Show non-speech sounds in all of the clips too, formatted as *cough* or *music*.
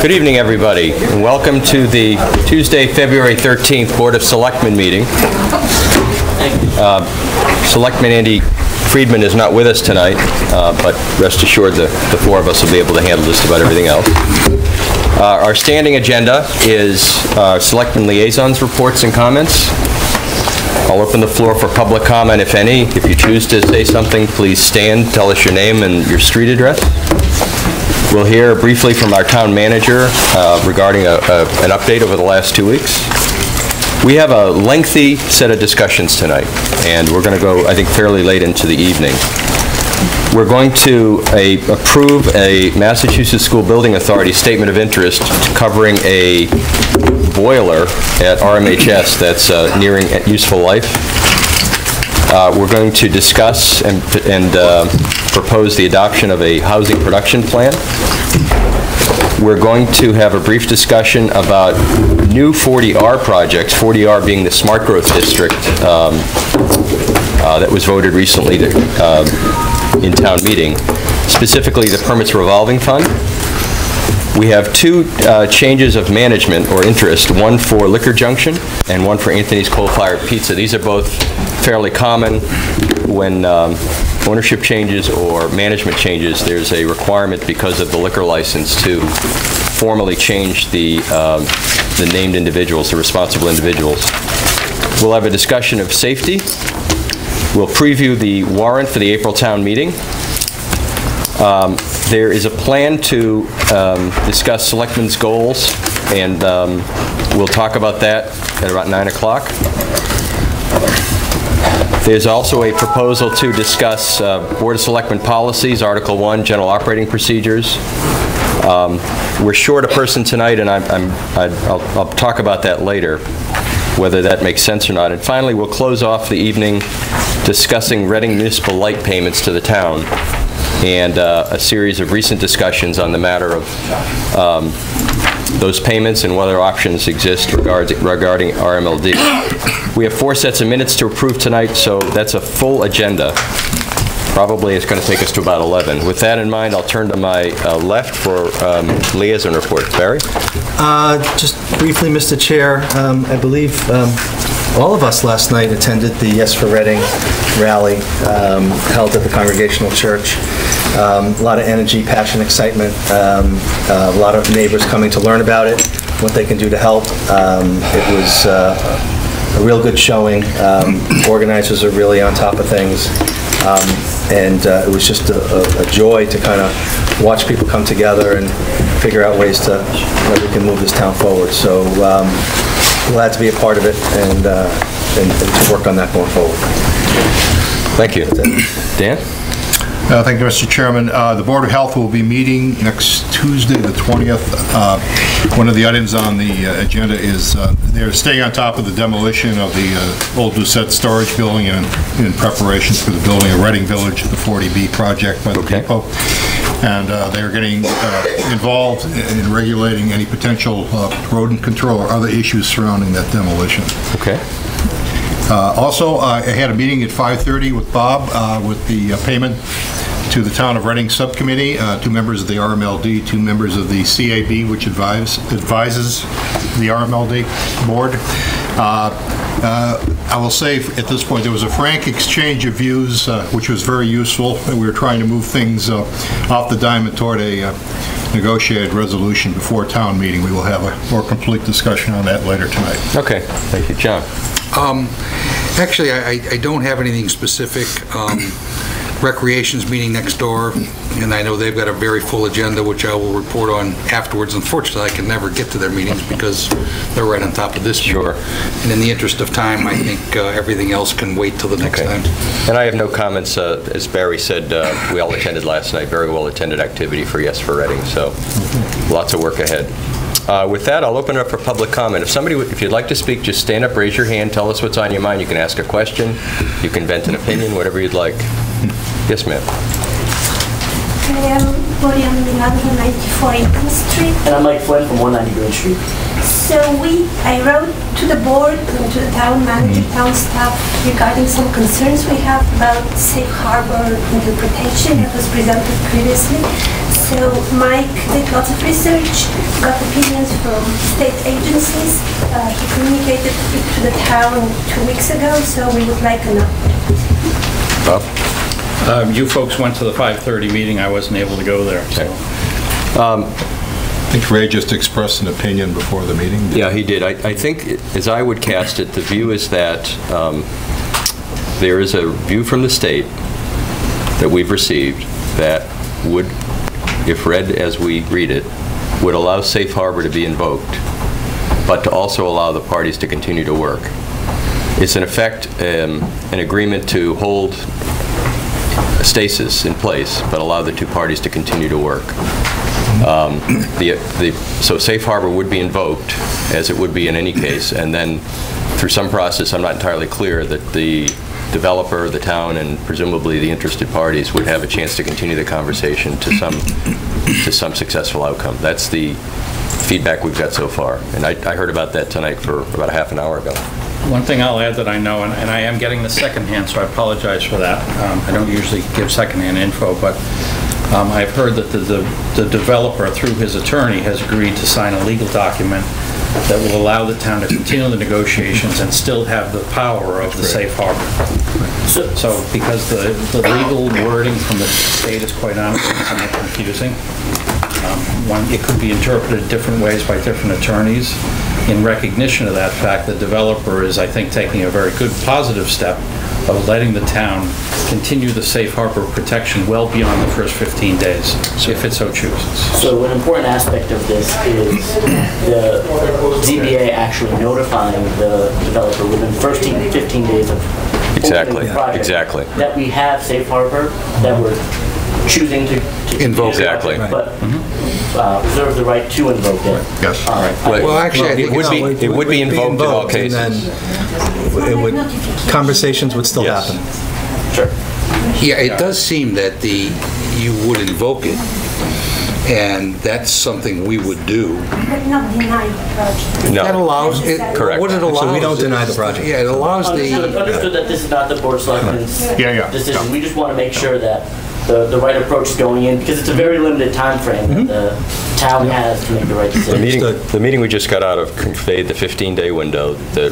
Good evening, everybody, and welcome to the Tuesday, February 13th Board of Selectmen meeting. Uh, Selectman Andy Friedman is not with us tonight, uh, but rest assured, the the four of us will be able to handle just about everything else. Uh, Our standing agenda is uh, Selectmen liaisons, reports, and comments. I'll open the floor for public comment, if any. If you choose to say something, please stand, tell us your name and your street address. We'll hear briefly from our town manager uh, regarding a- a- an update over the last two weeks. We have a lengthy set of discussions tonight, and we're going to go, I think, fairly late into the evening. We're going to a- approve a Massachusetts School Building Authority Statement of Interest covering a boiler at RMHS that's uh, nearing useful life. Uh, We're going to discuss and and uh, propose the adoption of a housing production plan. We're going to have a brief discussion about new 40R projects, 40R being the Smart Growth District um, uh, that was voted recently to, um, in town meeting, specifically the Permits Revolving Fund. We have two uh, changes of management or interest, one for Liquor Junction and one for Anthony's Coal Fired Pizza. These are both fairly common when um, ownership changes or management changes. There's a requirement because of the liquor license to formally change the um, the named individuals, the responsible individuals. We'll have a discussion of safety. We'll preview the warrant for the April town meeting. Um, There is a plan to um, discuss selectmen's goals, and um, we'll talk about that at about 9 o'clock. There's also a proposal to discuss uh, Board of Selectmen policies, Article 1, General Operating Procedures. Um, We're short a person tonight, and I'm- I'm- I'd- I'll I'll talk about that later, whether that makes sense or not. And finally, we'll close off the evening discussing Reading municipal light payments to the town, and uh, a series of recent discussions on the matter of um, those payments and whether options exist regards- regarding RMLD. We have four sets of minutes to approve tonight, so that's a full agenda. Probably it's going to take us to about 11. With that in mind, I'll turn to my uh, left for um, liaison reports. Barry? Uh, Just briefly, Mr. Chair, um, I believe um, all of us last night attended the Yes for Reading rally um, held at the Congregational Church. Um, A lot of energy, passion, excitement, um, a lot of neighbors coming to learn about it, what they can do to help. Um, It was uh, a real good showing. Um, Organizers are really on top of things. Um, And uh, it was just a- a joy to kind of watch people come together and figure out ways to, that we can move this town forward. So glad to be a part of it and uh, and and to work on that going forward. Thank you. Dan? Uh, Thank you, Mr. Chairman. Uh, The Board of Health will be meeting next Tuesday, the 20th. Uh, One of the items on the uh, agenda is uh, they're staying on top of the demolition of the uh, old Doucette Storage Building and in preparation for the building of Reading Village, the 40B project by the Okay. depot. And uh, they're getting uh, involved in regulating any potential uh, rodent control or other issues surrounding that demolition. Okay. Uh, Also, uh, I had a meeting at 5:30 with Bob uh, with the uh, payment to the Town of Reading Subcommittee, uh, two members of the RMLD, two members of the CAB, which advise- advises the RMLD Board. Uh, uh, I will say, at this point, there was a frank exchange of views, uh, which was very useful. We were trying to move things uh, off the diamond toward a uh, negotiated resolution before town meeting. We will have a more complete discussion on that later tonight. Okay, thank you. John? Um, Actually, I I- I don't have anything specific. Um, Recreation's meeting next door, and I know they've got a very full agenda, which I will report on afterwards. Unfortunately, I can never get to their meetings because they're right on top of this. Sure. And in the interest of time, I think uh, everything else can wait till the next Okay. time. And I have no comments. uh, As Barry said, uh, we all attended last night, very well-attended activity for Yes for Reading, so lots of work ahead. Uh, With that, I'll open it up for public comment. If somebody, would- if you'd like to speak, just stand up, raise your hand, tell us what's on your mind. You can ask a question, you can vent an opinion, whatever you'd like. Yes, ma'am. I am Gloria Milano from 94 Aiken Street. And I'm Mike Flynn from 190 Green Street. So we, I wrote to the board and to the town manager, town staff regarding some concerns we have about safe harbor interpretation that was presented previously. So Mike did lots of research, got opinions from state agencies. Uh, He communicated it to the town two weeks ago, so we would like an update. Bob? Um, You folks went to the 5:30 meeting, I wasn't able to go there, so. I think Ray just expressed an opinion before the meeting. Yeah, he did. I I think, as I would cast it, the view is that um, there is a view from the state that we've received that would, if read as we read it, would allow safe harbor to be invoked, but to also allow the parties to continue to work. It's in effect um, an agreement to hold stasis in place, but allow the two parties to continue to work. Um, The, the so safe harbor would be invoked, as it would be in any case, and then through some process, I'm not entirely clear, that the developer, the town, and presumably the interested parties would have a chance to continue the conversation to some, to some successful outcome. That's the feedback we've got so far. And I I heard about that tonight for about a half an hour ago. One thing I'll add that I know, and and I am getting the secondhand, so I apologize for that. Um, I don't usually give secondhand info, but um, I've heard that the- the the developer, through his attorney, has agreed to sign a legal document that will allow the town to continue the negotiations and still have the power of the safe harbor. So, because the the legal wording from the state is quite honestly somewhat confusing, um, one, it could be interpreted different ways by different attorneys. In recognition of that fact, the developer is, I think, taking a very good positive step of letting the town continue the safe harbor protection well beyond the first 15 days, if it so chooses. So an important aspect of this is the ZBA actually notifying the developer within first 15 15 days of Exactly, opening the project. exactly. That we have safe harbor, that we're choosing to. to Invoke it. Exactly. But uh, reserve the right to invoke it. Yes. All right. Well, actually, I think It would be, it would be invoked in all and cases. then it would, conversations would still Yes. happen. Sure. Yeah, it does seem that the, you would invoke it, and that's something we would do. But not deny the project. No. That allows, it- Correct. what it allows... So we don't is- deny the project. Yeah, it allows Understood, the, understood that this is not the board of selectmen's Yeah, yeah. decision. We just want to make sure that the, the right approach is going in, because it's a very limited timeframe that the town has to make the right The decision. meeting, the meeting we just got out of conveyed the 15-day window, the,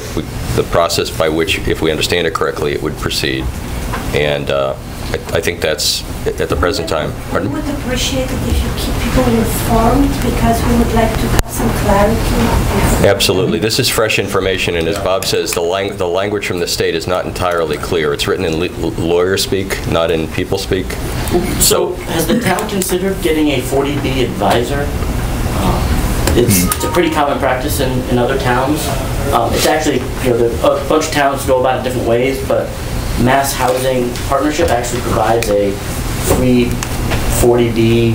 the process by which, if we understand it correctly, it would proceed. And uh, I I think that's, at the present time. We would appreciate it if you keep people informed, because we would like to have some clarity. Absolutely. This is fresh information, and as Bob says, the lang, the language from the state is not entirely clear. It's written in le- lawyer speak, not in people speak. So has the town considered getting a 40B advisor? Uh, It's, it's a pretty common practice in, in other towns. Um, It's actually, you know, the- a bunch of towns go about it different ways, but Mass Housing Partnership actually provides a free 40B,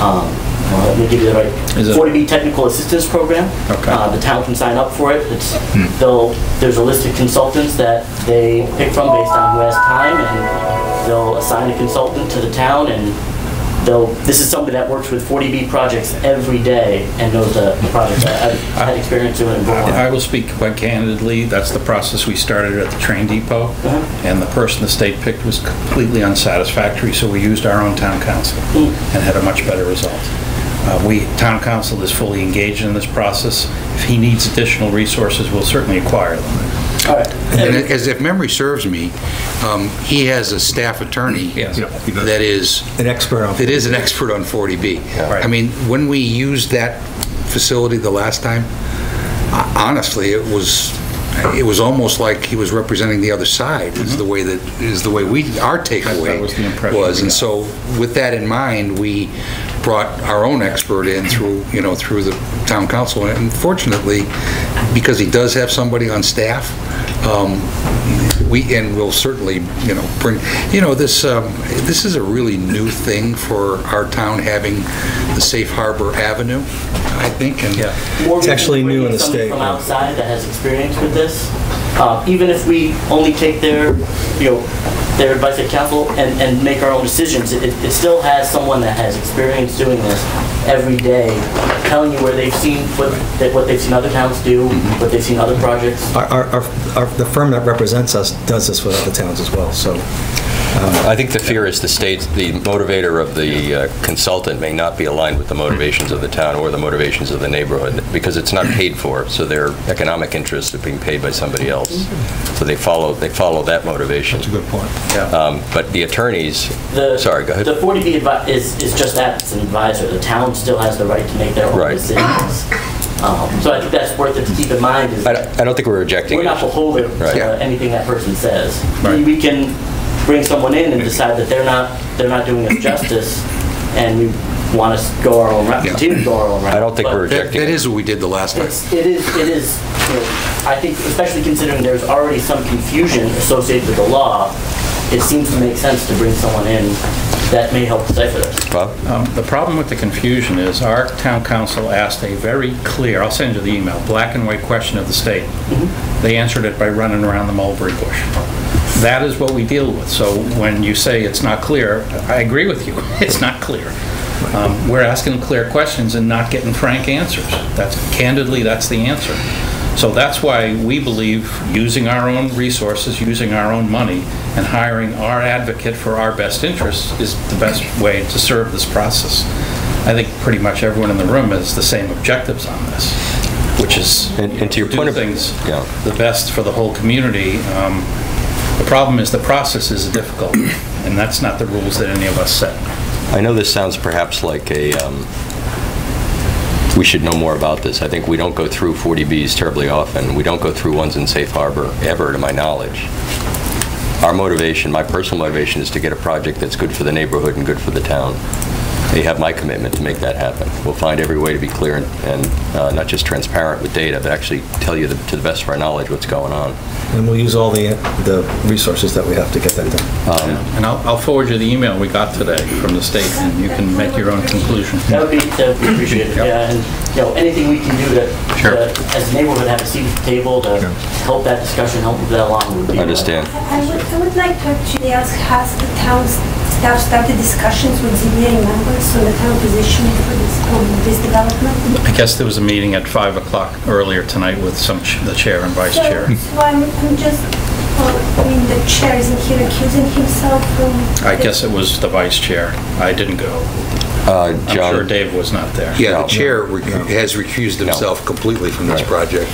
um, well, let me give you the right, Is it- 40B Technical Assistance Program. Okay. Uh, The town can sign up for it. It's, they'll, there's a list of consultants that they pick from based on who has time, and they'll assign a consultant to the town, and they'll, this is somebody that works with 40B projects every day and knows the the project. I- I've had experience doing it in Vermont. I will speak quite candidly, that's the process we started at the train depot, and the person the state picked was completely unsatisfactory, so we used our own town counsel and had a much better result. Uh, We, town counsel is fully engaged in this process. If he needs additional resources, we'll certainly acquire them. All right. and as if memory serves me, um, he has a staff attorney Yes. Yeah, he does. that is An expert on. that is an expert on 40B. Right. I mean, when we used that facility the last time, ho- honestly, it was, it was almost like he was representing the other side, is the way that, is the way we, our takeaway That was the impression was. we And got. so with that in mind, we brought our own expert in through, you know, through the town counsel. And fortunately, because he does have somebody on staff, um, we, and we'll certainly, you know, bring, you know, this, um, this is a really new thing for our town having the Safe Harbor Avenue, I think, and Yeah. More It's reason actually to new in in the somebody state, From outside that has experience with this, uh, even if we only take their, you know, their advice at council and, and make our own decisions, it, it still has someone that has experience doing this every day, telling you where they've seen, what, that- what they've seen other towns do, Mm-hmm. what they've seen other projects. Our, our, our- our- the firm that represents us does this with other towns as well, so I think the fear is the state, the motivator of the uh, consultant may not be aligned with the motivations of the town or the motivations of the neighborhood, because it's not paid for, so their economic interests are being paid by somebody else. So they follow, they follow that motivation. That's a good point. Um, But the attorneys, The- sorry, go ahead. The 40B advi- is, is just that, it's an advisor. The town still has the right to make their own Right. decisions. Um, So I think that's worth it to keep in mind is I don't I don't think we're rejecting we're not beholden Right. to anything that person says. Right. We- We can bring someone in and decide that they're not, they're not doing us *clears throat* justice and we want to go our own route, Yeah. continue to go our own route. I don't think But we're That rejecting that it. is what we did the last time. It's, it is, it is, you know, I think, especially considering there's already some confusion associated with the law, it seems to make sense to bring someone in that may help decipher this. Bob? Um, The problem with the confusion is our town counsel asked a very clear, I'll send you the email, black and white question of the state. They answered it by running around the mulberry bush. That is what we deal with. So when you say it's not clear, I agree with you, *laughs* it's not clear. Um, We're asking clear questions and not getting frank answers. That's, candidly, that's the answer. So that's why we believe using our own resources, using our own money, and hiring our advocate for our best interests is the best way to serve this process. I think pretty much everyone in the room has the same objectives on this, which is And- and to your point do of- things yeah. the best for the whole community. Um, problem is the process is difficult, and that's not the rules that any of us set. I know this sounds perhaps like a, um, we should know more about this. I think we don't go through 40Bs terribly often. We don't go through ones in Safe Harbor, ever, to my knowledge. Our motivation, my personal motivation, is to get a project that's good for the neighborhood and good for the town. They have my commitment to make that happen. We'll find every way to be clear and- and uh, not just transparent with data, but actually tell you the- to the best of our knowledge what's going on. And we'll use all the, the resources that we have to get that done. And I'll I'll forward you the email we got today from the state, and you can make your own conclusion. That would be, that would be appreciated, Yep. yeah, and, you know, anything we can do to, Sure. to, as a neighborhood, have a seat at the table to help that discussion, help move that along would be. uh, Understand? I would, I would like to actually ask, has the town staff started discussions with ZBA members on the town position for this, on this development? I guess there was a meeting at 5 o'clock earlier tonight with some, ch- the chair and vice So- chair. So I'm, I'm just, I mean, the chair isn't here accusing himself from... I guess it was the vice chair. I didn't go. Uh, I'm sure Dave was not there. Yeah, the chair recu- has recused himself completely from this project.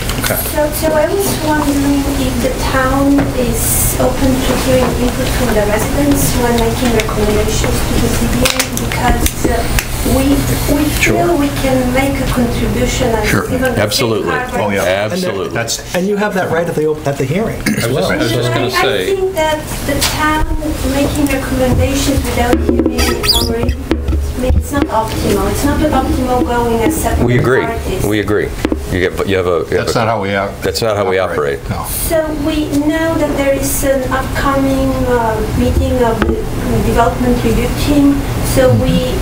So, so I was wondering if the town is open to hearing input from the residents when making recommendations to the ZBA because uh, we, we feel we can make a contribution and Sure. even the safe Absolutely. harbor- Oh, yeah. Absolutely. That's, And you have that right at the, op- at the hearing as I well. I was just going to I say, think that the town making recommendations without hearing our input, I it's not optimal. It's not optimal going as separate We agree. parties. We agree. You get, you have a... you have that's a- not how we operate. That's not how we operate. No. So we know that there is an upcoming uh, meeting of the development review team, so we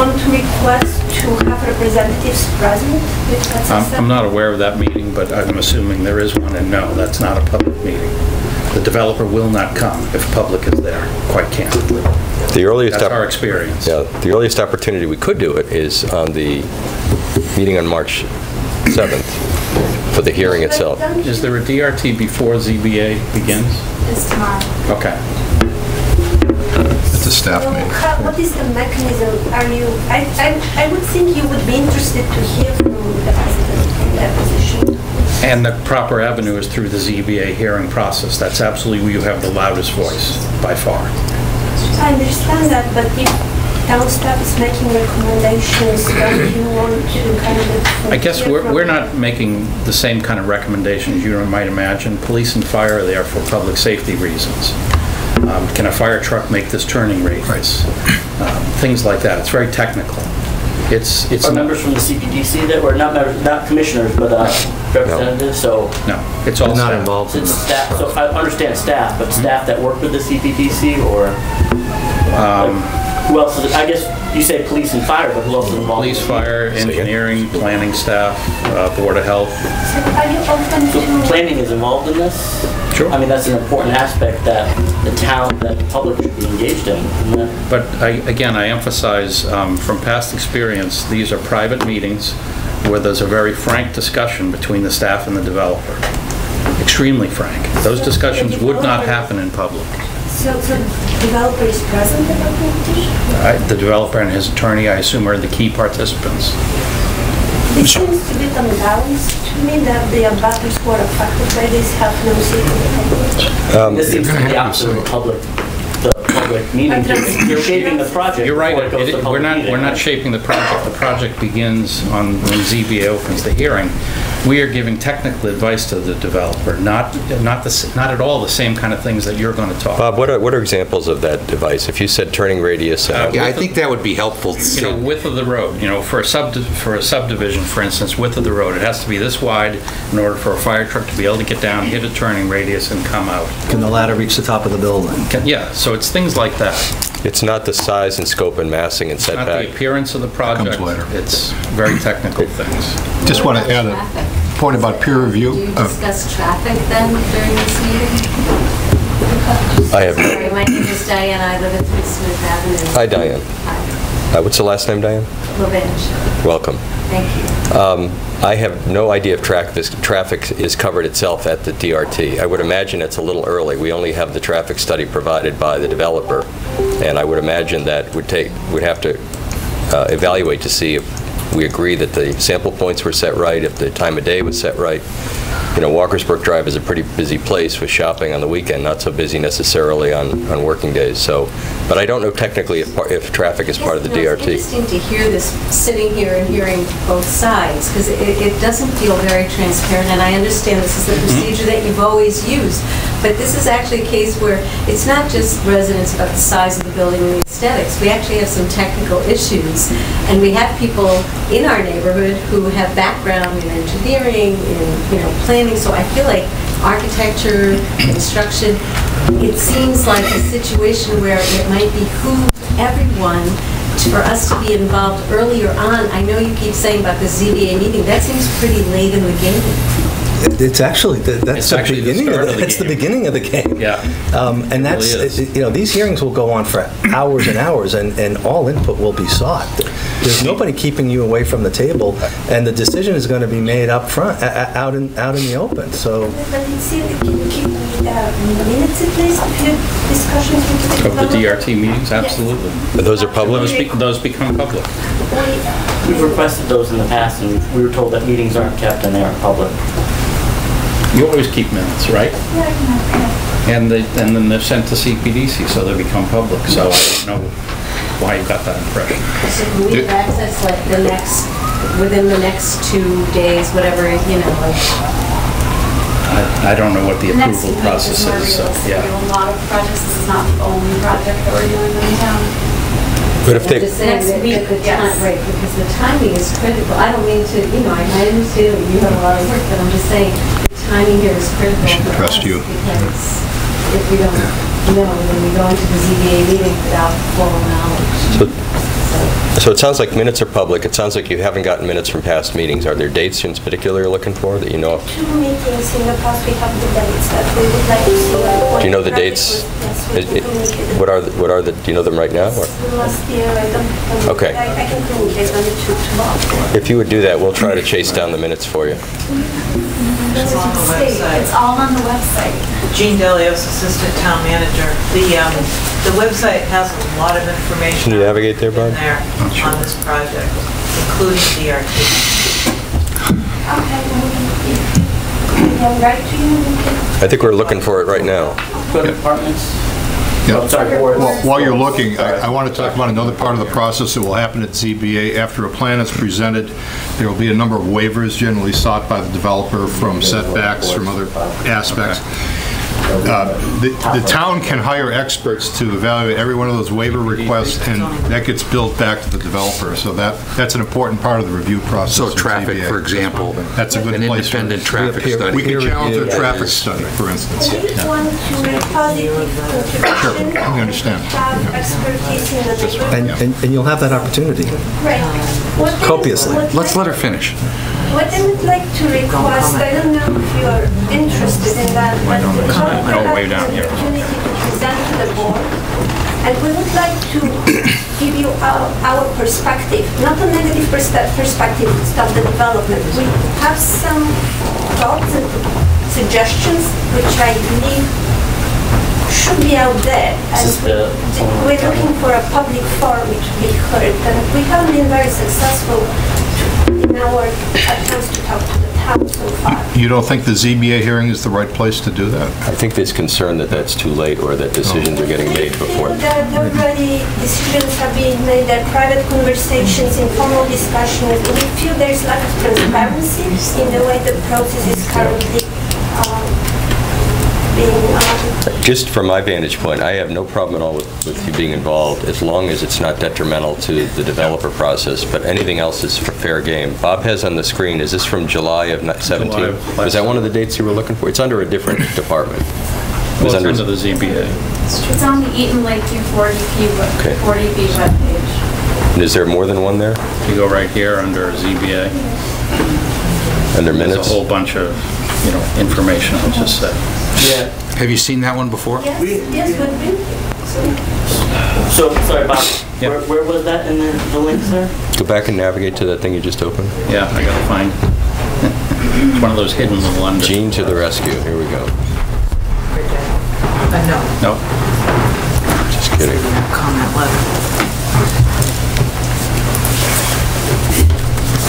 want to request to have representatives present. I'm I'm not aware of that meeting, but I'm assuming there is one, and no, that's not a public meeting. The developer will not come if public is there, quite candidly. The earliest... That's our experience. Yeah, the earliest opportunity we could do it is on the meeting on March 7th for the hearing itself. Is there a DRT before ZBA begins? It's tomorrow. Okay. It's a staff So meeting. how- what is the mechanism? Are you, I, I, I would think you would be interested to hear from the resident in that position. And the proper avenue is through the ZBA hearing process. That's absolutely where you have the loudest voice, by far. I understand that, but if town staff is making recommendations, don't you want to kind of... I guess we're we're not making the same kind of recommendations you might imagine. Police and fire are there for public safety reasons. Um, Can a fire truck make this turning radius? Um, Things like that. It's very technical. It's, it's Are members from the CPDC that were not members, not commissioners, but uh, representatives, so no, it's all Not staff. involved in it's this. staff, so I understand staff, but staff that work with the CPDC or? Um, Who else is, I guess you say police and fire, but who else is involved? Police, fire, engineering, planning staff, uh, Board of Health. So Are you open So to... planning is involved in this? Sure. I mean, that's an important aspect that the town, that the public should be engaged in. But I, again, I emphasize, um, from past experience, these are private meetings where there's a very frank discussion between the staff and the developer. Extremely frank. Those discussions would not happen in public. So, so developer is present at the presentation? I- The developer and his attorney, I assume, are the key participants. It seems to be unbalanced to me that the abutters who are affected by this have no say in the This seems to be the opposite of a public, the public. You're shaping the project You're right, before it goes it- to we're public not, meeting. we're not shaping the project. The project begins on, when ZBA opens the hearing. We are giving technical advice to the developer, not, not the, s- not at all the same kind of things that you're going to talk about. Bob, what are, what are examples of that device? If you said turning radius, uh, Yeah, I think that would be helpful to you know, width of the road, you know, for a sub, for a subdivision, for instance, width of the road, it has to be this wide in order for a fire truck to be able to get down, hit a turning radius and come out. Can the ladder reach the top of the building? Can- Yeah, so it's things like that. it's not the size and scope and massing and Not the setback. appearance of the project. later. It's very technical things. Just want to add a point about peer Do review. you Uh, discuss traffic then during this meeting? I have, Sorry, my name is Diane, I live at 3 Smith Avenue. hi Diane. Uh, What's the last name, Diane? Lavenge, Welcome. thank you. Um, I have no idea if track, this traffic is covered itself at the DRT. I would imagine it's a little early. We only have the traffic study provided by the developer, and I would imagine that would take, we'd have to uh, evaluate to see if we agree that the sample points were set right, if the time of day was set right. You know, Walkers Brook Drive is a pretty busy place with shopping on the weekend, not so busy necessarily on, on working days, so, but I don't know technically if, if traffic is part of the DRT. It's interesting to hear this, sitting here and hearing both sides, because it, it doesn't feel very transparent, and I understand this is the mm-hmm. procedure that you've always used, but this is actually a case where it's not just residents about the size of the building and the aesthetics. We actually have some technical issues, and we have people in our neighborhood who have background in engineering, in, you know, planning, so I feel like architecture, construction, it seems like a situation where it might behoove everyone for us to be involved earlier on. I know you keep saying about the ZBA meeting, that seems pretty late in the game. It's actually, the- that's It's the actually the beginning of the, of the it's the game. beginning of the game. Yeah. Um, And that's, really is. you know, these hearings will go on for hours and hours, and, and all input will be sought. There's nobody keeping you away from the table, and the decision is going to be made up front, a- a- out in, out in the open, so. But it can you keep uh, minutes at least of your discussions with the Of the? DRT meetings, absolutely. Those are public? Those be- Those become public. We- We've requested those in the past, and we were told that meetings aren't kept and they aren't public. You always keep minutes, right? Yeah, I can have- And they, and then they're sent to CPDC, so they become public, so I don't know why you got that impression. So can we have access like the next, within the next two days, whatever, you know, like, I, I don't know what the The next approval week process more is, so, realistic. We yeah. have a lot of projects. This is not the only project that we're doing in town. But if I'm they, just saying Next that week, that the yes. time, right, because the timing is critical. I don't mean to, you know, I I understand that you have a lot of work, but I'm just saying, the timing here is critical should trust you. Because if we don't know, then we go into the ZBA meeting without full knowledge. so So, So it sounds like minutes are public. It sounds like you haven't gotten minutes from past meetings. Are there dates in particular you're looking for that you know of? Two meetings in the past, we have the dates that we would like to see. Do you know the dates? Yes, we It- it- What are, the- what are the, do you know them right now? or- Last year, I don't, Okay. I I can communicate them to tomorrow. If you would do that, we'll try to chase down the minutes for you. Mm-hmm. It's on the website. It's all on the website. Jean Delios, Assistant Town Manager. The, um, the website has a lot of information. Can you navigate there, Barb? In there on this project, including DRT. Okay, then we can, if I'm right to you. I think we're looking for it right now. Go to departments. Yeah. Sorry. Well, While you're looking, I I want to talk about another part of the process that will happen at ZBA. After a plan is presented, there will be a number of waivers generally sought by the developer from setbacks, from other aspects. Uh, The the town can hire experts to evaluate every one of those waiver requests, and that gets billed back to the developer. So that, that's an important part of the review process. So at traffic, ZBA. for example. That's a good An place for independent traffic We study. We can challenge a traffic study, for instance. We want to positive contribution. I understand. Have expertise in the. And, and and you'll have that opportunity. Right. What I- Copiously. what Let's I- let her finish. What I would like to request, I don't know if you are interested in that, but the developer Oh, way down the here. opportunity to present to the board. And we would like to *coughs* give you our, our perspective, not a negative perspe- perspective of the development. We have some thoughts and suggestions which I believe should be out there. And we- We're looking for a public forum to be heard, and we haven't been very successful in our attempts to talk to the town so far. You don't think the ZBA hearing is the right place to do that? I think there's concern that that's too late or that decisions are getting made before. We feel that already decisions are being made, there are private conversations, informal discussions. We feel there's lack of transparency in the way the process is currently being Just from my vantage point, I have no problem at all with with you being involved, as long as it's not detrimental to the developer process, but anything else is for fair game. Bob has on the screen, is this from July of ni- 17? July Was that one of the dates you were looking for? It's under a different *coughs* department. It Well, was it's under the ZBA. It's on the Eaton Lakeview 40B, Okay. 40B webpage. And Is there more than one there, You go right here under ZBA. under minutes? There's a whole bunch of, you know, information, I'll just say. Yeah. Have you seen that one before? Yes, yes, we've been. So, sorry, Bob, Yeah. where, where was that in the, the link, sir? Go back and navigate to that thing you just opened. Yeah, I gotta find, it's one of those hidden little under. Jean to the rescue, here we go. Uh, no, No, Just kidding. comment letter.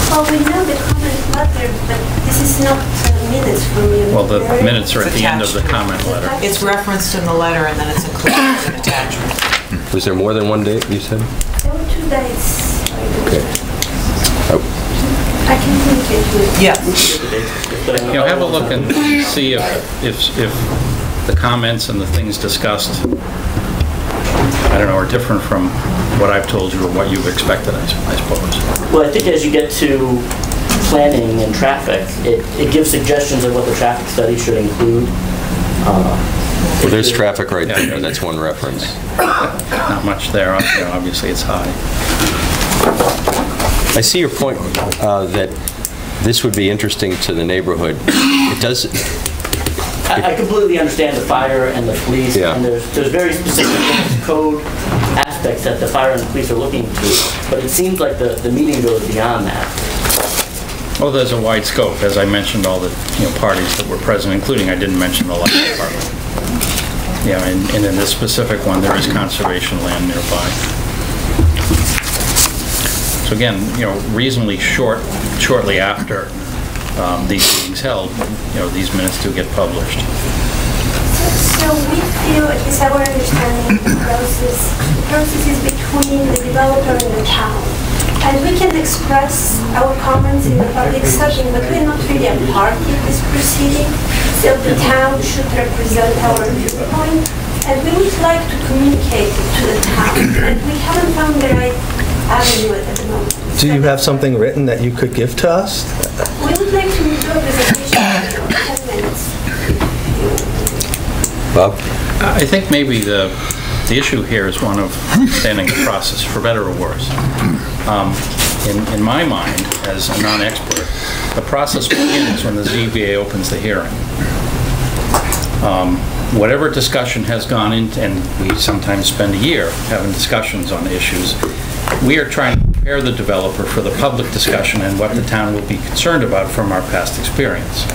Well, we know the comment letter, but this is not uh, minutes from you. well, the Very- minutes are at the end of the comment letter. It's referenced in the letter and then it's included as an attachment. Was there more than one date, you said? There were two days. Okay. Oh, I can communicate with you. Yes. You know, have a look and see if, if, if the comments and the things discussed, I don't know, are different from what I've told you or what you've expected, I suppose. Well, I think as you get to planning and traffic, it, it gives suggestions of what the traffic study should include. Uh, Well, there's traffic right Yeah. there, that's one reference. Not much there, you know, obviously it's high. I see your point uh, that this would be interesting to the neighborhood. It does, I I completely understand the fire and the police, Yeah. and there's, there's very specific code aspects that the fire and the police are looking to, but it seems like the, the meeting goes beyond that. Well, there's a wide scope, as I mentioned, all the, you know, parties that were present, including, I didn't mention the light department. Yeah, and and in this specific one, there is conservation land nearby. So again, you know, reasonably short, shortly after um, these meetings held, you know, these minutes do get published. So we feel, is our understanding, the process, the process is between the developer and the town. And we can express our comments in the public session, but we're not really a party in this proceeding. So the town should represent our viewpoint, and we would like to communicate to the town. And we haven't found the right avenue at the moment. Do you have something written that you could give to us? We would like to do a presentation in 10 minutes. Bob? I think maybe the, the issue here is one of understanding the process, for better or worse. Um, In, in my mind, as a non-expert, the process begins when the ZBA opens the hearing. Um, Whatever discussion has gone into, and we sometimes spend a year having discussions on issues, we are trying to prepare the developer for the public discussion and what the town will be concerned about from our past experience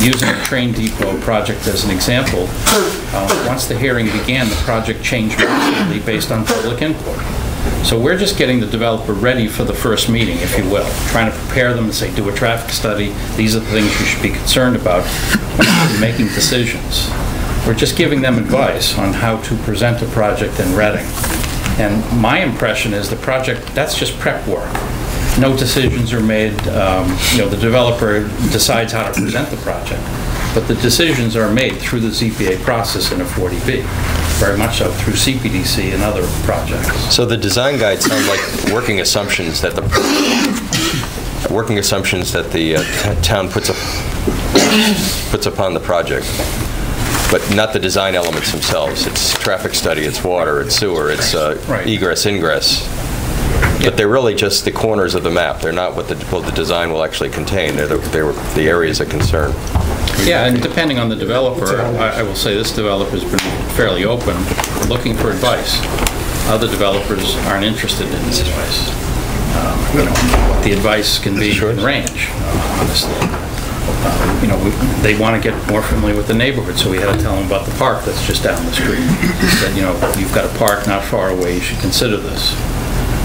using the train depot project as an example, uh, once the hearing began, the project changed rapidly based on public input. So we're just getting the developer ready for the first meeting, if you will, trying to prepare them and say, do a traffic study, these are the things you should be concerned about when making decisions. We're just giving them advice on how to present a project in Reading. And my impression is the project, that's just prep work no decisions are made, um, you know, the developer decides how to present the project, but the decisions are made through the ZBA process in a 40B, very much so through CPDC and other projects. So the design guide sounds like working assumptions that the, working assumptions that the uh, town puts up, puts upon the project, but not the design elements themselves. It's traffic study, it's water, it's sewer, it's uh, Right. egress, ingress. But they're really just the corners of the map. They're not what the, what the design will actually contain. They're the, they're the areas of concern. Yeah, and depending on the developer, I I will say this developer's been fairly open, looking for advice. Other developers aren't interested in this advice. Um, You know, the advice can be in range, honestly. Uh, you know, we- they want to get more familiar with the neighborhood, so we had to tell them about the park that's just down the street. Said, you know, you've got a park not far away, you should consider this.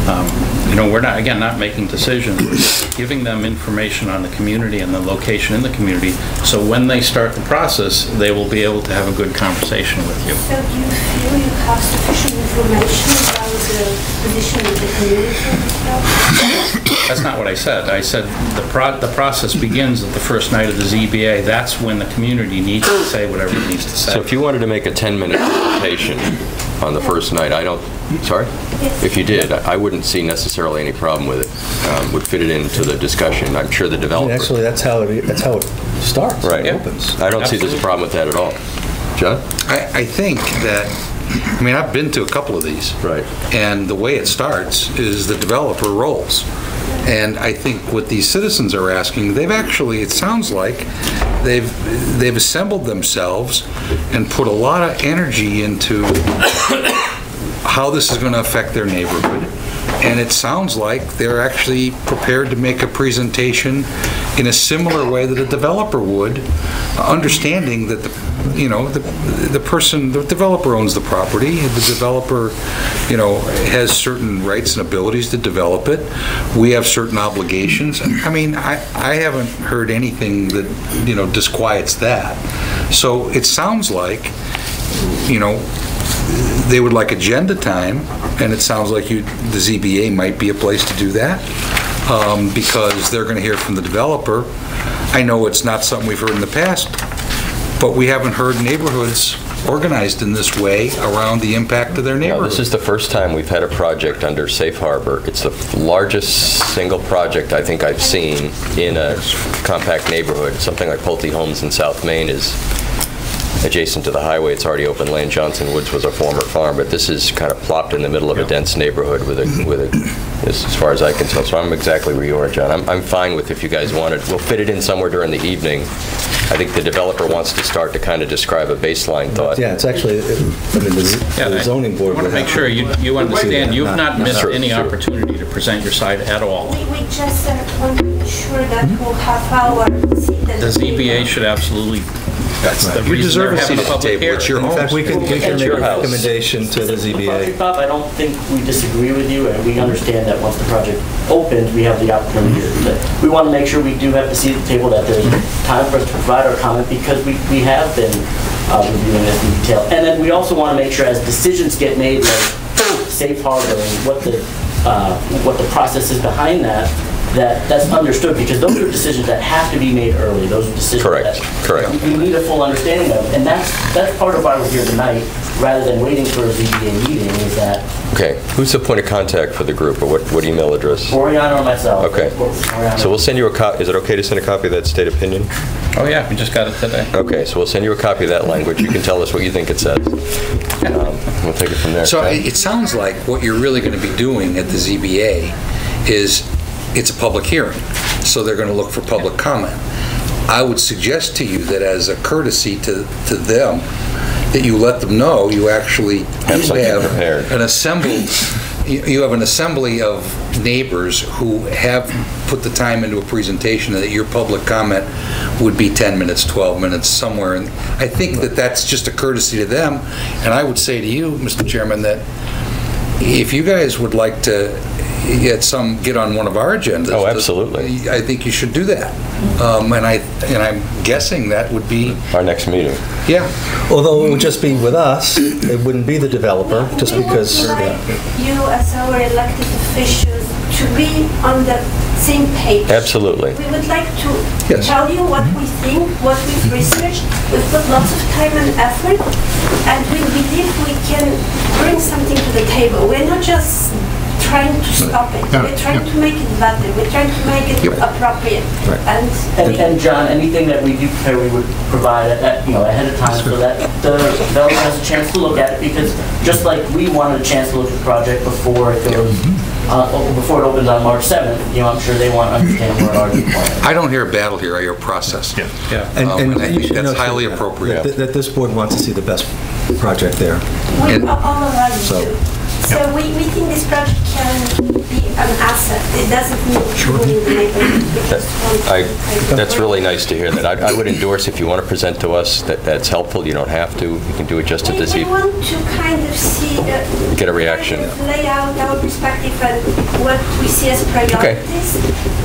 Um, You know, we're not, again, not making decisions, we're giving them information on the community and the location in the community, so when they start the process, they will be able to have a good conversation with you. So do you feel you have sufficient information about the position of the community on this project? That's not what I said. I said the pro, the process begins at the first night of the ZBA. That's when the community needs to say whatever it needs to say. So if you wanted to make a 10-minute presentation on the first night, I don't, sorry? If you did, I I wouldn't see necessarily any problem with it. Um, Would fit it into the discussion. I'm sure the And developer... Actually, that's how it, that's how it starts, Right. it opens. I don't see there's a problem with that at all. John? I, I think that, I mean, I've been to a couple of these. Right. And the way it starts is the developer rolls. And I think what these citizens are asking, they've actually, it sounds like, they've, they've assembled themselves and put a lot of energy into how this is going to affect their neighborhood. And it sounds like they're actually prepared to make a presentation in a similar way that a developer would, understanding that, the you know, the the person, the developer owns the property, the developer, you know, has certain rights and abilities to develop it. We have certain obligations. I mean, I I haven't heard anything that, you know, disquiets that. So it sounds like, you know, they would like agenda time, and it sounds like you, the ZBA might be a place to do that, um, because they're going to hear from the developer. I know it's not something we've heard in the past, but we haven't heard neighborhoods organized in this way around the impact of their No, this is the first time we've had a project under Safe Harbor. It's the largest single project I think I've seen in a compact neighborhood. Something like Pulte Homes in South Main is adjacent to the highway. It's already open land. Johnson Woods was a former farm, but this is kind of plopped in the middle of a dense neighborhood with a, with a, as as far as I can tell. So I'm exactly where you are, John. I'm, I'm fine with if you guys wanted. We'll fit it in somewhere during the evening. I think the developer wants to start to kind of describe a baseline thought. Yeah, it's actually, I mean, the z- Yeah, the I- zoning board I want would to make have sure you, you understand, you've not missed Sure, any sure. opportunity to present your side at all. We, we just uh, want to ensure that we'll have our seat. at The. ZBA should absolutely, that's the You reason deserve they're a seat at the public table. It's your hearing. In fact, we can, we can It's make your a house. recommendation to the ZBA. Project, Bob, I don't think we disagree with you, and we understand that once the project opens, we have the opportunity to, we want to make sure we do have to see at the table that there's time for us to provide our comment, because we, we have been uh, reviewing this in detail. And then we also want to make sure as decisions get made, like safe harbor and what the, uh, what the process is behind that, that that's understood, because those are decisions that have to be made early, those are decisions Correct, that correct. we need a full understanding of, and that's, that's part of why we're here tonight, rather than waiting for a ZBA meeting, is that Okay, who's the point of contact for the group, or what, what email address? Oriana or myself. Okay. Oriana. So we'll send you a copy, is it okay to send a copy of that state opinion? Oh, yeah, we just got it today. Okay, so we'll send you a copy of that language, you can tell us what you think it says. Um, We'll take it from there. So it it sounds like what you're really going to be doing at the ZBA is, it's a public hearing, so they're going to look for public comment. I would suggest to you that as a courtesy to, to them, that you let them know you actually Have something have an assembly. you you have an assembly of neighbors who have put the time into a presentation, and that your public comment would be 10 minutes, 12 minutes, somewhere. And I think that that's just a courtesy to them. And I would say to you, Mr. Chairman, that if you guys would like to get some, get on one of our agendas. Oh, absolutely. I think you should do that. Um, And I, and I'm guessing that would be, Our next meeting. yeah. Although it would just be with us, it wouldn't be the developer, just We would because, like yeah. you as our elected officials to be on the same page. Absolutely. We would like to Yes. tell you what we think, what we've researched. We've put lots of time and effort, and we believe we can bring something to the table. We're not just trying to stop it. Yeah, We're trying yeah. to make it better. We're trying to make it Yep. appropriate. And And, and John, anything that we do prepare, we would provide, at- you know, ahead of time, so that the developer has a chance to look at it, because just like we wanted a chance to look at the project before it goes, uh, before it opens on March 7th, you know, I'm sure they want to understand where our plan I don't hear a battle here, I hear a process. Yeah. And- Um, and and I think that's know, highly appropriate. That that this board wants to see the best project there. We And- are all around So-. We, we think this project can be an asset. It doesn't mean ruining the neighborhood. We just to I, that's really nice to hear that. I I would endorse if you want to present to us, that that's helpful. You don't have to. You can do it just at We this we evening. want to kind of see... uh, Get a reaction. kind of Lay out our perspective and what we see as priorities,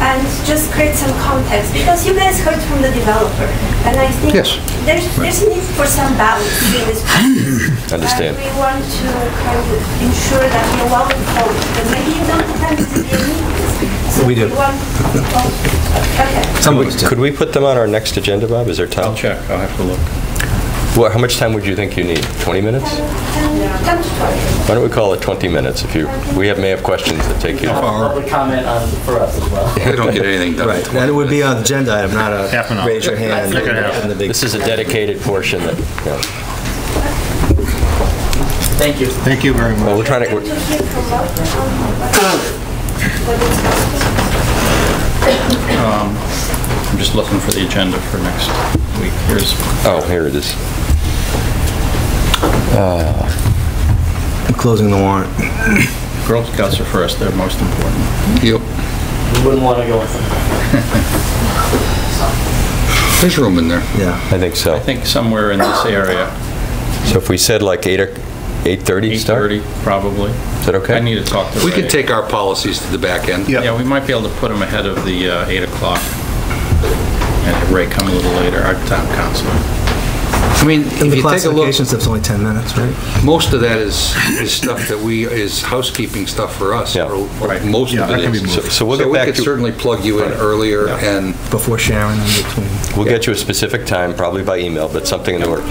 and just create some context, because you guys heard from the developer, and I think Yes. there's, there's a need for some balance in this. *clears throat* Understand. And we want to kind of ensure that you're well informed, because maybe you don't attend the meetings. So We do. want- oh, Okay. Some of us. Could we put them on our next agenda, Bob? Is there I'll time? check, I'll have to look. Well, how much time would you think you need? 20 minutes? Ten- ten to twelve. Why don't we call it 20 minutes if you, we have, may have questions that take you. Public comment on, for us as well. *laughs* They don't get anything done. Right, and it would be on the agenda item, not a Half an hour. raise your hand Second half. in the big... This is a dedicated portion that, yeah. Thank you. Thank you very well, much. we're trying to, To we're- hear from Bob, um, I'm just looking for the agenda for next week. Here's, oh, here it is. I'm closing the warrant. *coughs* Girl Scouts are first, they're most important. Yep. We wouldn't want to go with them. *laughs* There's room in there. Yeah. I think so. I think somewhere in this area, So if we said like 8 or 8:30 start? 8:30 probably. Is that okay? I need to talk to Ray. We can take our policies to the back end. Yeah. Yeah, we might be able to put them ahead of the uh, 8 o'clock. And have Ray come a little later, our town counsel. I mean, In if the you take a look, classifications, it's only 10 minutes, right? most of that is, is stuff that we, is housekeeping stuff for us. Yeah. or- or Right. Most Yeah, of that it can be is. moved. So- so we'll get back we to- could certainly plug you in earlier Yeah. and Before Sharon in between. We'll get you a specific time, probably by email, but something in the order.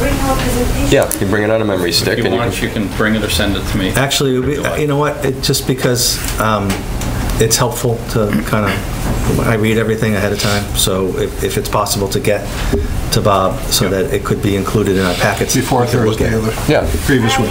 Can we bring our presentation? Yeah, you bring it on a memory stick If and you you want, can... you can bring it or send it to me. Actually, be- you know what, it, just because um, it's helpful to kind of, I read everything ahead of time, so if, if it's possible to get to Bob, so that it could be included in our packets. Before we can look Thursday at of it. the Yeah. previous I- week.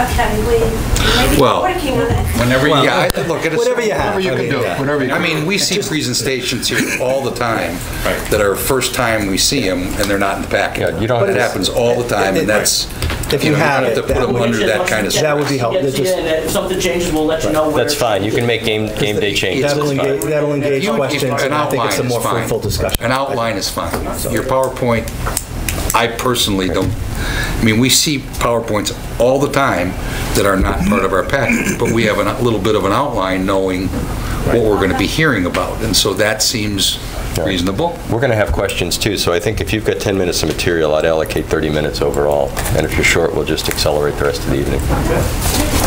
Okay, we, maybe Well, working on it. Whenever you... Yeah, I- look, it's... Whatever you have. Whatever you I can mean, do, yeah. whatever you I can. mean, we see presentations here *laughs* all the time Right. that are first time we see them and they're not in the packet. Yeah, you don't- It happens all the time and that's, If you you know, you have don't have it, to put that them would- under that kind of That would be helpful. Get to you, Just- and If something changes, we'll let you know where. That's fine, you can make game, game day changes. That'll That's fine. engage, that'll engage You- questions, an and I think it's a outline more is fine. fruitful discussion. An outline is fine. Your PowerPoint, I personally don't, I mean, we see PowerPoints all the time that are not part of our package, but we have a little bit of an outline knowing what we're going to be hearing about, and so that seems reasonable. We're going to have questions too, so I think if you've got 10 minutes of material, I'd allocate 30 minutes overall. And if you're short, we'll just accelerate the rest of the evening.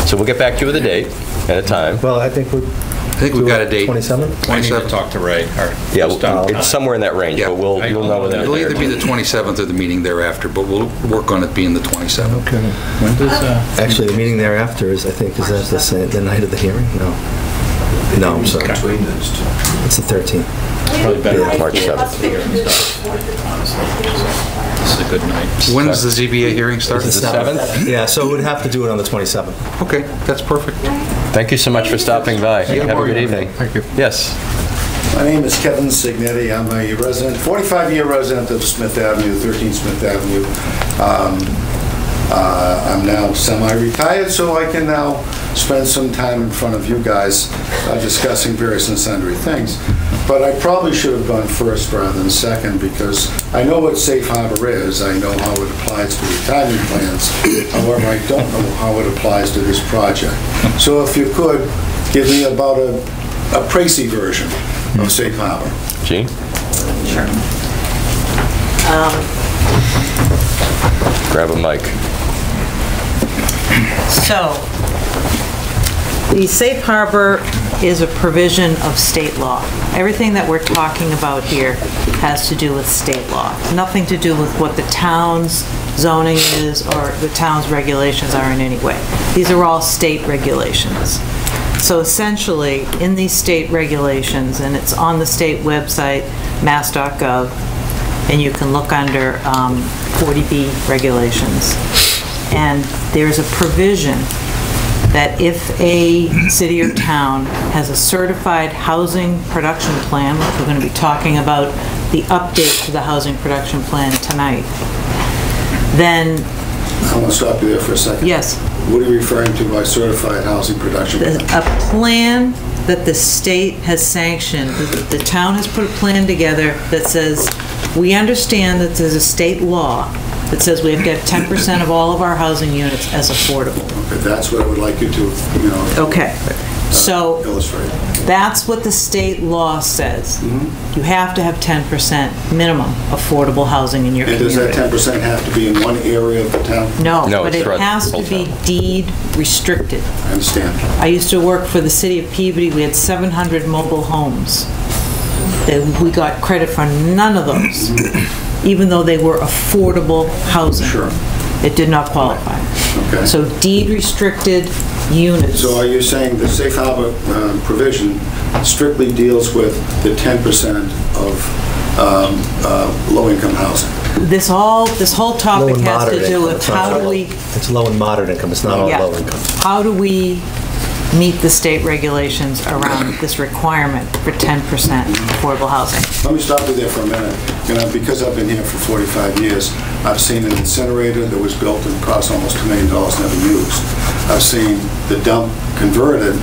So we'll get back to you with a date and a time. Well, I think we... I think we've got a date. 27? I need to talk to Ray. or Yeah, just, it's somewhere in that range, Yeah. but we'll, you'll know within a It'll either be the 27th or the meeting thereafter, but we'll work on it being the 27th. Okay. When does, uh, Actually, the meeting thereafter is, I think, is that the same, the night of the hearing? No. No, I'm sorry. It's the 13th. Probably better Yeah, March 7th. hear and stuff, honestly. This is a good night. When does the ZBA hearing start? The 7th? Yeah, so we'd have to do it on the 27th. Okay, that's perfect. Thank you so much for stopping by. Have a good evening. Thank you. Yes. My name is Kevin Signetti. I'm a resident, 45-year resident of Smith Avenue, 13 Smith Avenue. Um, uh, I'm now semi-retired, so I can now spend some time in front of you guys uh, discussing various and sundry things. But I probably should have gone first rather than second, because I know what safe harbor is. I know how it applies to retirement plans. However, I don't know how it applies to this project. So if you could, give me about a a précis version of safe harbor. Jean? Sure. Grab a mic. So, the safe harbor is a provision of state law. Everything that we're talking about here has to do with state law, nothing to do with what the town's zoning is or the town's regulations are in any way. These are all state regulations. So essentially, in these state regulations, and it's on the state website, mass.gov, and you can look under um, 40B regulations. And there's a provision that if a city or town has a certified housing production plan, which we're going to be talking about the update to the housing production plan tonight, then, I want to stop you there for a second. yes, What are you referring to by certified housing production? The- A plan that the state has sanctioned, the town has put a plan together that says, we understand that there's a state law that says we have to have 10% of all of our housing units as affordable. Okay, That's what I would like you to, you know. Okay, so Illustrate. that's what the state law says. Mm-hmm. You have to have 10% minimum affordable housing in your And does that community. 10% have to be in one area of the town? No, No, but it's it throughout the has to whole be town. deed restricted. I understand. I used to work for the city of Peabody, we had 700 mobile homes. That We got credit for none of those, even though they were affordable housing. Sure. It did not qualify. Okay. So deed restricted units. So are you saying the safe harbor uh, provision strictly deals with the 10% of um, uh, low-income housing? This all, this whole topic has to do with It's how do we, It's low and moderate income, it's not all Yeah. low income. how do we meet the state regulations around this requirement for 10% affordable housing? Let me stop you there for a minute. You know, because I've been here for 45 years, I've seen an incinerator that was built and cost almost $2 million, never used. I've seen the dump converted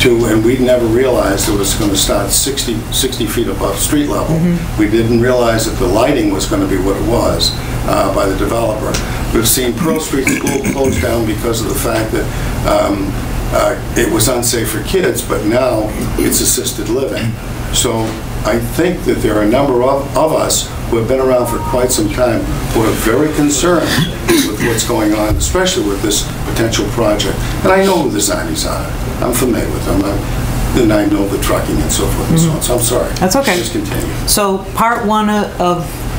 to, and we never realized it was going to start 60, 60 feet above street level. We didn't realize that the lighting was going to be what it was uh, by the developer. We've seen Pearl Street School closed down because of the fact that um, uh, it was unsafe for kids, but now it's assisted living. So I think that there are a number of, of us who have been around for quite some time who are very concerned with what's going on, especially with this potential project. And I know who the Zanies are. I'm familiar with them. I- And I know the trucking and so forth and so on. So I'm sorry. That's okay. Just continue. So part one of,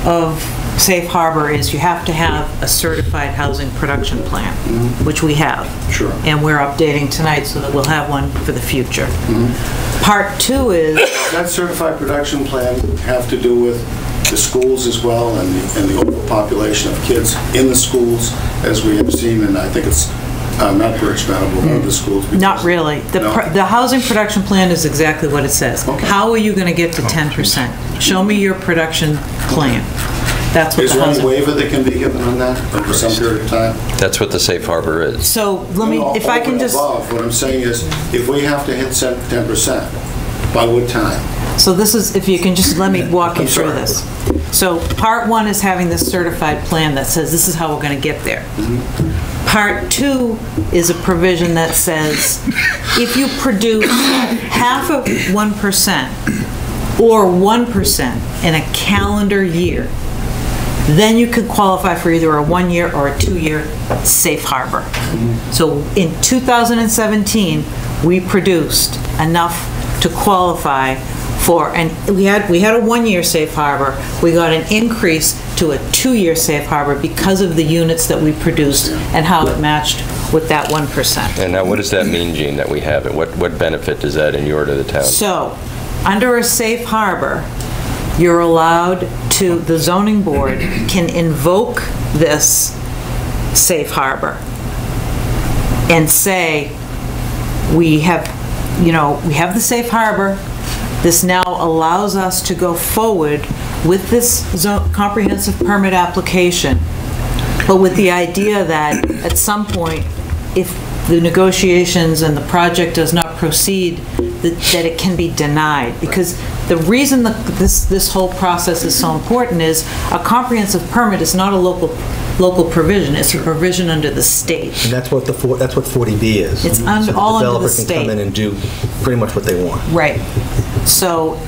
of safe harbor is you have to have a certified housing production plan, which we have. Sure. And we're updating tonight so that we'll have one for the future. Mm-hmm. Part two is, That certified production plan have to do with the schools as well and the, and the overpopulation of kids in the schools, as we have seen, and I think it's uh, not Birch Meadow, but one of the schools. because- not really. The, No? pr- the housing production plan is exactly what it says. Okay. How are you going to get to 10%? Show me your production plan. That's what Is the there any housing. waiver that can be given on that for some period of time? That's what the safe harbor is. So let me, No, if I over can and just. above. What I'm saying is, if we have to hit 10%, by what time? So this is, if you can just let me walk you I'm through sorry. this. So part one is having this certified plan that says this is how we're going to get there. Mm-hmm. Part two is a provision that says if you produce half of 1% or 1% in a calendar year, then you could qualify for either a one-year or a two-year safe harbor. So in 2017, we produced enough to qualify for, and we had, we had a one-year safe harbor. We got an increase to a two-year safe harbor because of the units that we produced and how it matched with that 1%. And now, what does that mean, Jean, that we have it? What, what benefit does that inure to the town? So, under a safe harbor, you're allowed to, the zoning board can invoke this safe harbor and say, we have, you know, we have the safe harbor. This now allows us to go forward with this comprehensive permit application, but with the idea that at some point, if the negotiations and the project does not proceed, that that it can be denied. Because the reason that this, this whole process is so important is a comprehensive permit is not a local, local provision, it's a provision under the state. And that's what the, four- that's what 40B is. It's un- So the all under the developer can come in and do pretty much what they want. Right. So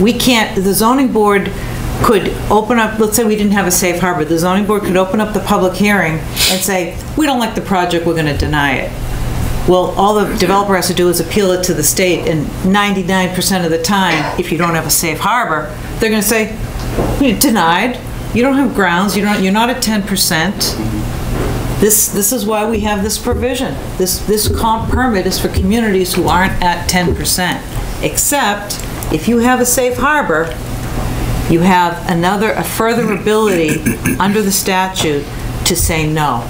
we can't, the zoning board could open up, let's say we didn't have a safe harbor, the zoning board could open up the public hearing and say, we don't like the project, we're going to deny it. Well, all the developer has to do is appeal it to the state, and 99% of the time, if you don't have a safe harbor, they're going to say, "You're denied, you don't have grounds, you don't, you're not at 10%. This, this is why we have this provision. This, this comp permit is for communities who aren't at 10%. Except, if you have a safe harbor, you have another, a further ability under the statute to say no.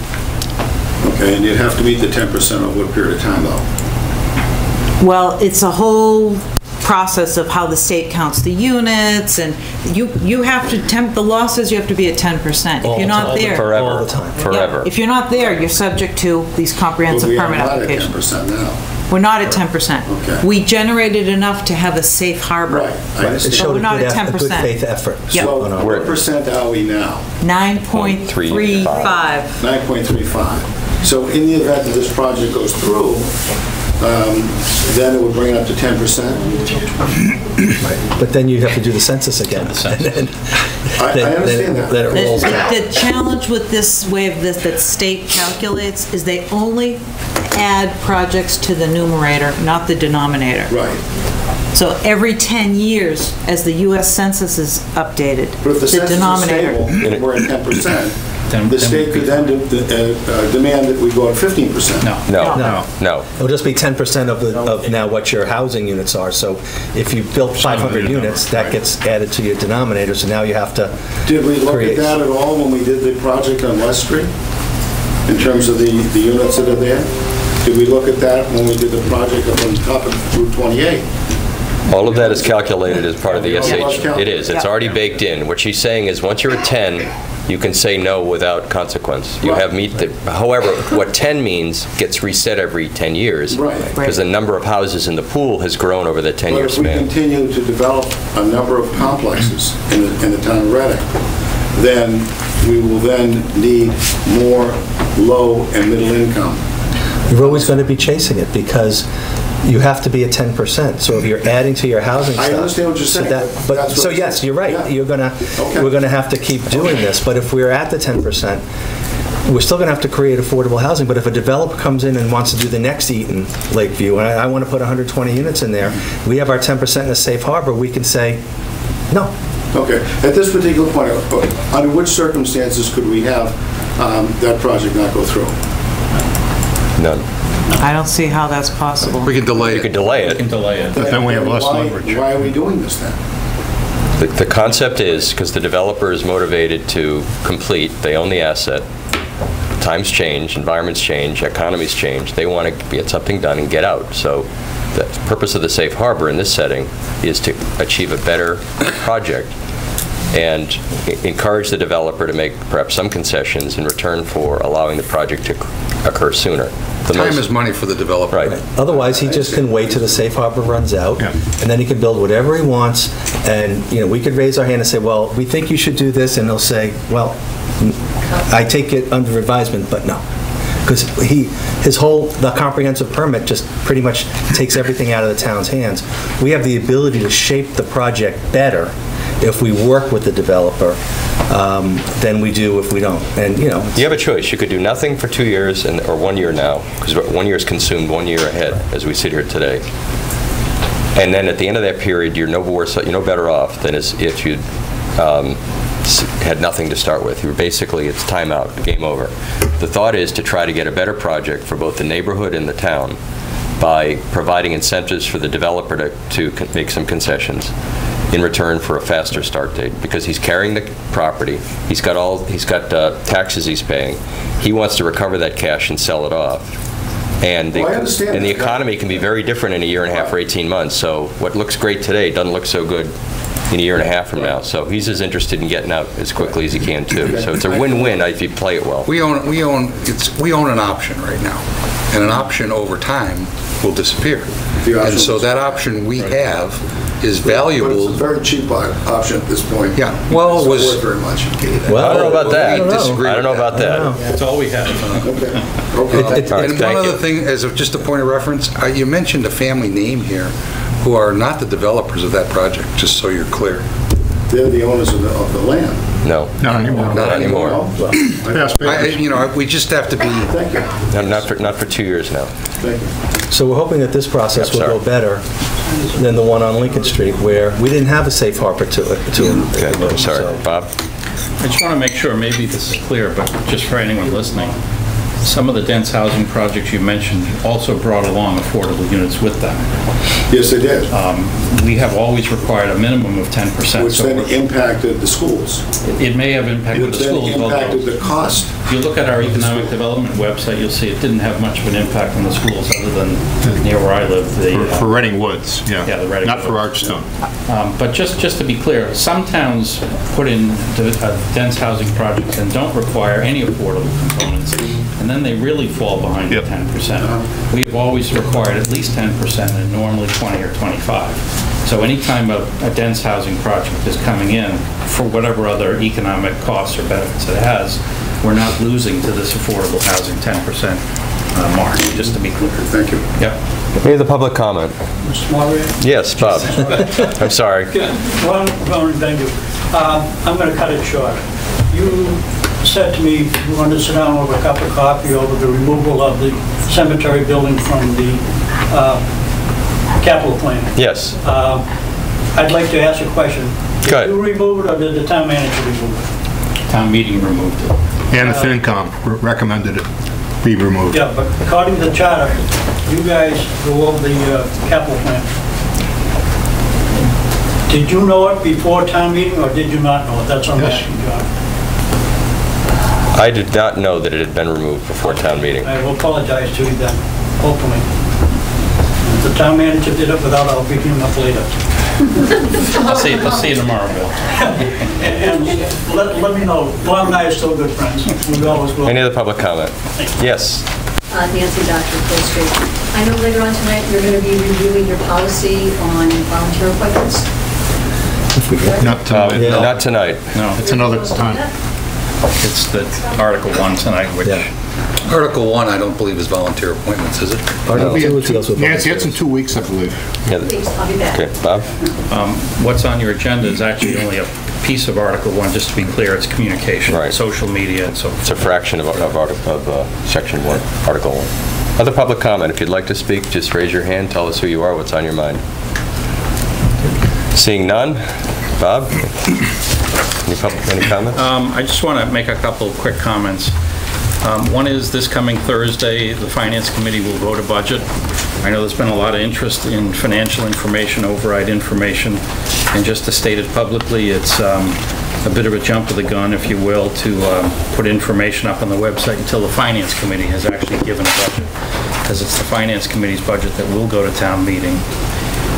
Okay, and you'd have to meet the 10% over what period of time, though? Well, it's a whole process of how the state counts the units, and you, you have to, temp, the law says you have to be at 10%. If you're the not time. there. Forever. All the time. Yeah, Forever. If you're not there, you're subject to these comprehensive But comprehensive we are not at 10% now. We're not at 10%. Okay. We generated enough to have a safe harbor. Right, I It understand. showed we're a not good at eff- a good 10%. faith effort. Yeah. So on our- what percent are we now? 9.35. 9.35. So in the event that this project goes through, um, then it would bring it up to 10%? But then you'd have to do the census again. *laughs* And then- I I then- then- understand that. Then it The rolls back. the challenge with this way of this, that state calculates, is they only add projects to the numerator, not the denominator. Right. So every 10 years, as the US Census is updated, But if the the census is denominator. stable, and we're at 10%, Then- the then state we'd be could then de- de- uh, demand that we go at 15%. No. No, No. no. It'll just be 10% of the, of now what your housing units are. So if you built 500 units, that gets added to your denominator, so now you have to Did we look at create. that at all when we did the project on West Street? In terms of the, the units that are there? Did we look at that when we did the project up on top of Route 28? All of that is calculated as part of the Yeah. SH. It is, it's already baked in. What she's saying is, once you're at 10, you can say no without consequence. You have meet the, however, what 10 means gets reset every 10 years. Right. Because the number of houses in the pool has grown over the 10-year But if we span. continue to develop a number of complexes in the, in the town of Reading, then we will then need more low and middle income. You're always going to be chasing it because you have to be at 10%. So if you're adding to your housing I stuff. understand what you're so saying, that- but But, that's so what- yes, you're Yeah. right. You're going to, Okay. we're going to have to keep doing this. But if we're at the 10%, we're still going to have to create affordable housing. But if a developer comes in and wants to do the next Eaton Lakeview, and I, I want to put 120 units in there, we have our 10% in a safe harbor, we can say, no. Okay, at this particular point, uh, under which circumstances could we have um, that project not go through? None. I don't see how that's possible. We can delay You could it. delay We can it. delay it. But then we have less Why- leverage. Why are we doing this then? The- The concept is, because the developer is motivated to complete, they own the asset, times change, environments change, economies change, they want to get something done and get out. So the purpose of the safe harbor in this setting is to achieve a better project and encourage the developer to make perhaps some concessions in return for allowing the project to occur sooner. The Time most- is money for the developer. Right. Otherwise, he just can wait till the safe harbor runs out, Yeah. and then he can build whatever he wants, and, you know, we could raise our hand and say, well, we think you should do this, and they'll say, well, I take it under advisement, but no. Because he, his whole, the comprehensive permit just pretty much takes everything out of the town's hands. We have the ability to shape the project better if we work with the developer um, than we do if we don't, and, you know. You have a choice. You could do nothing for two years and, or one year now, because one year is consumed one year ahead, as we sit here today. And then at the end of that period, you're no worse, you're no better off than as if you'd um, had nothing to start with. You're basically, it's timeout, game over. The thought is to try to get a better project for both the neighborhood and the town by providing incentives for the developer to, to make some concessions in return for a faster start date, because he's carrying the property, he's got all, he's got uh, taxes he's paying, he wants to recover that cash and sell it off. And the, Well, and the economy can be very different in a year and a half or 18 months, so what looks great today doesn't look so good in a year and a half from now. So he's as interested in getting out as quickly as he can, too. So it's a win-win if you play it well. We own, we own, it's, we own an option right now, and an option over time will disappear. And so that option we have is But it's a valuable. very cheap option at this point. Yeah, well, it It's not was- worth very much. Well, I don't know about that. We disagree I don't know about I don't that. It's all we have. Okay, It- *laughs* okay. it- All right, And thank one you. other thing, as of just a point of reference, uh, you mentioned a family name here who are not the developers of that project, just so you're clear. They're the owners of the, of the land. No, Not anymore. Not anymore. Well, I- You know, we just have to be, Thank you, No, not for, not for two years now. thank you. So we're hoping that this process Yep, will go better than the one on Lincoln Street, where we didn't have a safe harbor to it. to it. Okay, I'm sorry. So- Bob? I just want to make sure, maybe this is clear, but just for anyone listening, some of the dense housing projects you mentioned also brought along affordable units with them. Yes, they did. We have always required a minimum of 10%. Which so then impacted the schools. It may have impacted Which the then schools, although impacted the cost. if you look at our economic development website, you'll see it didn't have much of an impact on the schools other than near where I live. the, For- uh, For Reading Woods, yeah. Yeah, the Reading Not for Archstone. Um, But just, just to be clear, some towns put in the, uh, dense housing projects and don't require any affordable components, and then they really fall behind the 10%. We've always required at least 10% and normally 20 or 25. So anytime a, a dense housing project is coming in, for whatever other economic costs or benefits it has, we're not losing to this affordable housing 10% uh, mark, just to be clear. Thank you. Yep. Any other public comment? Mr. Moderator? Yes, Bob. *laughs* I'm sorry. Yeah, Ron, Ron, thank you. Um, I'm going to cut it short. You said to me you wanted to sit down over a cup of coffee over the removal of the cemetery building from the uh, capital plan. Yes. Um, I'd like to ask a question. Go ahead. Did you remove it or did the town manager remove it? Town meeting removed it. And the FinCom re- recommended it be removed. Yeah, but according to the charter, you guys go over the uh, capital plan. Did you know it before town meeting or did you not know it? That's what I'm Yes. asking, John. I did not know that it had been removed before town meeting. I will apologize to you then, openly. If the town manager did it without, I'll beat him up later. I'll see, I'll see you tomorrow, Bill. And let, let me know, Bob and I are still good friends. We always will. Any other public comment? Yes. Uh, Nancy Dr. Full Street. I know later on tonight, you're going to be reviewing your policy on volunteer appointments. Not Uh, tonight. Not tonight. No, It's another time. It's the Article 1 tonight, which, Article 1, I don't believe is volunteer appointments, is it? Article two deals with Nancy, it's in two weeks, I believe. Please, I'll be back. Okay, Bob? um, what's on your agenda is actually only a piece of Article 1, just to be clear, it's communication, Right. social media and so It's a fraction of, of, arti- of uh, Section 1, Article 1. Other public comment, if you'd like to speak, just raise your hand, tell us who you are, what's on your mind. Seeing none? Bob? Any public, any comments? Um, I just want to make a couple of quick comments. Um, One is this coming Thursday, the Finance Committee will vote a budget. I know there's been a lot of interest in financial information, override information, and just to state it publicly, it's um, a bit of a jump of the gun, if you will, to um, put information up on the website until the Finance Committee has actually given a budget, because it's the Finance Committee's budget that will go to town meeting.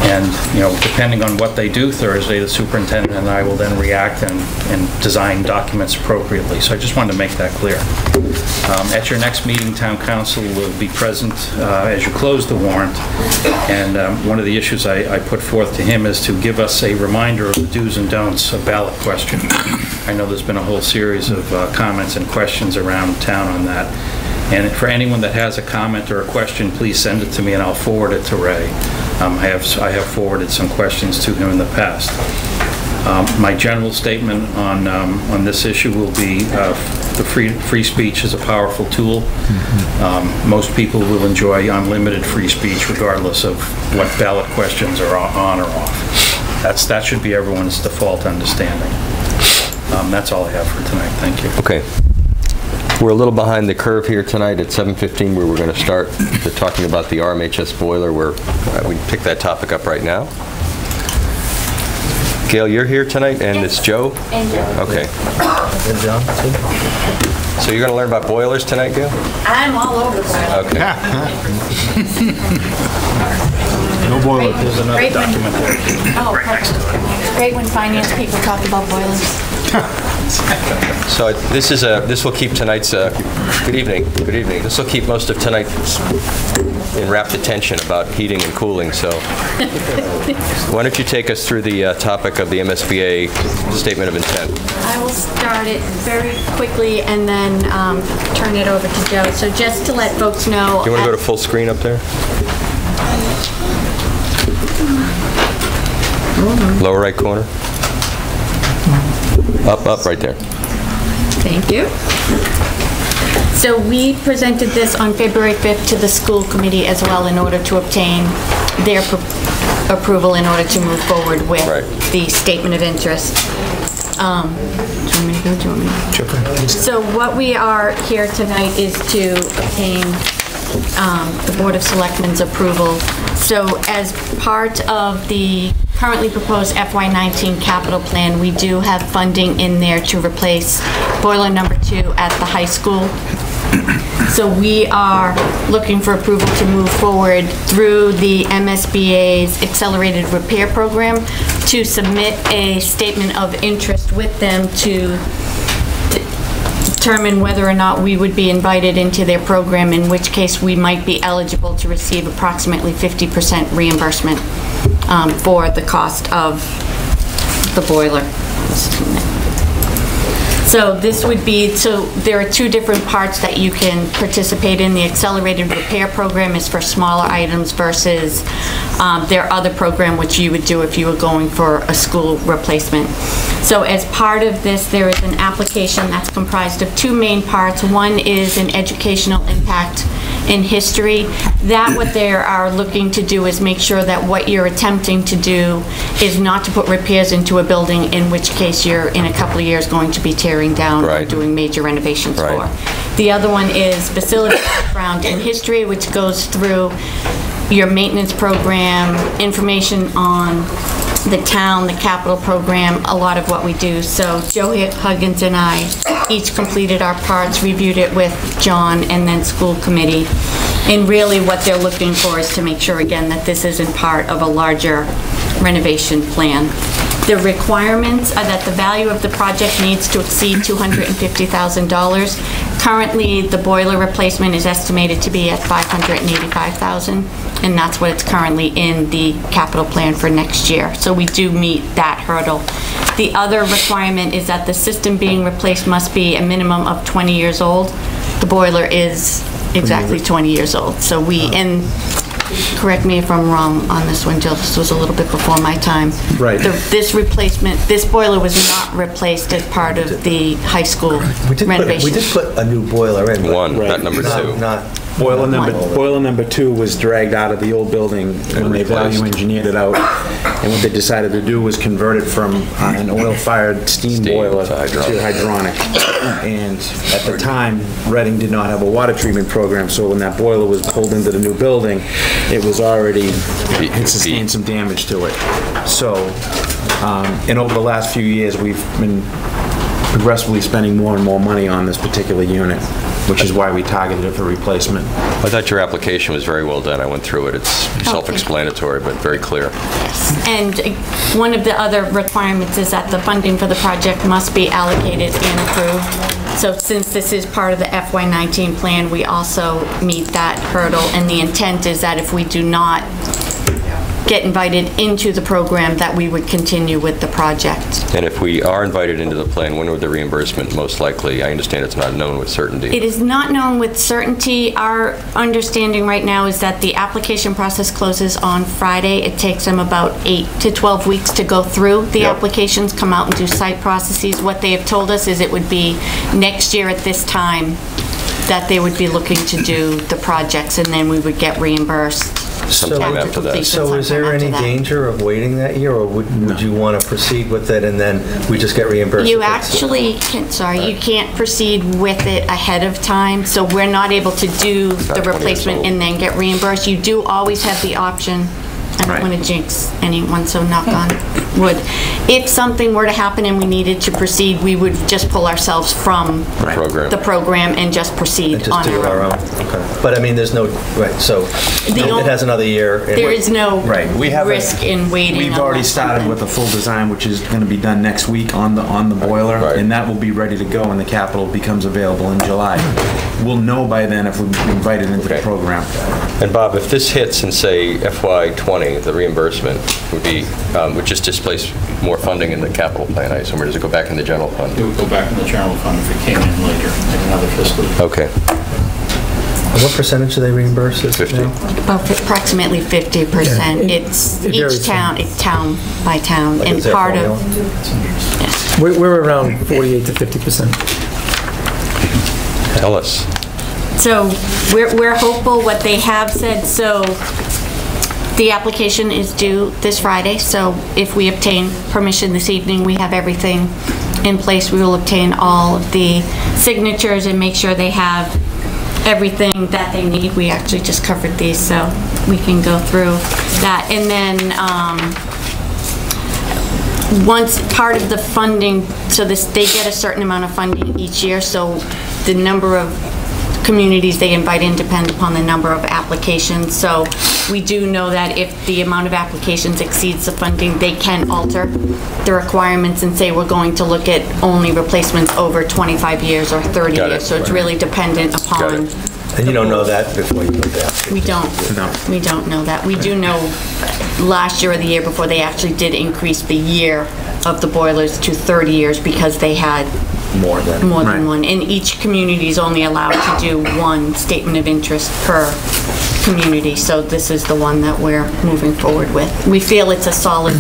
And, you know, depending on what they do Thursday, the superintendent and I will then react and, and design documents appropriately. So I just wanted to make that clear. Um, At your next meeting, town counsel will be present uh, as you close the warrant. And um, one of the issues I, I put forth to him is to give us a reminder of the do's and don'ts of ballot question. I know there's been a whole series of uh, comments and questions around town on that. And for anyone that has a comment or a question, please send it to me and I'll forward it to Ray. Um, I have, I have forwarded some questions to him in the past. Um, My general statement on, um, on this issue will be, uh, the free, free speech is a powerful tool. Um, Most people will enjoy unlimited free speech regardless of what ballot questions are on or off. That's, that should be everyone's default understanding. Um, That's all I have for tonight. Thank you. Okay. We're a little behind the curve here tonight at 7:15, where we're going to start to talking about the RMHS boiler, where uh, we pick that topic up right now. Gail, you're here tonight, and it's Joe? And Joe. Okay. And John, too? So you're going to learn about boilers tonight, Gail? I'm all over the place. Okay. *laughs* No boiler. There's another Great document there. Oh, perfect. Great when finance people talk about boilers. *laughs* So this is a, this will keep tonight's, uh, good evening, good evening. This will keep most of tonight's in rapt attention about heating and cooling, so why don't you take us through the uh, topic of the MSBA Statement of Intent? I will start it very quickly and then um, turn it over to Joe. So just to let folks know. Do you want to go to full screen up there? Lower right corner? Up, up, right there. Thank you. So we presented this on February 5th to the school committee as well in order to obtain their pro- approval in order to move forward with Right. the statement of interest. Um, Do you want me to go? Do you want me to? So what we are here tonight is to obtain um, the Board of Selectmen's approval. So as part of the currently proposed FY19 capital plan, we do have funding in there to replace boiler number two at the high school. So we are looking for approval to move forward through the MSBA's Accelerated Repair Program to submit a statement of interest with them to determine whether or not we would be invited into their program, in which case we might be eligible to receive approximately 50% reimbursement um, for the cost of the boiler. So this would be, so there are two different parts that you can participate in. The accelerated repair program is for smaller items versus um, their other program, which you would do if you were going for a school replacement. So as part of this, there is an application that's comprised of two main parts. One is an educational impact in history. That what they are looking to do is make sure that what you're attempting to do is not to put repairs into a building, in which case you're in a couple of years going to be tearing down or Right. doing major renovations Right. for. The other one is facility background in history, which goes through your maintenance program, information on the town, the capital program, a lot of what we do. So Joe Huggins and I each completed our parts, reviewed it with John and then school committee. And really what they're looking for is to make sure, again, that this isn't part of a larger renovation plan. The requirements are that the value of the project needs to exceed $250,000. Currently, the boiler replacement is estimated to be at $585,000, and that's what it's currently in the capital plan for next year. So we do meet that hurdle. The other requirement is that the system being replaced must be a minimum of 20 years old. The boiler is exactly 20 years old. So we, and correct me if I'm wrong on this one, Jill, this was a little bit before my time. Right. The- This replacement, this boiler was not replaced as part of the high school We did put, we renovation. did put a new boiler in. but One, not number two. Not, Boiler number, One. boiler number two was dragged out of the old building when they value engineered it out. And what they decided to do was convert it from uh, an oil-fired steam Steam boiler to hydraulic. to hydronic. And at the time, Reading did not have a water treatment program, so when that boiler was pulled into the new building, it was already, it sustained some damage to it. So, um, and over the last few years, we've been progressively spending more and more money on this particular unit, which is why we targeted it for replacement. I thought your application was very well done. I went through it. It's self-explanatory, but very clear. And uh, one of the other requirements is that the funding for the project must be allocated and approved. So since this is part of the FY19 plan, we also meet that hurdle. And the intent is that if we do not get invited into the program, that we would continue with the project. And if we are invited into the plan, when would the reimbursement most likely, I understand it's not known with certainty. It is not known with certainty. Our understanding right now is that the application process closes on Friday. It takes them about eight to 12 weeks to go through the Yep. applications, come out and do site processes. What they have told us is it would be next year at this time that they would be looking to do the projects, and then we would get reimbursed. Sometime after that. So is there any danger of waiting that year, or would, would you want to proceed with it and then we just get reimbursed? You if it's- actually, can sorry, you can't proceed with it ahead of time, so we're not able to do the 20 years replacement old. and then get reimbursed. You do always have the option, I don't Right. want to jinx anyone, so knock on wood. If something were to happen and we needed to proceed, we would just pull ourselves from Program. the program and just proceed And just on do our own? Okay. But I mean, there's no, right, so The it has another year. and- There is no Right, we have. a- risk in waiting. We've already unless started something- with a full design, which is gonna be done next week on the, on the boiler, Right. and that will be ready to go when the capital becomes available in July. We'll know by then if we're invited into the Okay. program. And Bob, if this hits in, say, FY '20, the reimbursement would be, um, would just displace more funding in the capital plan, I assume, or does it go back in the general fund? It would go back in the general fund if it came in later, in another fiscal year. Okay. What percentage do they reimburse it 50. now? About fi- approximately 50%. It's it each from- town, it's town by town, Like, and is there a part of, formula? We're, we're around 48 to 50%. Tell us. so we're, we're hopeful what they have said, so the application is due this Friday, so if we obtain permission this evening, we have everything in place. We will obtain all of the signatures and make sure they have everything that they need. We actually just covered these, so we can go through that. And then, um, once, part of the funding, so this, they get a certain amount of funding each year, so the number of communities they invite in depend upon the number of applications. So we do know that if the amount of applications exceeds the funding, they can alter the requirements and say, we're going to look at only replacements over 25 years or 30 Got it. years. So it's really dependent upon And you don't know that before you put that? we don't, we don't know that. We do know last year or the year before, they actually did increase the year of the boilers to 30 years because they had More than. more than Right. one. And each community is only allowed to do one statement of interest per community. So this is the one that we're moving forward with. We feel it's a solid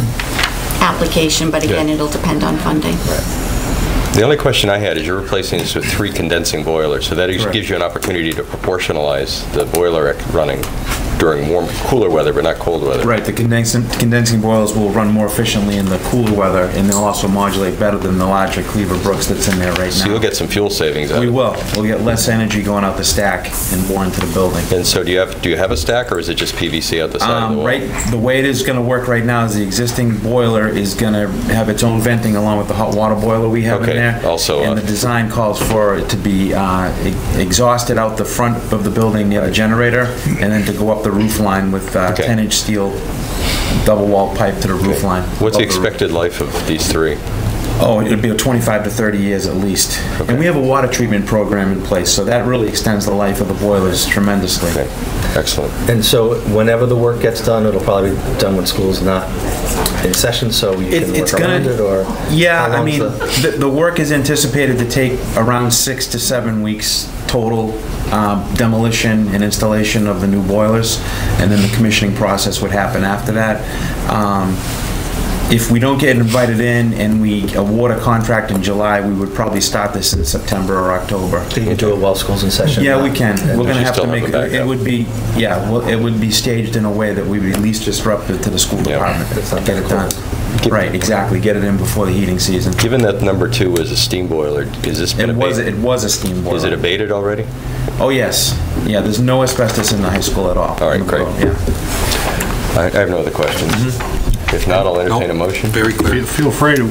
application, but again, Yeah. it'll depend on funding. The only question I had is you're replacing this with three condensing boilers, so that Correct. gives you an opportunity to proportionalize the boiler ec- running during warm, cooler weather, but not cold weather. Right, the condensing, condensing boilers will run more efficiently in the cooler weather, and they'll also modulate better than the larger Cleaver Brooks that's in there right now. So you'll get some fuel savings out of We will. We'll get less energy going out the stack and more into the building. And so do you have, do you have a stack, or is it just PVC out the side of the Um, wall? right, the way it is gonna work right now is the existing boiler is gonna have its own venting along with the hot water boiler we have in Okay, there. also, And uh, the design calls for it to be uh, e- exhausted out the front of the building near the generator, and then to go up the roof line with uh, 10-inch steel double wall pipe to the roof line. What's the above roof. expected life of these three? Oh, it'd be a 25 to 30 years at least. And we have a water treatment program in place, so that really extends the life of the boilers tremendously. Excellent. And so whenever the work gets done, it'll probably be done when school's not in session, so you It- can it's work gonna- around it, or? Yeah, I mean, the- the, the work is anticipated to take around six to seven weeks total um, demolition and installation of the new boilers, and then the commissioning process would happen after that. Um, If we don't get invited in and we award a contract in July, we would probably start this in September or October. You can do it while school's in session? Yeah, we can. And- We're gonna you have still to have make, the backup. it would be, yeah, well, it would be staged in a way that we would be least disruptive to the school department. Get it done. Right, exactly, get it in before the heating season. Given that number two was a steam boiler, is this been It was, abated? it was a steam boiler. Is it abated already? Oh, yes. Yeah, there's no asbestos in the high school at all. All right, great. Yeah. I I have no other questions. Mm-hmm. If not, I'll entertain a motion. Very clear. Feel free to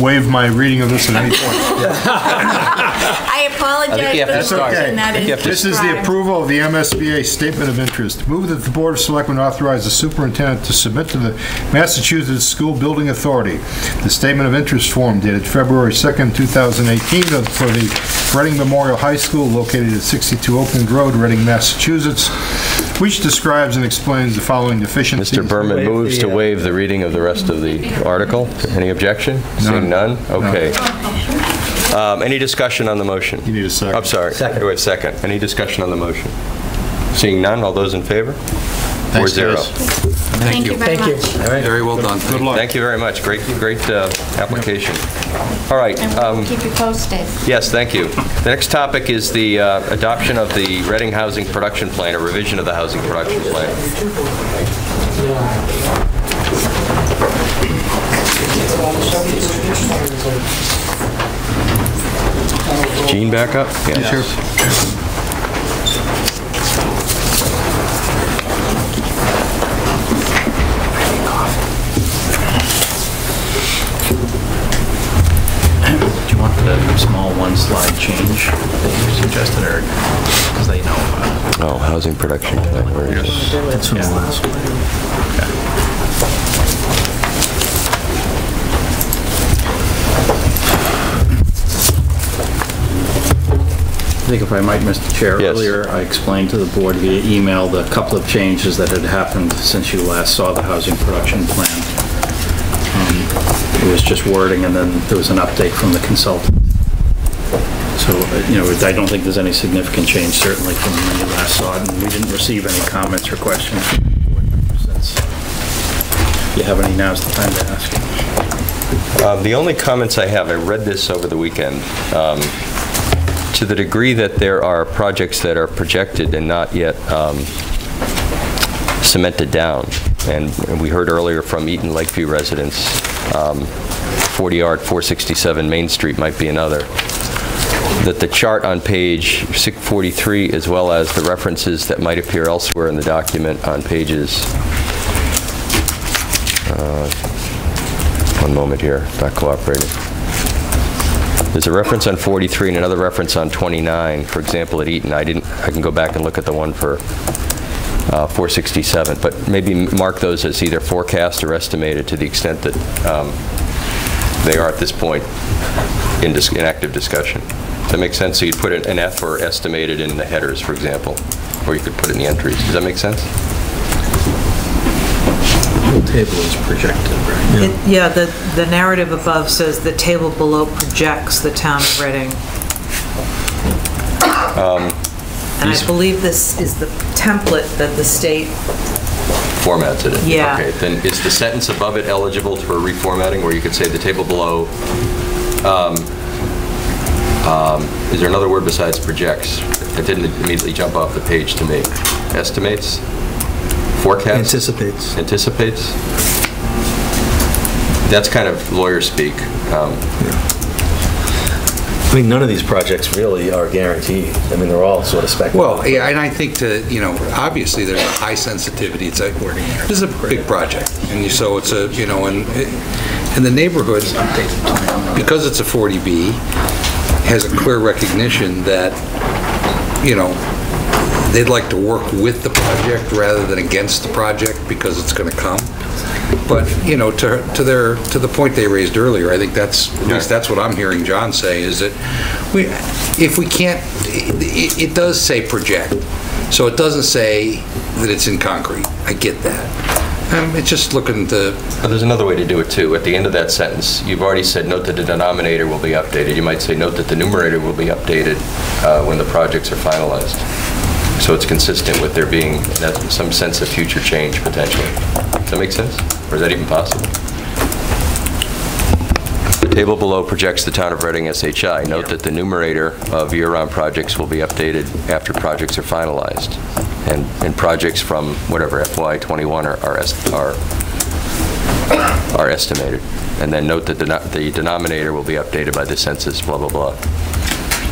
waive my reading of this at any point. *laughs* I apologize for the That's okay. motion that is This is the approval of the MSBA Statement of Interest. Move that the Board of Selectmen authorize the superintendent to submit to the Massachusetts School Building Authority the Statement of Interest form dated February 2nd, 2018 for the Reading Memorial High School located at 62 Oakland Road, Reading, Massachusetts, which describes and explains the following deficiencies. Mr. Berman moves to uh, waive the reading of the rest of the article. Any objection? Seeing none? Okay. Um, Any discussion on the motion? You need a second. I'm sorry. Second. Wait, second. Any discussion on the motion? Seeing none, all those in favor? Four Thanks, zero. guys. Thank you very much. Very well done. Good luck. Thank you very much. Great, great uh, application. All right. And um, we'll keep you posted. Yes, thank you. The next topic is the uh, adoption of the Reading Housing Production Plan, a revision of the Housing Production Plan. Jean back up? Yeah, sure. Do you want the small one slide change that you suggested, or, because they know about it? Oh, Housing Production Plan, where is it? That's from the last one. Think if I might, Mr. Chair, Yes. earlier I explained to the board via email the couple of changes that had happened since you last saw the housing production plan. Um, It was just wording, and then there was an update from the consultant. So, uh, you know, I don't think there's any significant change, certainly from when you last saw it, and we didn't receive any comments or questions from the board members since. If you have any, now's the time to ask. Um, The only comments I have, I read this over the weekend, um, to the degree that there are projects that are projected and not yet um, cemented down, and we heard earlier from Eaton Lakeview residents, um, 40 Yard, 467 Main Street might be another. that the chart on page 643, as well as the references that might appear elsewhere in the document on pages, uh, one moment here, not cooperating. There's a reference on 43 and another reference on 29, for example, at Eaton. I didn't, I can go back and look at the one for uh, 467, but maybe mark those as either forecast or estimated to the extent that um, they are at this point in dis- in active discussion. Does that make sense? So you'd put an an F or estimated in the headers, for example, or you could put it in the entries. Does that make sense? The table is projected, right? It- Yeah, the, the narrative above says the table below projects the town of Reading. And I believe this is the template that the state, formats it. Yeah. Okay, then is the sentence above it eligible for reformatting, where you could say the table below, um, um, is there another word besides projects? It didn't immediately jump off the page to me. Estimates? Forecasts? Anticipates. Anticipates? That's kind of lawyer speak. Um, I mean, none of these projects really are guaranteed. I mean, they're all sort of speculative. Well, yeah, and I think to, you know, obviously there's a high sensitivity, it's like, this is a big project, and you- so it's a, you know, and, and the neighborhood, because it's a 40B, has a clear recognition that, you know, they'd like to work with the project rather than against the project because it's going to come. But, you know, to, to their, to the point they raised earlier, I think that's, at least that's what I'm hearing John say, is that we, if we can't, it, it does say project, so it doesn't say that it's in concrete. I get that. Um, It's just looking to, there's another way to do it, too. At the end of that sentence, you've already said, note that the denominator will be updated. You might say, note that the numerator will be updated uh, when the projects are finalized. So it's consistent with there being that- some sense of future change, potentially. Does that make sense? Or is that even possible? The table below projects the town of Reading SHI. Note that the numerator of year-round projects will be updated after projects are finalized. And, and projects from whatever FY '21 are, are are are estimated. And then note that the the denominator will be updated by the census, blah, blah, blah.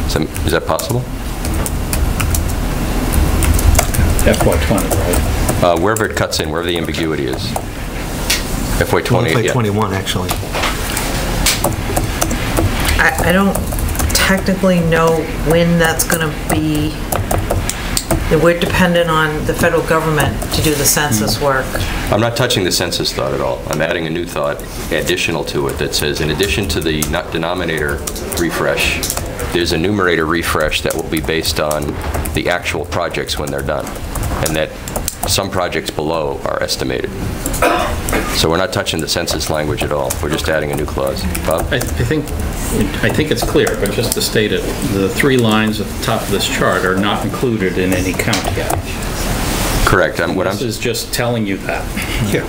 So, Is that possible? FY '20, right? Uh, Wherever it cuts in, wherever the ambiguity is. FY '20, Like yeah. 21, actually. I, I don't technically know when that's gonna be, we're dependent on the federal government to do the census work. I'm not touching the census thought at all. I'm adding a new thought additional to it that says, in addition to the not- denominator refresh, there's a numerator refresh that will be based on the actual projects when they're done, and that some projects below are estimated. So we're not touching the census language at all. We're just adding a new clause. Bob? I I think, I think it's clear, but just to state it, the three lines at the top of this chart are not included in any count yet. Correct. I'm- What I'm This is just telling you that.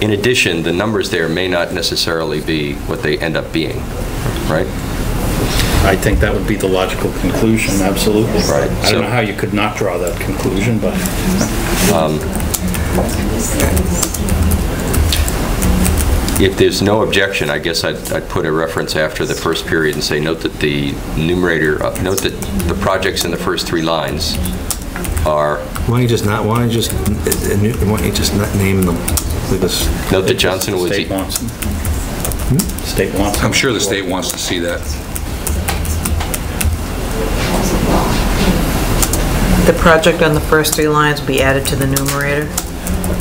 In addition, the numbers there may not necessarily be what they end up being, right? I think that would be the logical conclusion, absolutely. Right, I so- don't know how you could not draw that conclusion, but If there's no objection, I guess I'd I'd put a reference after the first period and say, note that the numerator, uh, note that the projects in the first three lines are, Why don't you just not, why don't you just, uh, uh, why don't you just not name them? Leave us- note that Johnson was, state wants them. State wants them. I'm sure the state wants to see that. The project on the first three lines be added to the numerator.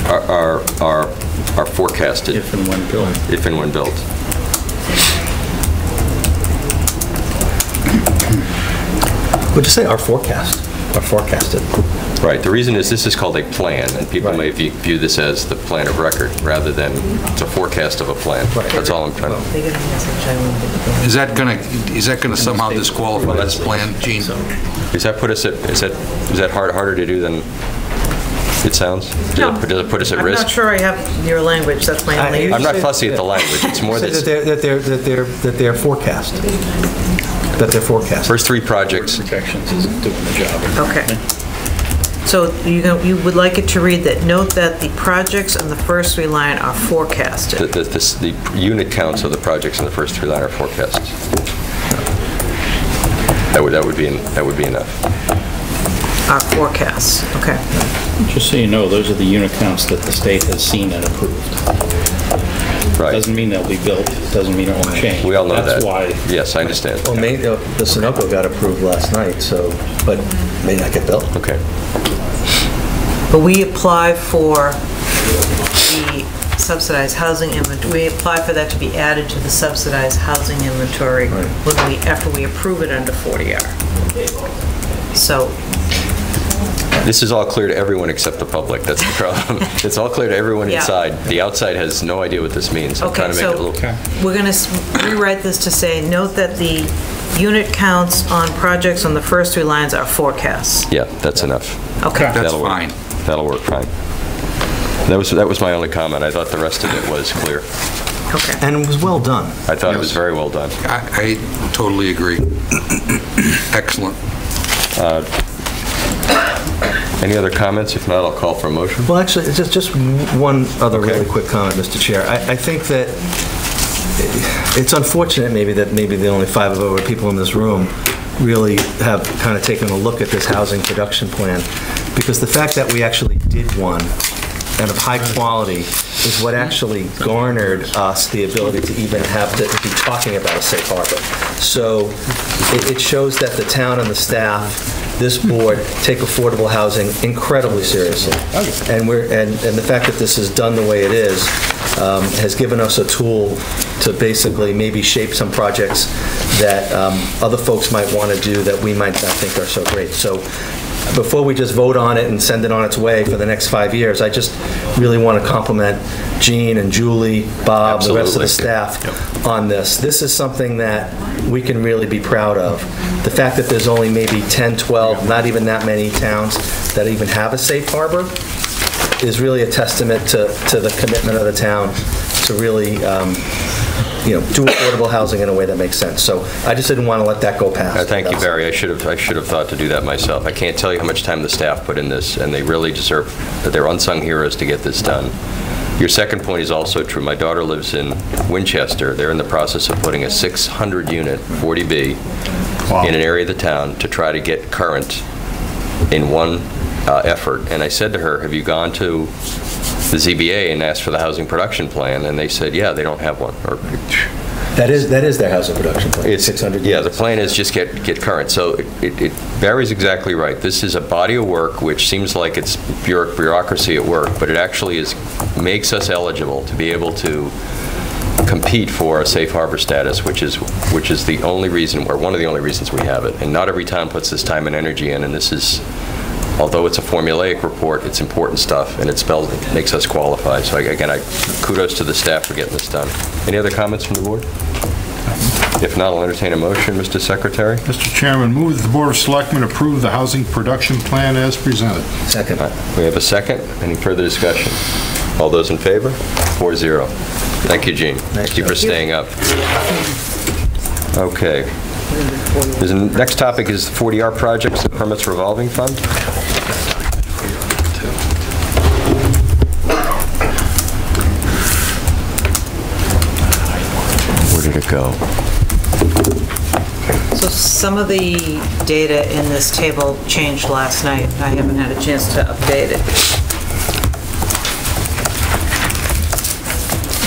are- are are are forecasted If and when built. if and when built. Would you say our forecast, our forecasted? Right, the reason is this is called a plan, and people may view view this as the plan of record, rather than it's a forecast of a plan. That's all I'm trying to... They get an SHI one. Is that going to, is that going to somehow disqualify this plan, Jean? Does that put us at, is that, is that hard, harder to do than it sounds? Does it put- Does it put us at risk? I'm risk? not sure I have your language, that's my only issue. I'm not fussy at the language, it's more Say that That they're, that they're, that they're, that they're forecast. That they're forecast. first three projects, Projections isn't doing the job. Okay. So you go- you would like it to read that, note that the projects on the first three line are the, forecasted. the, this- the unit counts of the projects in the first three line are forecasts. That would, that would be, that would be enough. Our forecasts, okay. Just so you know, those are the unit counts that the state has seen and approved. Right. Doesn't mean they'll be built, doesn't mean it won't change. We all know that. That's why, Yes, I understand. Well, maybe, uh, the Sunoco got approved last night, so, but may not get built. Okay. But we apply for the subsidized housing inventory, we apply for that to be added to the subsidized housing inventory when we, after we approve it under 40R. So, This is all clear to everyone except the public, that's the problem. *laughs* It's all clear to everyone Yeah. inside. The outside has no idea what this means. I'm Okay, trying to make it a so- little... we're going to rewrite this to say, note that the unit counts on projects on the first three lines are forecasts. Yeah, that's enough. Okay. That's That'll work. fine. That'll work fine. That was, that was my only comment. I thought the rest of it was clear. Okay. And it was well done. I thought it was very well done. I I totally agree. *coughs* Excellent. Uh, Any other comments? If not, I'll call for a motion. Well, actually, just, just one other really quick comment, Mr. Chair. I, I think that it's unfortunate maybe that maybe the only five of our people in this room really have kind of taken a look at this housing production plan, because the fact that we actually did one and of high quality is what actually garnered us the ability to even have to be talking about a safe harbor. So it, it shows that the town and the staff, this board, take affordable housing incredibly seriously. And we're, and, and the fact that this is done the way it is um, has given us a tool to basically maybe shape some projects that um, other folks might want to do that we might not think are so great. So before we just vote on it and send it on its way for the next five years, I just really want to compliment Jean and Julie, Bob, the rest of the staff on this. This is something that we can really be proud of. The fact that there's only maybe 10, 12, not even that many towns that even have a safe harbor is really a testament to, to the commitment of the town to really, um, you know, do affordable housing in a way that makes sense. So I just didn't want to let that go Uh, past. Thank you, Barry. I should have, I should have thought to do that myself. I can't tell you how much time the staff put in this, and they really deserve, that they're unsung heroes to get this done. Your second point is also true. My daughter lives in Winchester. They're in the process of putting a 600-unit 40B in an area of the town to try to get current in one uh, effort. And I said to her, have you gone to the ZBA and asked for the housing production plan? And they said, yeah, they don't have one. Or That is, that is their housing production plan, it's 600 Yeah, the plan is just get, get current. So it- it, it, Barry's exactly right. This is a body of work which seems like it's bureaucracy at work, but it actually is, makes us eligible to be able to compete for a safe harbor status, which is, which is the only reason, or one of the only reasons we have it. And not every town puts this time and energy in, and this is, although it's a formulaic report, it's important stuff, and it spells, it makes us qualify. So I- again, I kudos to the staff for getting this done. Any other comments from the board? If not, I'll entertain a motion, Mr. Secretary. Mr. Chairman, move that the Board of Selectmen approve the housing production plan as presented. Second. We have a second. Any further discussion? All those in favor? 4-0. Thank you, Jean. Thank you for staying up. Okay. There's a- Next topic is the 40R projects, the permits revolving fund. Where did it go? So some of the data in this table changed last night. I haven't had a chance to update it.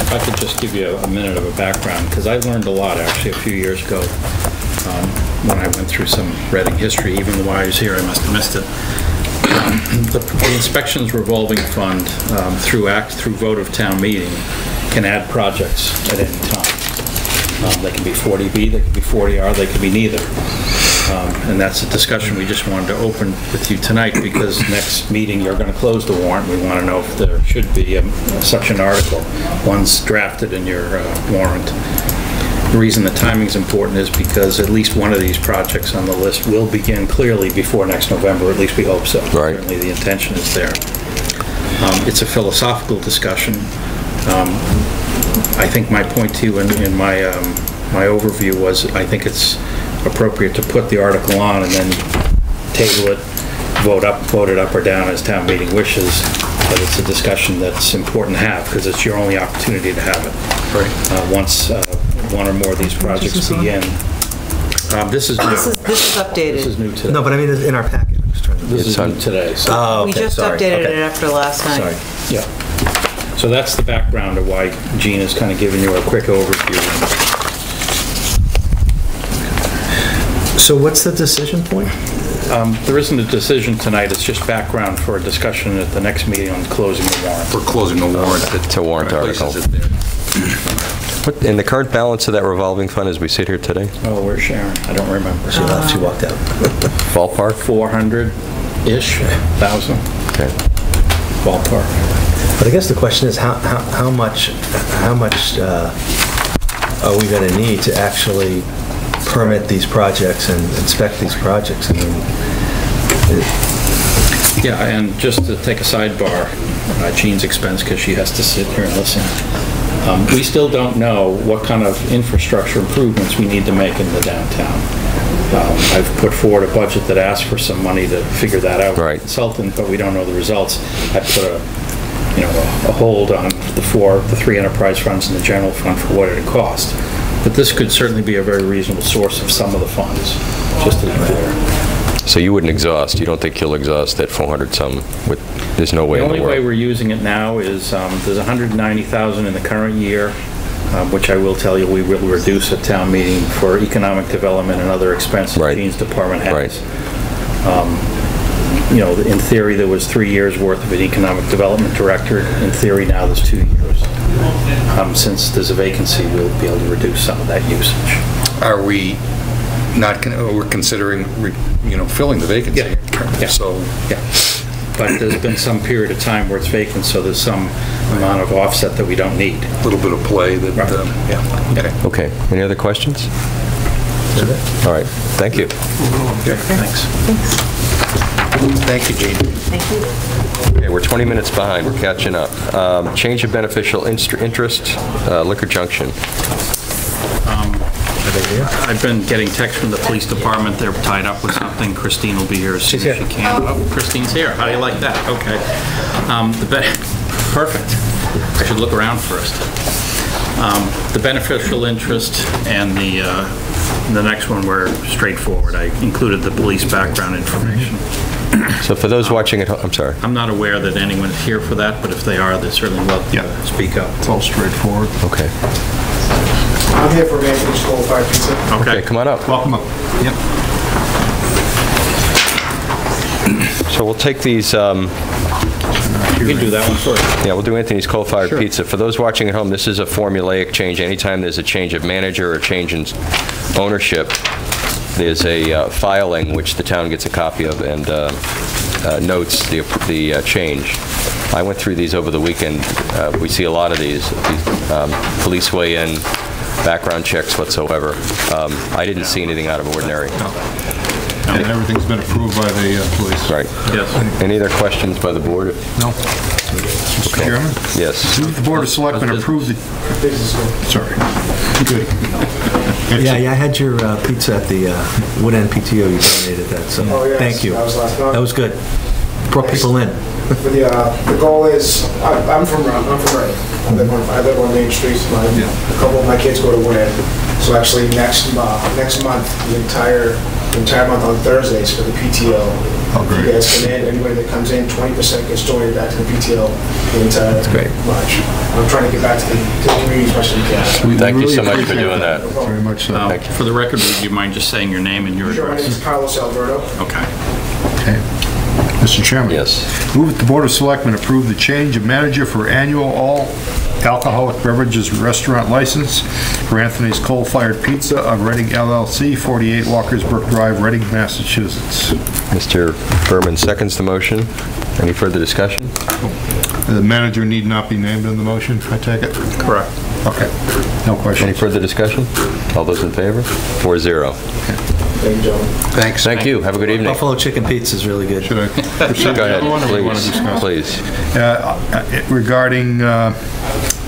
if I could just give you a minute of a background, because I learned a lot actually a few years ago um, when I went through some Reading history, even while I was here, I must have missed it. Um, *clears throat* The the inspections revolving fund, um, through act, through vote of town meeting, can add projects at any time. Um, They can be 40B, they can be 40R, they can be neither. Um, And that's a discussion we just wanted to open with you tonight, because next meeting, you're going to close the warrant. We want to know if there should be um, such an article. One's drafted in your uh, warrant. The reason the timing is important is because at least one of these projects on the list will begin clearly before next November, at least we hope so. Right. Certainly, the intention is there. Um, It's a philosophical discussion. Um, I think my point to you in, in my, um, my overview was, I think it's appropriate to put the article on and then table it, vote up, vote it up or down as town meeting wishes, but it's a discussion that's important to have, because it's your only opportunity to have it. Right. Once uh, one or more of these projects begin, Um, This is new. This is, this is updated. This is new today. No, but I mean, in our packet. I'm just trying to- This is new today, so. Oh, We okay, just sorry. updated Okay. it after last night. Sorry. Yeah. So that's the background of why Jean is kind of giving you a quick overview. So what's the decision point? Um, There isn't a decision tonight, it's just background for a discussion at the next meeting on closing the warrant. We're closing the warrant. that To warrant places article. it there. What, in the current balance of that revolving fund as we sit here today? Oh, where's Sharon? I don't remember. She left, she walked out. Ballpark? 400-ish, thousand Okay. ballpark. But I guess the question is, how, how how much, how much uh, are we going to need to actually permit these projects and inspect these projects? I mean, Yeah, and just to take a sidebar, uh, Jean's expense, because she has to sit here and listen. Um, We still don't know what kind of infrastructure improvements we need to make in the downtown. Um, I've put forward a budget that asks for some money to figure that out. with a Consultant, but we don't know the results. I put a, you know, a- a hold on the four, the three enterprise funds and the general fund for what it'd cost. But this could certainly be a very reasonable source of some of the funds, just to be clear. So you wouldn't exhaust, you don't think you'll exhaust that 400 some with, there's no way The in the only way we're using it now is, um, there's 190,000 in the current year, um, which I will tell you, we will reduce at town meeting for economic development and other expenses Right. Jean's department has. Um, You know, in theory, there was three years' worth of an economic development director. In theory, now there's two years. Um, Since there's a vacancy, we'll be able to reduce some of that usage. Are we not, con- oh, we're considering, re- you know, filling the vacancy? Yeah. So, yeah. But there's been some period of time where it's vacant, so there's some amount of offset that we don't need. A little bit of play that, um, yeah, okay. Okay, any other questions? All right, thank you. Okay, Thanks. thanks. Thank you, Jean. Thank you. Okay, we're 20 minutes behind, we're catching up. Um, Change of beneficial inst- interest, uh, Liquor Junction. I've been getting texts from the police department, they're tied up with something, Christine will be here as soon as she can. Oh, Christine's here, how do you like that? Okay. Um, the be- *laughs* Perfect. I should look around first. Um, The beneficial interest and the, uh, the next one were straightforward. I included the police background information. So for those watching at home, I'm sorry. I'm not aware that anyone is here for that, but if they are, they're certainly welcome to speak up. It's all straightforward. Okay. I'm here for Anthony's Coal Fire Pizza. Okay, come on up. Welcome up. Yep. So we'll take these, um... You can do that one first. Yeah, we'll do Anthony's Coal Fired Sure. Pizza. For those watching at home, this is a formulaic change. Anytime there's a change of manager or change in ownership, there's a uh, filing which the town gets a copy of and uh, uh, notes the the uh, change. I went through these over the weekend. Uh, We see a lot of these, these, um, police weigh-in, background checks whatsoever. Um, I didn't see anything out of ordinary. And everything's been approved by the uh, police. Right. Yes. Any other questions by the board? No. Mr. Chairman? Yes. Move the Board of Selectmen approve the... Sorry. Good. Yeah, yeah, I had your uh, pizza at the uh, Wood End PTO, you donated that, so, Oh, yes, thank you. that was last night. That was good. Brought people in. But the, uh, the goal is, I- I'm from, uh, I'm from Reading. I live on, I live on Main Street, my, a couple of my kids go to Wood End. So actually, next, uh, next month, the entire, the entire month on Thursdays for the PTO. Oh, great. You guys come in, anybody that comes in, 20% gets donated back to the PTO the entire great. March. I'm trying to get back to the, to the community as much as we can. Thank you so much for doing that. Very much so. Um, For the record, would you mind just saying your name and your Sure, my name is address? Carlos Alberto. Okay. Okay. Mr. Chairman? Yes. Move that the Board of Selectmen approve the change of manager for annual all alcoholic beverages restaurant license for Anthony's Coal Fired Pizza of Reading LLC, 48 Walkers Brook Drive, Reading, Massachusetts. Mr. Berman seconds the motion. Any further discussion? The manager need not be named in the motion, I take it? Correct. Okay, no question. Any further discussion? All those in favor? Four zero. Thank you, gentlemen. Thanks. Thank you. Have a good evening. Buffalo chicken pizza is really good. Should I proceed Go ahead, other one, or do you want to please, please. Uh, uh, Regarding uh,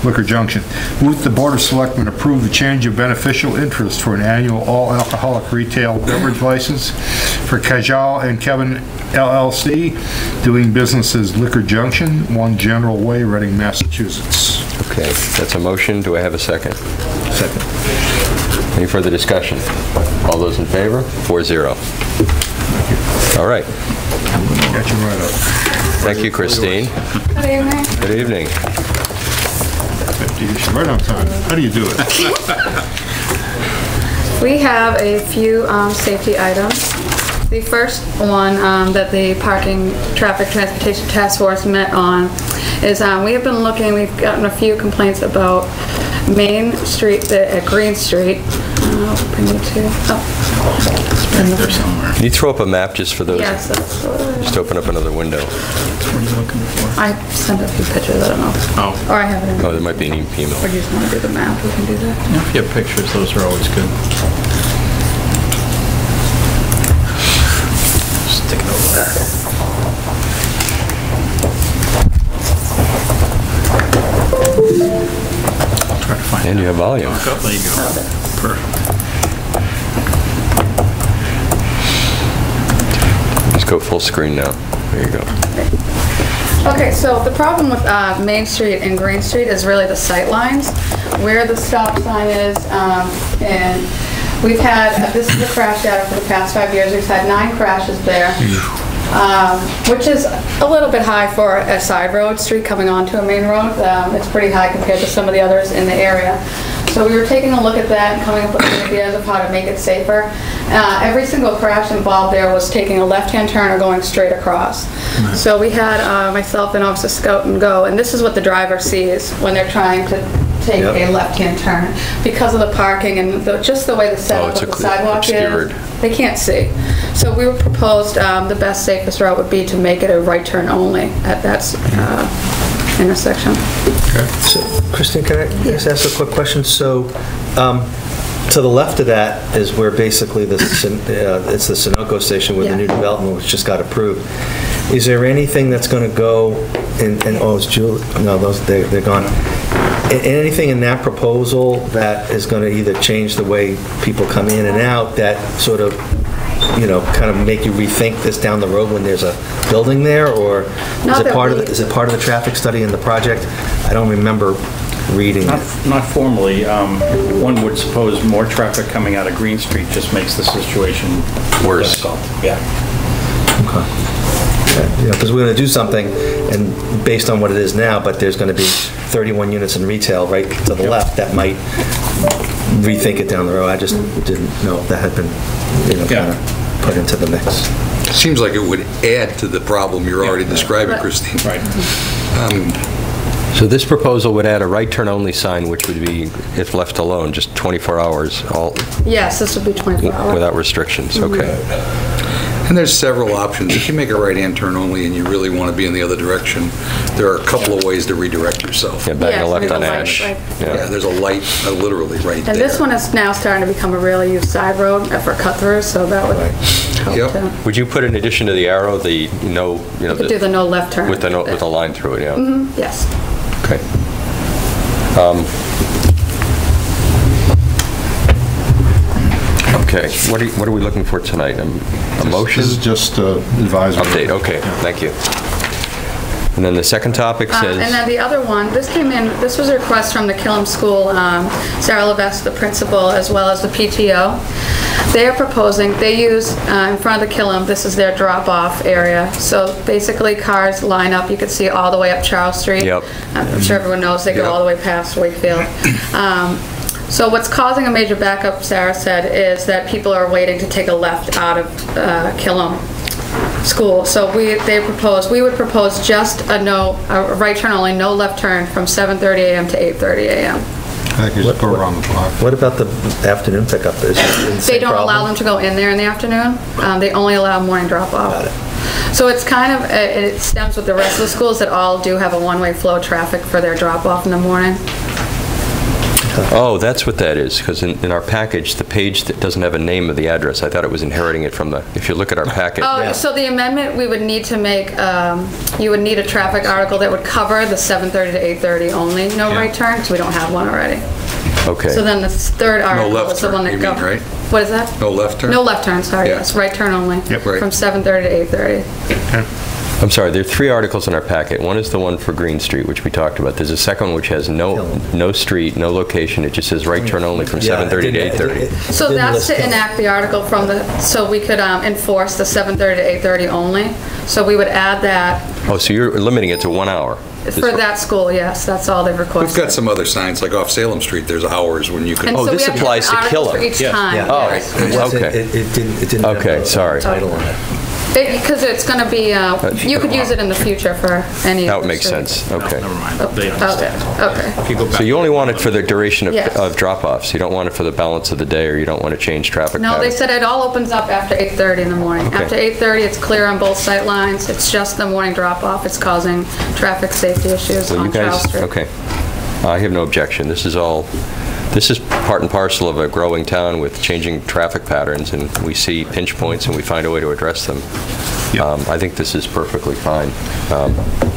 Liquor Junction, move the Board of Selectmen approve the change of beneficial interest for an annual all-alcoholic retail beverage license for Kajal and Kevin LLC, doing business as Liquor Junction, 1 General Way, Reading, Massachusetts. Okay, that's a motion. Do I have a second? Second. Any further discussion? All those in favor? Four zero. All right. Got you right up. Thank you, Christine. Good evening. Good evening. Right on time. How do you do it? *laughs* We have a few um, safety items. The first one um, that the Parking Traffic Transportation Task Force met on is, um, we have been looking, we've gotten a few complaints about Main Street, at Green Street. Uh, bring you to, oh. It's There somewhere. Can you throw up a map just for those? Yes, that's what it is. Just open up another window. What are you looking for? I sent a few pictures, I don't know. Oh. Or I have it in. Oh, there might be an email. Or do you just want to do the map? We can do that. If you have pictures, those are always good. Stick it over there. Try to find And you have volume. Oh, There you go. Perfect. Go full screen now. There you go. Okay, so the problem with uh, Main Street and Green Street is really the sight lines, where the stop sign is, um, and we've had, this is the crash data for the past five years, we've had nine crashes there, um, which is a little bit high for a side road, street coming onto a main road. Um, It's pretty high compared to some of the others in the area. So we were taking a look at that and coming up with ideas of how to make it safer. Uh, Every single crash involved there was taking a left-hand turn or going straight across. So we had uh, myself and Officer Scout and Go, and this is what the driver sees when they're trying to take Yep. a left-hand turn. Because of the parking and the- just the way the Oh, setup it's of the occlu- sidewalk obscured. is, they can't see. So we were proposed, um, the best safest route would be to make it a right turn only at that uh, intersection. So, Christine, can I just ask a quick question? So, um, to the left of that is where basically the, uh, it's the Sunoco station where the new development which just got approved. Is there anything that's going to go, and, and, oh, it's Julie, no, those, they- they're gone. Anything in that proposal that is going to either change the way people come in and out, that sort of, you know, kind of make you rethink this down the road when there's a building there, or is it part of, the- is it part of the traffic study in the project? I don't remember reading it. Not not formally, um, one would suppose more traffic coming out of Green Street just makes the situation Worse. difficult. Yeah. You know, because we're going to do something, and based on what it is now, but there's going to be 31 units in retail right to the left, that might rethink it down the road. I just didn't know if that had been, you know, kind of put into the mix. Seems like it would add to the problem you're already describing, Christine. Right. So this proposal would add a right turn only sign, which would be, if left alone, just 24 hours, all, Yes, this would be 24 hours. without restrictions, okay. And there's several options. If you make a right-hand turn only and you really want to be in the other direction, there are a couple of ways to redirect yourself. Yeah, bang a Yes, left there's on a light, Ash. right. Yeah, there's a light, uh, literally right there. And this one is now starting to become a really used side road for cut-throughs, so that would help Yep. too. Would you put in addition to the arrow, the no, you know, You could do the no left turn. with the, no- with the line through it, yeah? Mhm, Yes. Okay. Um, Okay, what are, you- what are we looking for tonight? Um, A motion? This is just uh, advisory. Update, okay, thank you. And then the second topic Uh, And then the other one, this came in, this was a request from the Killam School, um, Sarah Levesque, the principal, as well as the PTO. They are proposing, they use, uh, in front of the Killam, this is their drop-off area. So basically, cars line up, you can see all the way up Charles Street. Yep. I'm sure everyone knows they go Yep. all the way past Wakefield. *clears throat* Um, So what's causing a major backup, Sarah said, is that people are waiting to take a left out of uh, Killam school. So we, they proposed, we would propose just a no, a right turn only, no left turn from 7:30 a.m. to 8:30 a.m. I could just go around the block. What about the afternoon pickup? Is it the They same don't allow problem? them to go in there in the afternoon. Um, They only allow morning drop-off. So it's kind of, it it stems with the rest of the schools that all do have a one-way flow traffic for their drop-off in the morning. Oh, that's what that is, because in, in our package, the page that doesn't have a name of the address, I thought it was inheriting it from the, if you look at our packet. Oh, so the amendment, we would need to make, um, you would need a traffic article that would cover the 7:30 to 8:30 only, no Yeah. right turn, because we don't have one already. Okay. So then the third article left is the one turn, that you mean, governs. right? What is that? No left turn? No left turn, sorry, Yeah. yes, right turn only. Yep. Right. From 7:30 to 8:30. I'm sorry, there are three articles in our packet. One is the one for Green Street, which we talked about. There's a second one which has no, no street, no location. It just says right turn only from Yeah, it 7:30 to didn't- it- 8:30. it- So didn't that's list to Hill. enact the article from the, so we could um, enforce the 7:30 to 8:30 only. So we would add that Oh, so you're limiting it to one hour? for that school, yes, that's all they've We've got some other signs, like off Salem Street, there's hours when you can. And so we have different articles for each time. Oh, yes. It wasn't- okay. It it didn't, it didn't have Okay, a- sorry. a title on it. Because it's going to be, uh, you could use it in the future for any. That of would make sense, okay. Never mind. Oh, They Okay, understand. okay. If go back. So you only want it for the duration of Yes. of drop-offs? You don't want it for the balance of the day, or you don't want to change traffic No, they said it all opens up after 8:30 in the morning. Okay. After 8:30, it's clear on both sight lines. It's just the morning drop-off. It's causing traffic safety issues Well, you on Charles guys, Street. okay. I have no objection. This is all, this is part and parcel of a growing town with changing traffic patterns, and we see pinch points, and we find a way to address them. Um, I think this is perfectly fine. Um,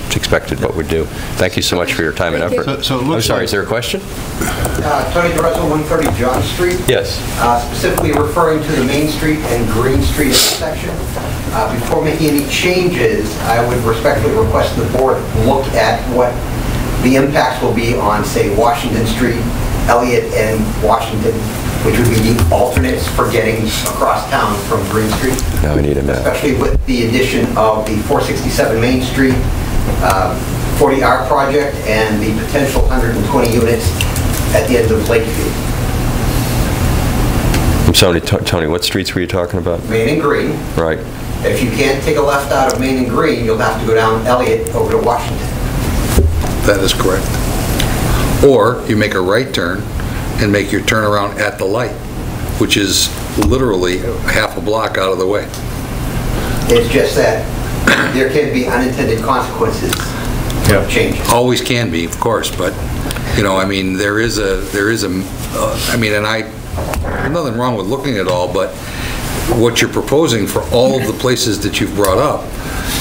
It's expected what we do. Thank you so much for your time and Thank you. effort. So- so it I'm looks sorry, like- is there a question? Uh, Tony DeRosa, 130 John Street. Yes. Uh, Specifically referring to the Main Street and Green Street intersection. Uh, Before making any changes, I would respectfully request the board look at what the impacts will be on, say, Washington Street, Elliott, and Washington, which would be the alternates for getting across town from Green Street, Now I need a map. especially with the addition of the 467 Main Street, uh, 40R project, and the potential 120 units at the end of Lakeview. I'm sorry, To- Tony, what streets were you talking about? Main and Green. Right. If you can't take a left out of Main and Green, you'll have to go down Elliott over to Washington. That is correct. Or you make a right turn and make your turnaround at the light, which is literally half a block out of the way. It's just that there can be unintended consequences of change. Always can be, of course, but, you know, I mean, there is a, there is a, uh, I mean, and I, there's nothing wrong with looking at all, but what you're proposing for all of the places that you've brought up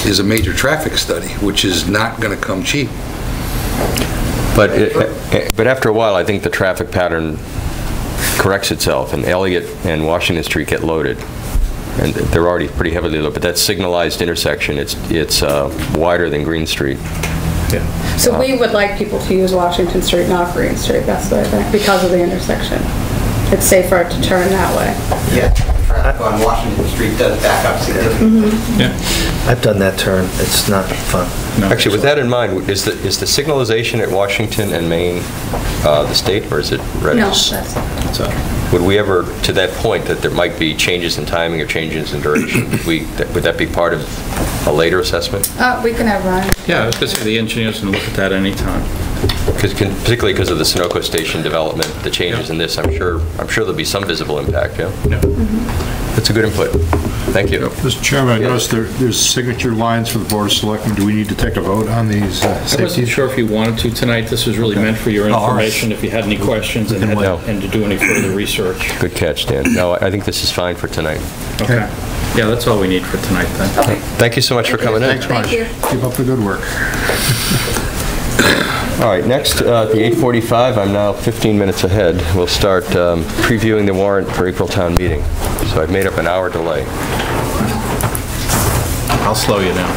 is a major traffic study, which is not going to come cheap. But, it- but after a while, I think the traffic pattern corrects itself, and Elliott and Washington Street get loaded. And they're already pretty heavily loaded, but that signalized intersection, it's, it's uh, wider than Green Street. Yeah. So we would like people to use Washington Street, not Green Street, that's the thing, because of the intersection. It's safer to turn that way. Yeah, traffic on Washington Street does back up significantly. I've done that turn. It's not fun. Actually, with that in mind, is the, is the signalization at Washington and Main uh, the state, or is it Reading? No, that's, Would we ever, to that point, that there might be changes in timing or changes in duration, would we, that- would that be part of a later assessment? uh, we can have Ryan. Yeah, I was going to say, the engineers can look at that anytime. 'Cause can- Particularly because of the Sunoco station development, the changes in this, I'm sure, I'm sure there'll be some visible impact, yeah? That's a good input. Thank you. Mr. Chairman, I noticed there, there's signature lines for the Board of Selectmen. Do we need to take a vote on these uh, I wasn't sure if you wanted to tonight. This was really meant for your Oh, information, if you had any questions and had- wait. and to do any further research. Good catch, Dan. No, I I think this is fine for tonight. Okay. Yeah, that's all we need for tonight, then. Thank you so much for coming in. Thanks, Marge. Keep up the good work. *laughs* All right, next, uh, at the 8:45, I'm now 15 minutes ahead. We'll start um, previewing the warrant for April town meeting. So I've made up an hour delay. I'll slow you down.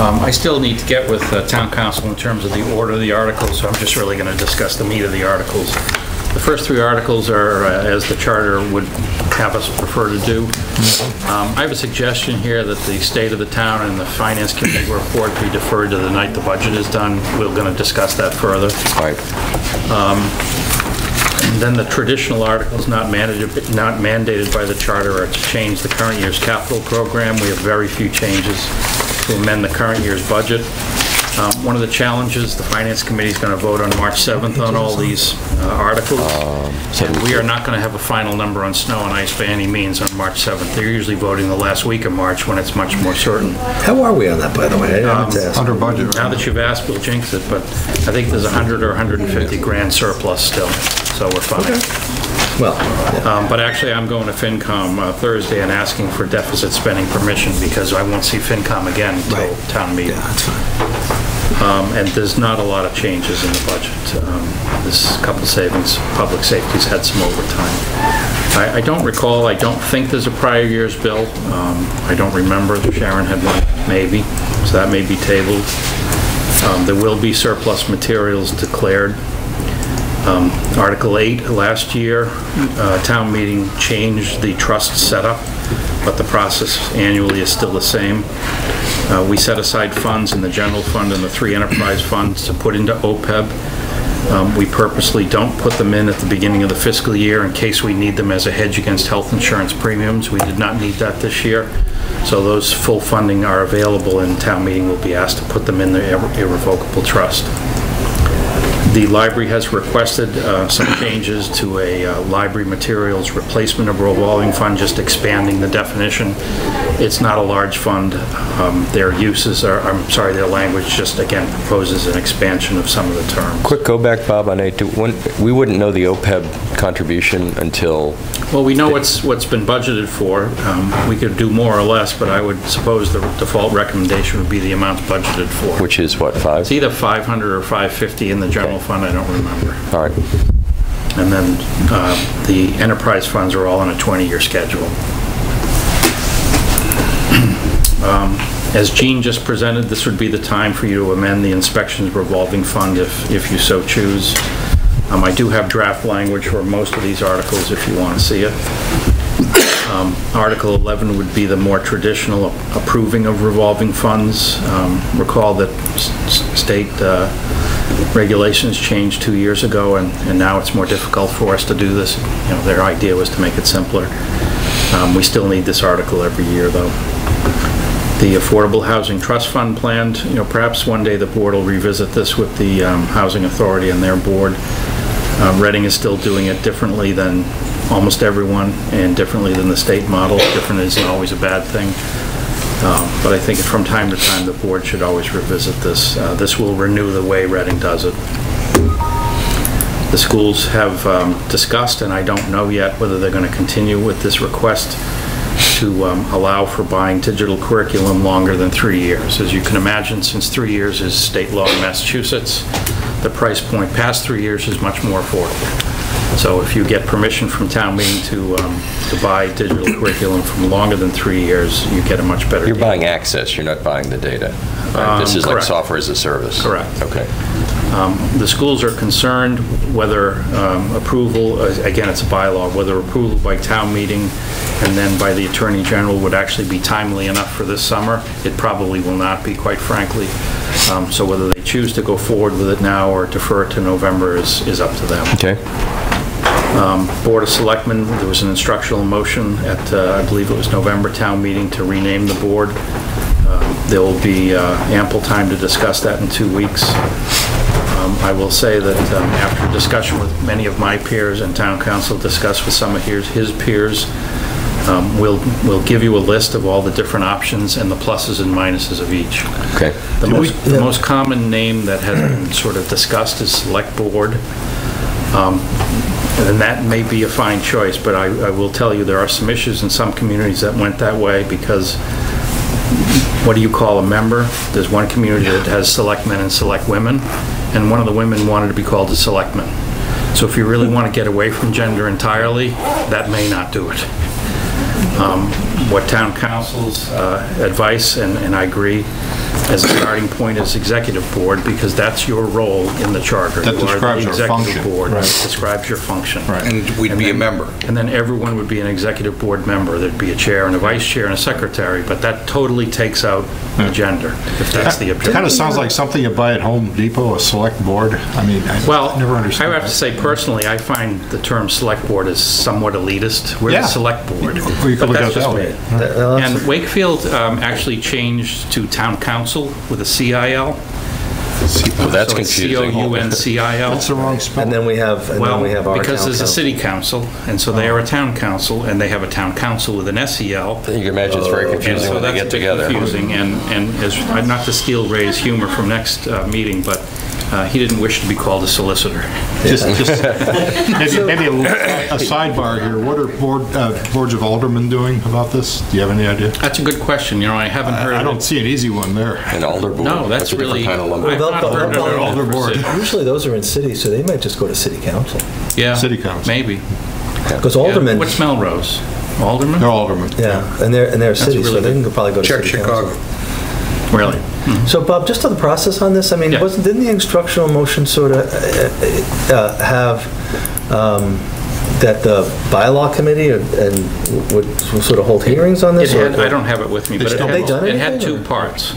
Um, I still need to get with uh, town counsel in terms of the order of the articles, so I'm just really going to discuss the meat of the articles. The first three articles are, uh, as the charter would have us prefer to do. Um, I have a suggestion here that the state of the town and the finance committee report be deferred to the night the budget is done. We're going to discuss that further. Um, And then the traditional articles not mandated, not mandated by the charter are to change the current year's capital program. We have very few changes to amend the current year's budget. Um, One of the challenges, the Finance Committee is going to vote on March 7th on all these uh, articles. And we are not going to have a final number on snow and ice by any means on March 7th. They're usually voting the last week of March when it's much more certain. How are we on that, by the way? I didn't to ask. Under budget. Now that you've asked, we'll jinx it, but I think there's 100 or 150 grand surplus still, so we're fine. Well, Um, But actually, I'm going to FinCom uh, Thursday and asking for deficit spending permission because I won't see FinCom again until town meeting. yeah, that's fine. Um, And there's not a lot of changes in the budget. Um, There's a couple savings, public safety's had some overtime. I I don't recall, I don't think there's a prior year's bill. Um, I don't remember, Sharon had one, maybe, so that may be tabled. Um, There will be surplus materials declared. Um, Article 8, last year, uh, town meeting changed the trust setup, but the process annually is still the same. Uh, We set aside funds in the general fund and the three enterprise funds to put into OPEB. Um, We purposely don't put them in at the beginning of the fiscal year in case we need them as a hedge against health insurance premiums. We did not need that this year, so those full funding are available, and town meeting will be asked to put them in the irre- irrevocable trust. The library has requested uh, some changes to a uh, library materials replacement of revolving fund, just expanding the definition. It's not a large fund. Um, Their uses are, I'm sorry, their language just, again, proposes an expansion of some of the terms. Quick go back, Bob, on eight. Do- when- We wouldn't know the OPEB contribution until, Well, we know what's, what's been budgeted for. Um, We could do more or less, but I would suppose the default recommendation would be the amounts budgeted for. which is what, five? It's either 500 or 550 in the general fund, I don't remember. All right. And then uh, the enterprise funds are all on a 20-year schedule. Um, As Jean just presented, this would be the time for you to amend the inspections revolving fund if, if you so choose. Um, I do have draft language for most of these articles if you want to see it. Um, Article 11 would be the more traditional approving of revolving funds. Um, Recall that state uh, regulations changed two years ago, and and now it's more difficult for us to do this. You know, their idea was to make it simpler. Um, We still need this article every year, though. The Affordable Housing Trust Fund planned, you know, perhaps one day the board will revisit this with the um, Housing Authority and their board. Uh, Reading is still doing it differently than almost everyone, and differently than the state model. Different isn't always a bad thing. Um, But I think from time to time, the board should always revisit this. Uh, This will renew the way Reading does it. The schools have um, discussed, and I don't know yet whether they're going to continue with this request to um, allow for buying digital curriculum longer than three years. As you can imagine, since three years is state law in Massachusetts, the price point past three years is much more affordable. So if you get permission from town meeting to, um, to buy digital curriculum from longer than three years, you get a much better You're deal. buying access, you're not buying the data. right? This Um, is like correct. software as a service. Correct. Okay. Um, The schools are concerned whether um, approval, uh, again, it's a bylaw, whether approval by town meeting and then by the Attorney General would actually be timely enough for this summer. It probably will not be, quite frankly. Um, So whether they choose to go forward with it now or defer it to November is, is up to them. Okay. Um, Board of Selectmen, there was an instructional motion at, uh, I believe it was November town meeting to rename the board. Um, There will be uh, ample time to discuss that in two weeks. Um, I will say that after discussion with many of my peers and town counsel, discussed with some of his peers, um, we'll, we'll give you a list of all the different options and the pluses and minuses of each. Okay. The most, the most common name that has been *clears throat* sort of discussed is Select Board. Um, And that may be a fine choice, but I, I will tell you, there are some issues in some communities that went that way because what do you call a member? There's one community that has select men and select women, and one of the women wanted to be called a selectman. So if you really want to get away from gender entirely, that may not do it. Um, What town counsel's uh, advice, and and I agree, as a starting point is executive board, because that's your role in the charter. That You are the describes your executive function. board. Right. It Describes your function. Right. And we'd be a member. And then everyone would be an executive board member. There'd be a chair and a vice chair and a secretary, but that totally takes out the gender, if that's the objective. Kind of sounds like something you buy at Home Depot, a select board. I mean, I Well, never understand. I understood have to that. say personally, I find the term select board is somewhat elitist. We're Yeah. the select board. Well, you could But look that's at it just that me. Way. And Wakefield um, actually changed to town council with a CIL. Well, that's So it's confusing. C-O-U-N-C-I-L. That's the wrong spelling. And then we have, and then we have Well, our because town there's a council. city council, and so they are a town council, and they have a town counsel with an SEL. You can imagine it's very And confusing so when they that's a get bit together. confusing, and, and as, not to steal Ray's humor from next uh, meeting, but uh, he didn't wish to be called a solicitor. Just, just, *laughs* maybe, maybe a little- a sidebar here. What are board, uh, boards of aldermen doing about this? Do you have any idea? That's a good question, you know, I haven't heard I of don't it. see an easy one there. An alder board. No, that's a different really- kind of lumber. I've not heard of it. Alder board. Usually those are in cities, so they might just go to city council. Yeah. City council. Maybe. Because Yeah. aldermen, What's Melrose? Alderman? They're aldermen. yeah, and they're, and they're That's cities, so really they good. can probably go to Check city Chicago. Council. Really? So Bob, just on the process on this, I mean, Yeah. wasn't, didn't the instructional motion sort of uh, uh, uh, have um, that the bylaw committee and would sort of hold hearings on this? or- had, I don't have it with me, but it Have they done had, it had two or- parts.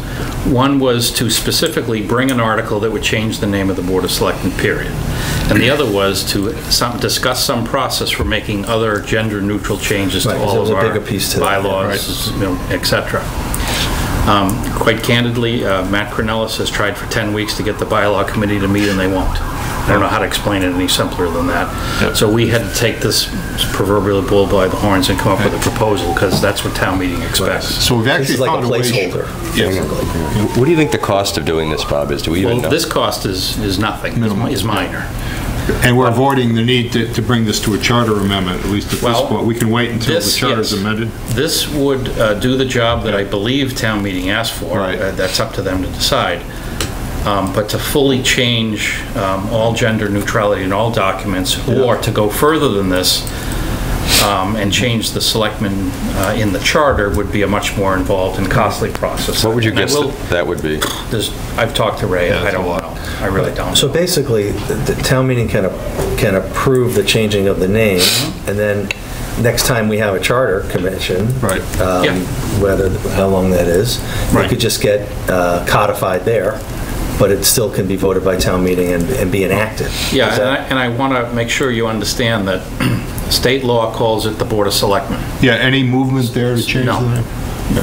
One was to specifically bring an article that would change the name of the Board of Selectmen, period. And the other was to some, discuss some process for making other gender-neutral changes to all of a our bigger piece to that, yeah, bylaws, you know, et cetera. Um, Quite candidly, uh, Matt Cornelis has tried for 10 weeks to get the bylaw committee to meet, and they won't. I don't know how to explain it any simpler than that. So we had to take this proverbial bull by the horns and come up with a proposal, because that's what town meeting expects. So we've This actually is like a found a way. placeholder, basically. What do you think the cost of doing this, Bob, is? Do we even Well, know? this cost is, is nothing, is mi- is minor. And we're avoiding the need to, to bring this to a charter amendment, at least at this Well, point. We can wait until the this, is yes. amended. This would uh, do the job that I believe town meeting asked for. Right. Uh, That's up to them to decide. Um, But to fully change um, all gender neutrality in all documents, or to go further than this um, and change the selectmen uh, in the charter would be a much more involved and costly process. What would you And I guess will- that that would be? there's- I've talked to Ray, Yeah, I a don't lot. know. I really don't. So basically, the the town meeting can, a- can approve the changing of the name, and then next time we have a charter commission. Right. um, Yeah. Whether, how long that is, it Right. could just get uh, codified there, but it still can be voted by town meeting and and be enacted. Yeah, and I, and I want to make sure you understand that *clears throat* state law calls it the Board of Selectmen. Yeah, any movement there to change No. the name?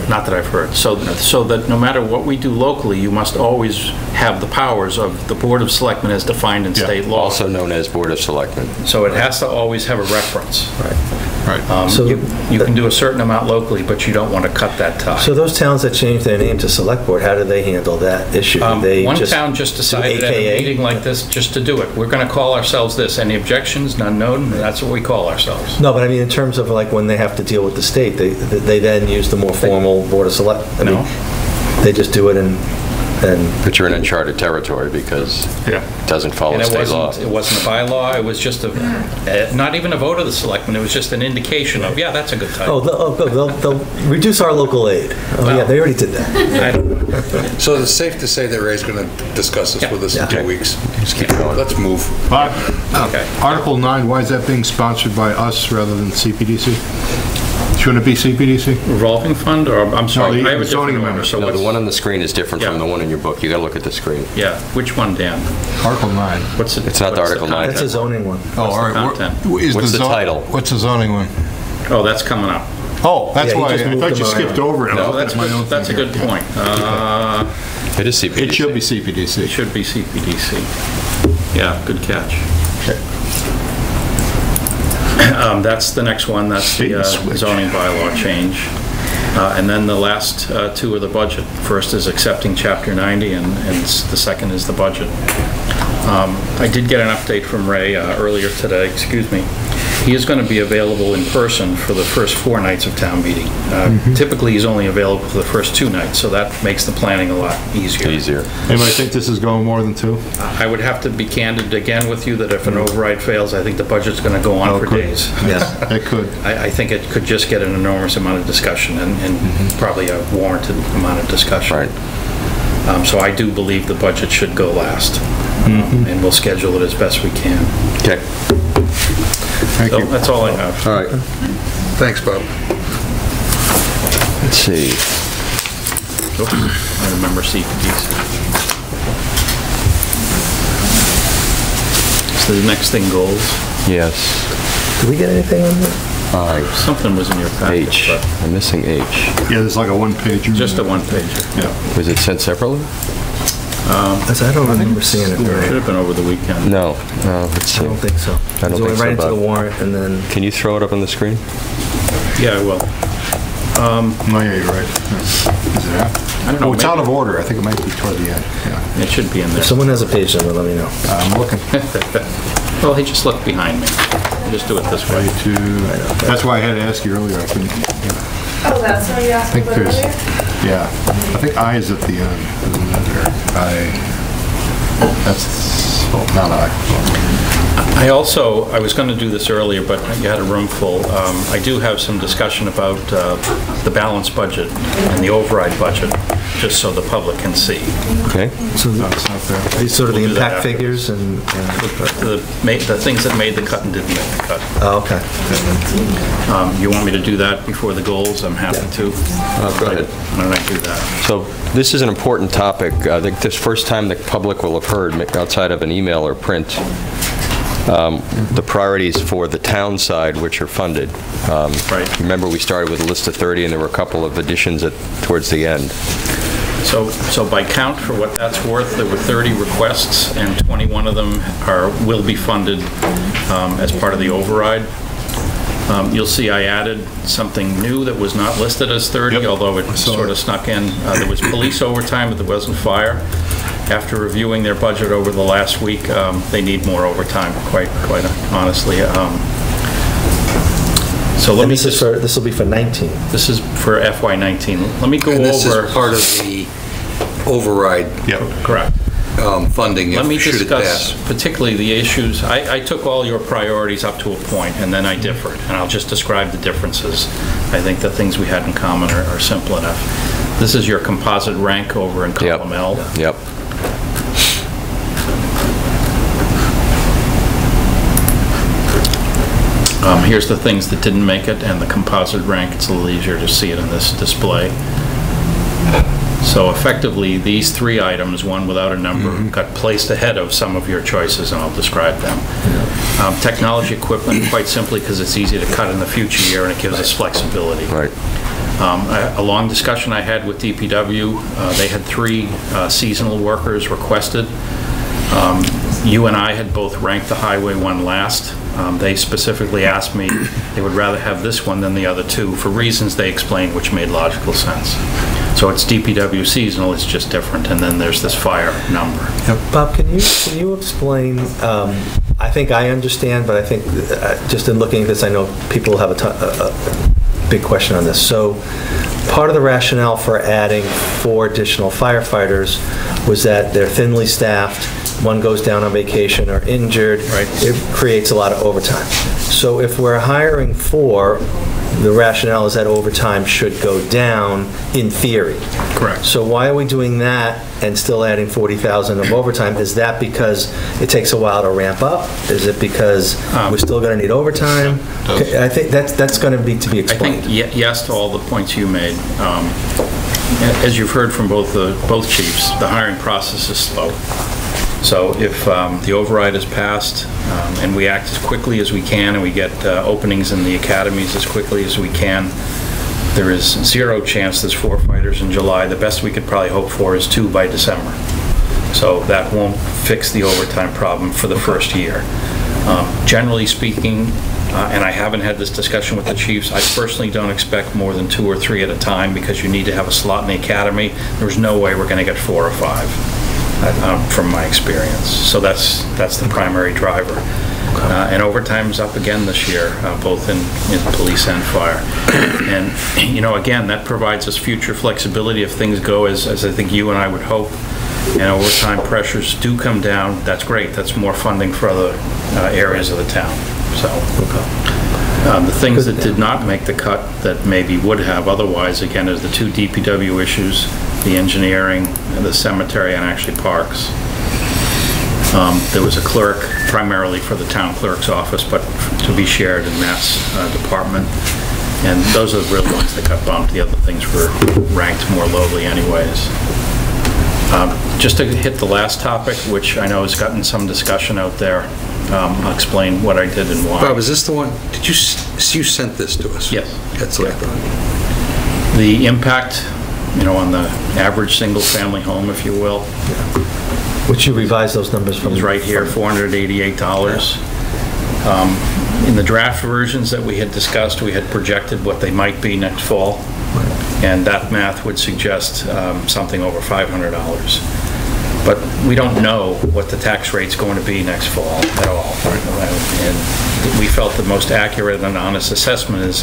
Not that I've heard. So, so that no matter what we do locally, you must always have the powers of the Board of Selectmen as defined in Yeah. state law. Also known as Board of Selectmen. So it has to always have a reference. Right. Um, So- You you can do a certain amount locally, but you don't want to cut that tie. So those towns that changed their name to Select Board, how do they handle that issue? Um, They One just town just do decided at a meeting like this, just to do it. We're going to call ourselves this. Any objections? None known? That's what we call ourselves. No, but I mean, in terms of like when they have to deal with the state, they, they then use the more formal Board of Select, I mean, they just do it and, and, But you're in uncharted territory because Yeah. it doesn't follow And it state law. wasn't, it wasn't a bylaw, it was just a, uh, not even a vote of the selectmen, it was just an indication of, yeah, that's a good oh, title. they'll, oh, good, they'll, they'll reduce our local aid. Oh, yeah, they already did that. *laughs* I don't- So it's safe to say that Ray's going to discuss this with us in two Okay. weeks. Just keep going. Let's move. Bob, Okay. Article 9, why is that being sponsored by us rather than CPDC? Shouldn't it be CPDC? Revolving fund, or, I'm sorry, the I have a zoning different order, amendment. so No, the what's, one on the screen is different from Yeah. the one in your book. You gotta look at the screen. yeah, which one, Dan? Article 9. What's it? It's not the what's Article nine. That's a zoning one. Oh, all right. content? Is What's the zo- title? What's the zoning one? Oh, that's coming up. Oh, that's Yeah, he why, just I moved thought them you skipped over it. I'm No, that's, my good- own that's a good point. Uh, It is CPDC. It should be CPDC. It should be CPDC. Yeah, good catch. *coughs* Um, That's the next one, that's the uh, zoning bylaw change. Uh, And then the last uh, two are the budget. First is accepting Chapter 90, and and the second is the budget. Um, I did get an update from Ray uh, earlier today, excuse me. He is going to be available in person for the first four nights of town meeting. Uh, Typically, he's only available for the first two nights, so that makes the planning a lot easier. Easier. Anybody think this is going more than two? I would have to be candid again with you that if an override fails, I think the budget's going to go on Oh, for could. days. Yeah. *laughs* It could. I, I think it could just get an enormous amount of discussion and, and probably a warranted amount of discussion. Right. Um, so I do believe the budget should go last. Um, And we'll schedule it as best we can. Okay. Thank So you. that's all I have. All right. Thanks, Bob. Let's see. Oops, I remember CPDC. So the next thing goals, Yes. Did we get anything on that? Five. Uh, something was in your packet, H. but I'm missing H. Yeah, there's like a one-pager. just a one-pager. Yeah. Was it sent separately? Um, that's- I don't remember seeing it, Should right? have been over the weekend. No. No, let's I don't think so. I don't It think went so, right into the Bob. warrant and then, Can you throw it up on the screen? Yeah, I will. Oh, yeah, you're right. Yeah. Is it that? I don't know. Oh, it's out of maybe- order. I think it might be toward the end, yeah. It should be in there. If someone has a page number, let me know. Uh, I'm looking. *laughs* Well, he just looked behind me. Just do it this way. That's why I had to ask you earlier. I couldn't, yeah. Oh, that's what you I asked think about there's, earlier? Yeah, I think I is at the end. I, that's, oh, not I. I also, I was going to do this earlier, but you had a room full. Um, I do have some discussion about uh, the balanced budget and the override budget, just so the public can see. Okay. So That's not there. these sort of the We'll do that impact figures and, The ma- the things that made the cut and didn't make the cut. oh, okay. Um, You want me to do that before the goals? I'm happy to. Uh, Go ahead. Why don't I do that? So this is an important topic. I think this first time the public will have heard, outside of an email or print, um, the priorities for the town side, which are funded. Right. Remember, we started with a list of 30, and there were a couple of additions at, towards the end. So, so by count, for what that's worth, there were 30 requests, and 21 of them are, will be funded um, as part of the override. Um, You'll see I added something new that was not listed as 30, although it sort of snuck in. Uh, There was police overtime, but there wasn't fire. After reviewing their budget over the last week, um, they need more overtime, quite, quite honestly. Um, So let And me this is for, this will be for 19. This is for FY '19. Let me go over... And this is part of the override Yep, Correct. um, funding, Let me if- should it discuss pass. particularly the issues, I, I took all your priorities up to a point, and then I differed, and I'll just describe the differences. I think the things we had in common are, are simple enough. This is your composite rank over in column L. Yep. Um, Here's the things that didn't make it, and the composite rank, it's a little easier to see it in this display. So effectively, these three items, one without a number, got placed ahead of some of your choices, and I'll describe them. Um, Technology equipment, quite simply because it's easy to cut in the future year, and it gives us flexibility. Right. Um, A a long discussion I had with DPW, uh, they had three uh, seasonal workers requested. Um, You and I had both ranked the highway one last. Um, They specifically asked me, they would rather have this one than the other two, for reasons they explained, which made logical sense. So it's DPW seasonal, it's just different, and then there's this fire number. Bob, can you, can you explain, um, I think I understand, but I think, uh, just in looking at this, I know people have a ton- a- a big question on this. So part of the rationale for adding four additional firefighters was that they're thinly staffed, one goes down on vacation or injured. Right. It creates a lot of overtime. So if we're hiring four, the rationale is that overtime should go down in theory. Correct. So why are we doing that and still adding 40,000 of overtime? Is that because it takes a while to ramp up? Is it because we're still going to need overtime? Okay, I think that's, that's going to be, to be I explained. think ye- yes to all the points you made. Um, As you've heard from both the, both chiefs, the hiring process is slow. So if um, the override is passed um, and we act as quickly as we can and we get uh, openings in the academies as quickly as we can, there is zero chance there's four fighters in July. The best we could probably hope for is two by December. So that won't fix the overtime problem for the first year. Um, Generally speaking, uh, and I haven't had this discussion with the chiefs, I personally don't expect more than two or three at a time because you need to have a slot in the academy. There's no way we're going to get four or five, uh, um, from my experience. So that's, that's the primary driver. Uh, And overtime's up again this year, uh, both in, in police and fire. *coughs* And, you know, again, that provides us future flexibility if things go as, as I think you and I would hope, and overtime pressures do come down, that's great. That's more funding for other uh, areas of the town, so. Um, The things that did not make the cut that maybe would have otherwise, again, is the two DPW issues, the engineering, the cemetery, and actually parks. Um, There was a clerk primarily for the town clerk's office, but to be shared in Matt's uh, department. And those are the real ones that got bumped. The other things were ranked more lowly anyways. Um, Just to hit the last topic, which I know has gotten some discussion out there, um, I'll explain what I did and why. Bob, is this the one, did you, you sent this to us? Yes. That's what I thought. The impact, you know, on the average single-family home, if you will, Would you revise those numbers from? is right here, $488. Um, In the draft versions that we had discussed, we had projected what they might be next fall. and that math would suggest um, something over $500. But we don't know what the tax rate's going to be next fall at all. And we felt the most accurate and honest assessment is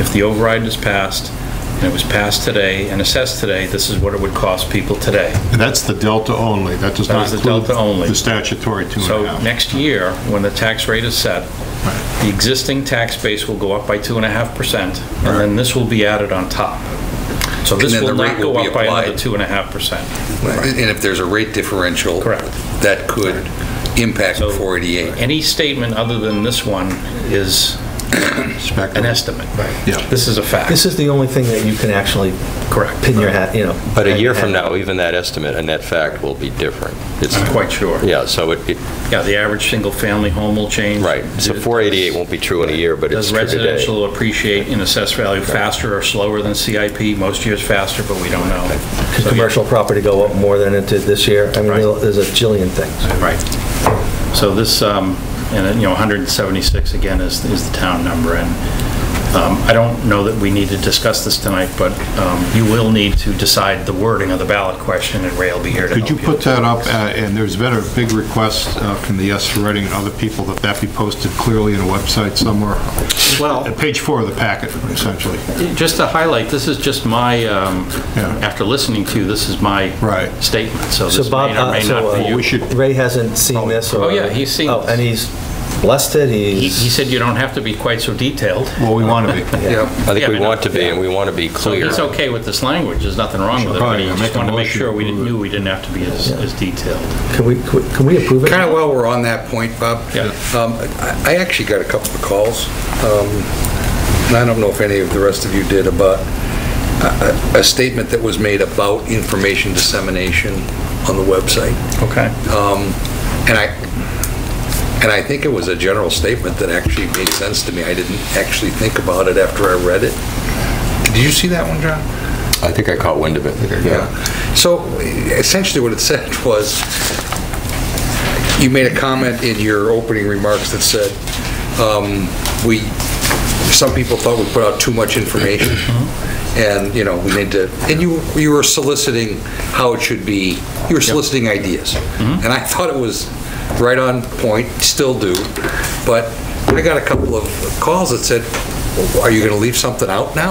if the override is passed, and it was passed today and assessed today, this is what it would cost people today. And that's the delta only, that does That not is the include delta only. the statutory two and a So half. next year, when the tax rate is set, the existing tax base will go up by 2.5%, and then this will be added on top. So this then will the not rate will go be up by another applied. 2.5%. And if there's a rate differential. Correct. That could impact 488. Any statement other than this one is an estimate. Yeah. This is a fact. This is the only thing that you can actually Correct. pin your hat, you know. But a hang year from now, even that estimate and that fact will be different. It's I'm quite sure. Yeah, so it, it- Yeah, the average single-family home will change. right, so 488 won't be true in a year, but it's Does true today. residential appreciate in assessed value faster or slower than CIP? Most years faster, but we don't know. Could commercial property go up more than it did this year? I mean, Right. there's a jillion things. Right. So this, um, and, you know, 176 again is, is the town number, and um, I don't know that we need to discuss this tonight, but um, you will need to decide the wording of the ballot question, and Ray will be here to help Could you put that up, uh, and there's been a big request uh, from the Yes for Reading and other people that that be posted clearly in a website somewhere? Well- At page four of the packet, essentially. Just to highlight, this is just my, um, after listening to you, this is my statement, so So this Bob, may or uh, may so not be uh, you. Ray hasn't seen this or? Oh, yeah, he's seen Oh, this. and he's blessed it, He he's... he said you don't have to be quite so detailed. Well, we want to be. *laughs* Yeah. I think we want to be, and we want to be So clear. he's okay with this language, there's nothing wrong with it, but Right, he I just make a wanted to make motion sure we to didn't- knew we didn't have to be as as detailed. Can we, can we approve it? Kind of while we're on that point, Bob, um, I I actually got a couple of calls, um, and I don't know if any of the rest of you did, about a- a a statement that was made about information dissemination on the website. Okay. Um, And I, and I think it was a general statement that actually made sense to me. I didn't actually think about it after I read it. Did you see that one, John? I think I caught wind of it. Yeah. So essentially what it *laughs* said was, you made a comment in your opening remarks that said, um, we, some people thought we put out too much information, and, you know, we need to, and you, you were soliciting how it should be, you were soliciting ideas. And I thought it was right on point, still do, but I got a couple of calls that said, are you going to leave something out now?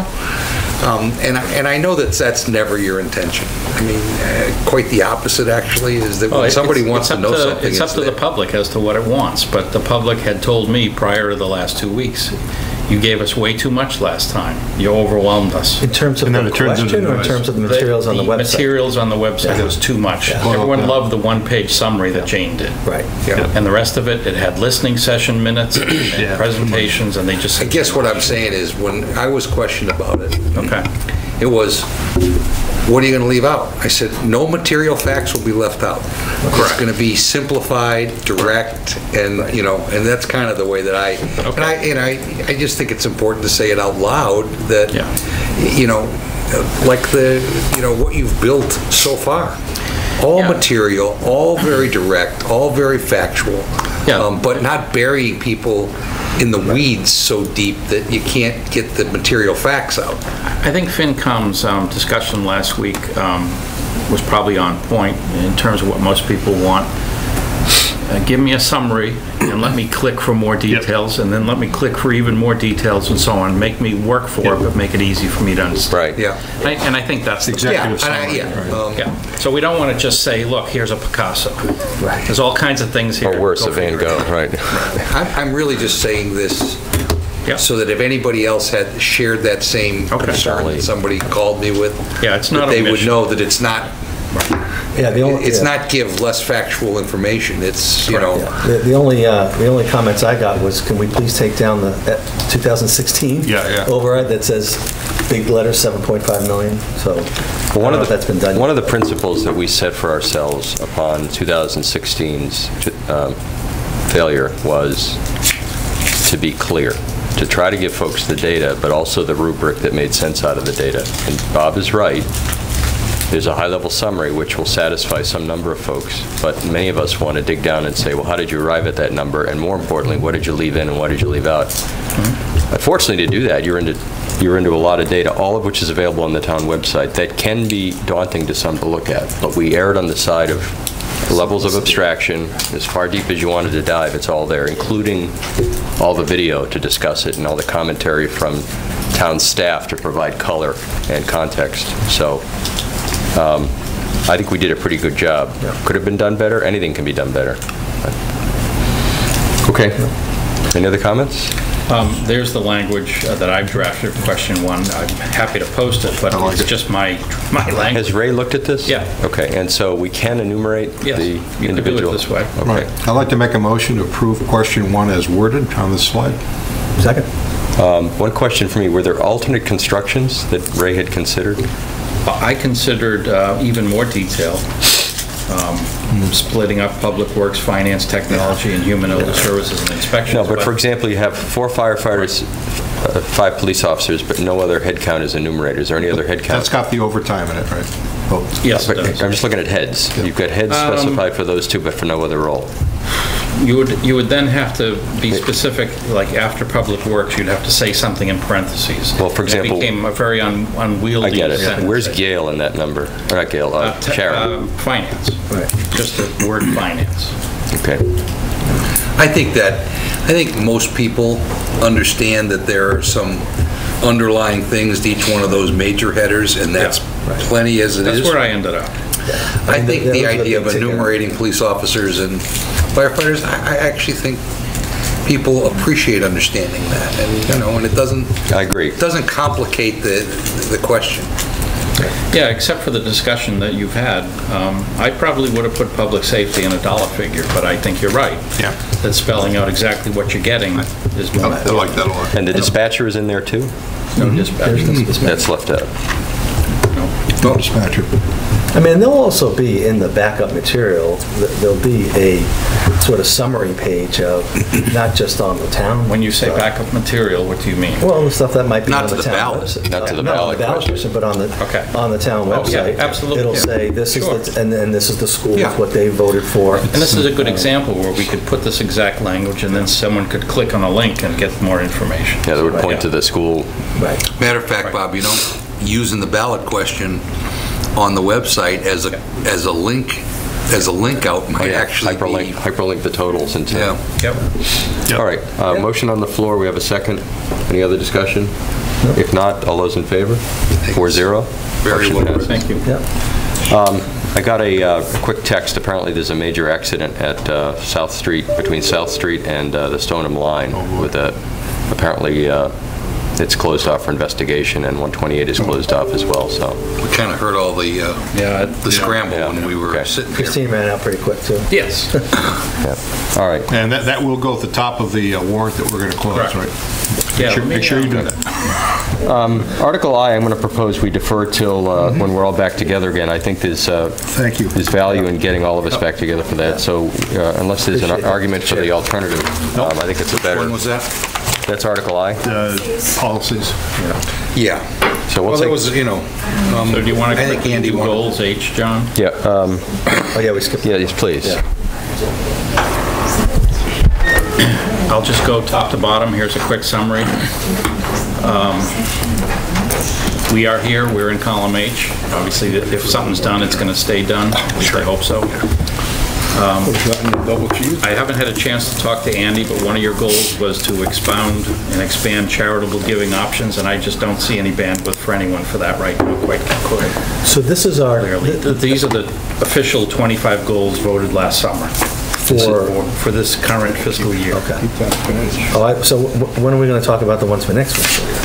Um, And I, and I know that that's never your intention. I mean, uh, quite the opposite, actually, is that Well, when somebody it's wants to know something, It's up to the public as to what it wants, but the public had told me prior to the last two weeks, you gave us way too much last time. You overwhelmed us. In terms of And then the it turns into question or in noise. terms of the materials on the website? materials on the website was too much. Yeah. Everyone Yeah. loved the one-page summary that Jane did. Right. And the rest of it, it had listening session minutes and presentations, and they just... I guess what I'm saying is, when I was questioned about it, Okay. It was, what are you going to leave out? I said, no material facts will be left out. It's going to be simplified, direct, and, you know, and that's kind of the way that I, and I, and I, I just think it's important to say it out loud, that, you know, like the, you know, what you've built so far. All material, all very direct, all very factual, um, but not burying people in the weeds so deep that you can't get the material facts out. I think FinCom's um, discussion last week um, was probably on point in terms of what most people want. Uh, Give me a summary and let me click for more details, and then let me click for even more details and so on. Make me work for it, but make it easy for me to understand. Right. Yeah. I- And I think that's the... Executive Yeah, and I- yeah, right. um, Yeah. So we don't want to just say, look, here's a Picasso. Right. There's all kinds of things here. Or worse, Go a Van figure it Gogh, right? *laughs* I'm, I'm really just saying this so that if anybody else had shared that same concern that somebody called me with, Yeah, it's that not a they would know that it's not, Yeah, the only... it's yeah. not give less factual information, it's, you know, The the only, uh, the only comments I got was, can we please take down the uh, 2016 Yeah, yeah. override that says big letters, 7.5 million? So, I don't One know of if the, that's been done. one of the principles that we set for ourselves upon 2016's um, failure was to be clear, to try to give folks the data, but also the rubric that made sense out of the data. And Bob is right. There's a high-level summary which will satisfy some number of folks, but many of us want to dig down and say, well, how did you arrive at that number? And more importantly, what did you leave in and what did you leave out? Mm-hmm. Unfortunately, to do that, you're into you're into a lot of data, all of which is available on the town website. That can be daunting to some to look at, but we erred on the side of levels of abstraction, as far deep as you wanted to dive, it's all there, including all the video to discuss it and all the commentary from town staff to provide color and context. So um, I think we did a pretty good job. Could have been done better? Anything can be done better. Okay. Any other comments? Um, There's the language uh, that I've drafted, for question one. I'm happy to post it, but it's just my, my language. Has Ray looked at this? Yeah. Okay, and so we can enumerate Yes, the you can do it individual? this way. Right. Okay. I'd like to make a motion to approve question one as worded on this slide. Second. Um, One question for me, were there alternate constructions that Ray had considered? I considered uh, even more detail, um, splitting up Public Works, Finance, Technology, and Human Elder Services and Inspections. No, but for example, you have four firefighters, uh, five police officers, but no other head count is enumerated. Is there any other head count? That's got the overtime in it, right? Oh. Yes, it But does. I'm just looking at heads. You've got heads Um, specified for those two, but for no other role. You would, you would then have to be specific, like after Public Works, you'd have to say something in parentheses. Well, for example- It became a very un- unwieldy I get it. sentence. Where's Gail in that number? Or not Gail, uh, Uh, te- Sharon. uh, Finance. Right. Just the word finance. Okay. I think that, I think most people understand that there are some underlying things to each one of those major headers, and that's plenty as it is. That's where I ended up. I think the the idea of big ticket. enumerating police officers and firefighters, I I actually think people appreciate understanding that, and, you know, and it doesn't... I agree. Doesn't complicate the, the question. Yeah, except for the discussion that you've had. Um, I probably would have put public safety in a dollar figure, but I think you're right. Yeah. That spelling out exactly what you're getting is more. I like that a lot. And the dispatcher is in there too? No dispatch. That's left out. No dispatcher. I mean, there'll also be in the backup material, th- there'll be a sort of summary page of, not just on the town. When you say stuff. backup material, what do you mean? Well, the stuff that might be Not on to the the town ballot. website. Not to the Not on ballot question. question, But on the, Okay. on the town Oh, yeah, website. absolutely. It'll Yeah. say, this is, Sure. the and then this is the schools, Yeah. what they voted for. And this is a good example where we could put this exact language and then someone could click on a link and get more information. Yeah, that would point to the school. Right. Matter of fact, Bob, you know, using the ballot question on the website as a, as a link, as a link out Oh, might yeah, actually Hyperlink, be... hyperlink the totals into. Yeah. Yep. All right, uh, motion on the floor, we have a second. Any other discussion? If not, all those in favor? Four zero? Very Motion well passes. Thank you. Yep. Um, I got a uh, quick text, apparently there's a major accident at uh, South Street, between South Street and uh, the Stoneham line with a, apparently uh, it's closed off for investigation and 128 is closed off as well, so. We kind of heard all the, uh, Yeah. the scramble Yeah. when we were Okay. sitting here. Christine ran out pretty quick, too. Yes. *laughs* yeah. All right, And that, that will go at the top of the uh, warrant that we're going to close, Correct. right? Yeah, Make sure- Make sure you uh, do that. Um, Article I, I'm going to propose we defer till uh, when we're all back together again. I think there's, uh, Thank you. there's value in getting all of us back together for that, so uh, unless there's an Appreciate it. argument for the alternative, um, I think it's a better, When was that? That's Article I. Uh, Policies. Yeah. Yeah. So Well, we'll that take, was, you know, um, So do you want I to think quickly Andy do wanted... goals H, John? yeah, um, Oh, yeah, we skipped. yeah, yes, please. Yeah. I'll just go top to bottom. Here's a quick summary. Um, We are here, we're in column H. Obviously, if something's done, it's going to stay done, at least I hope so. Um, I haven't had a chance to talk to Andy, but one of your goals was to expound and expand charitable giving options, and I just don't see any bandwidth for anyone for that right now, quite quite So this is our, clearly. Th- These are the official 25 goals voted last summer. This is For- for For this current fiscal year. okay. Oh, I- so wh- when are we going to talk about the ones for next fiscal year?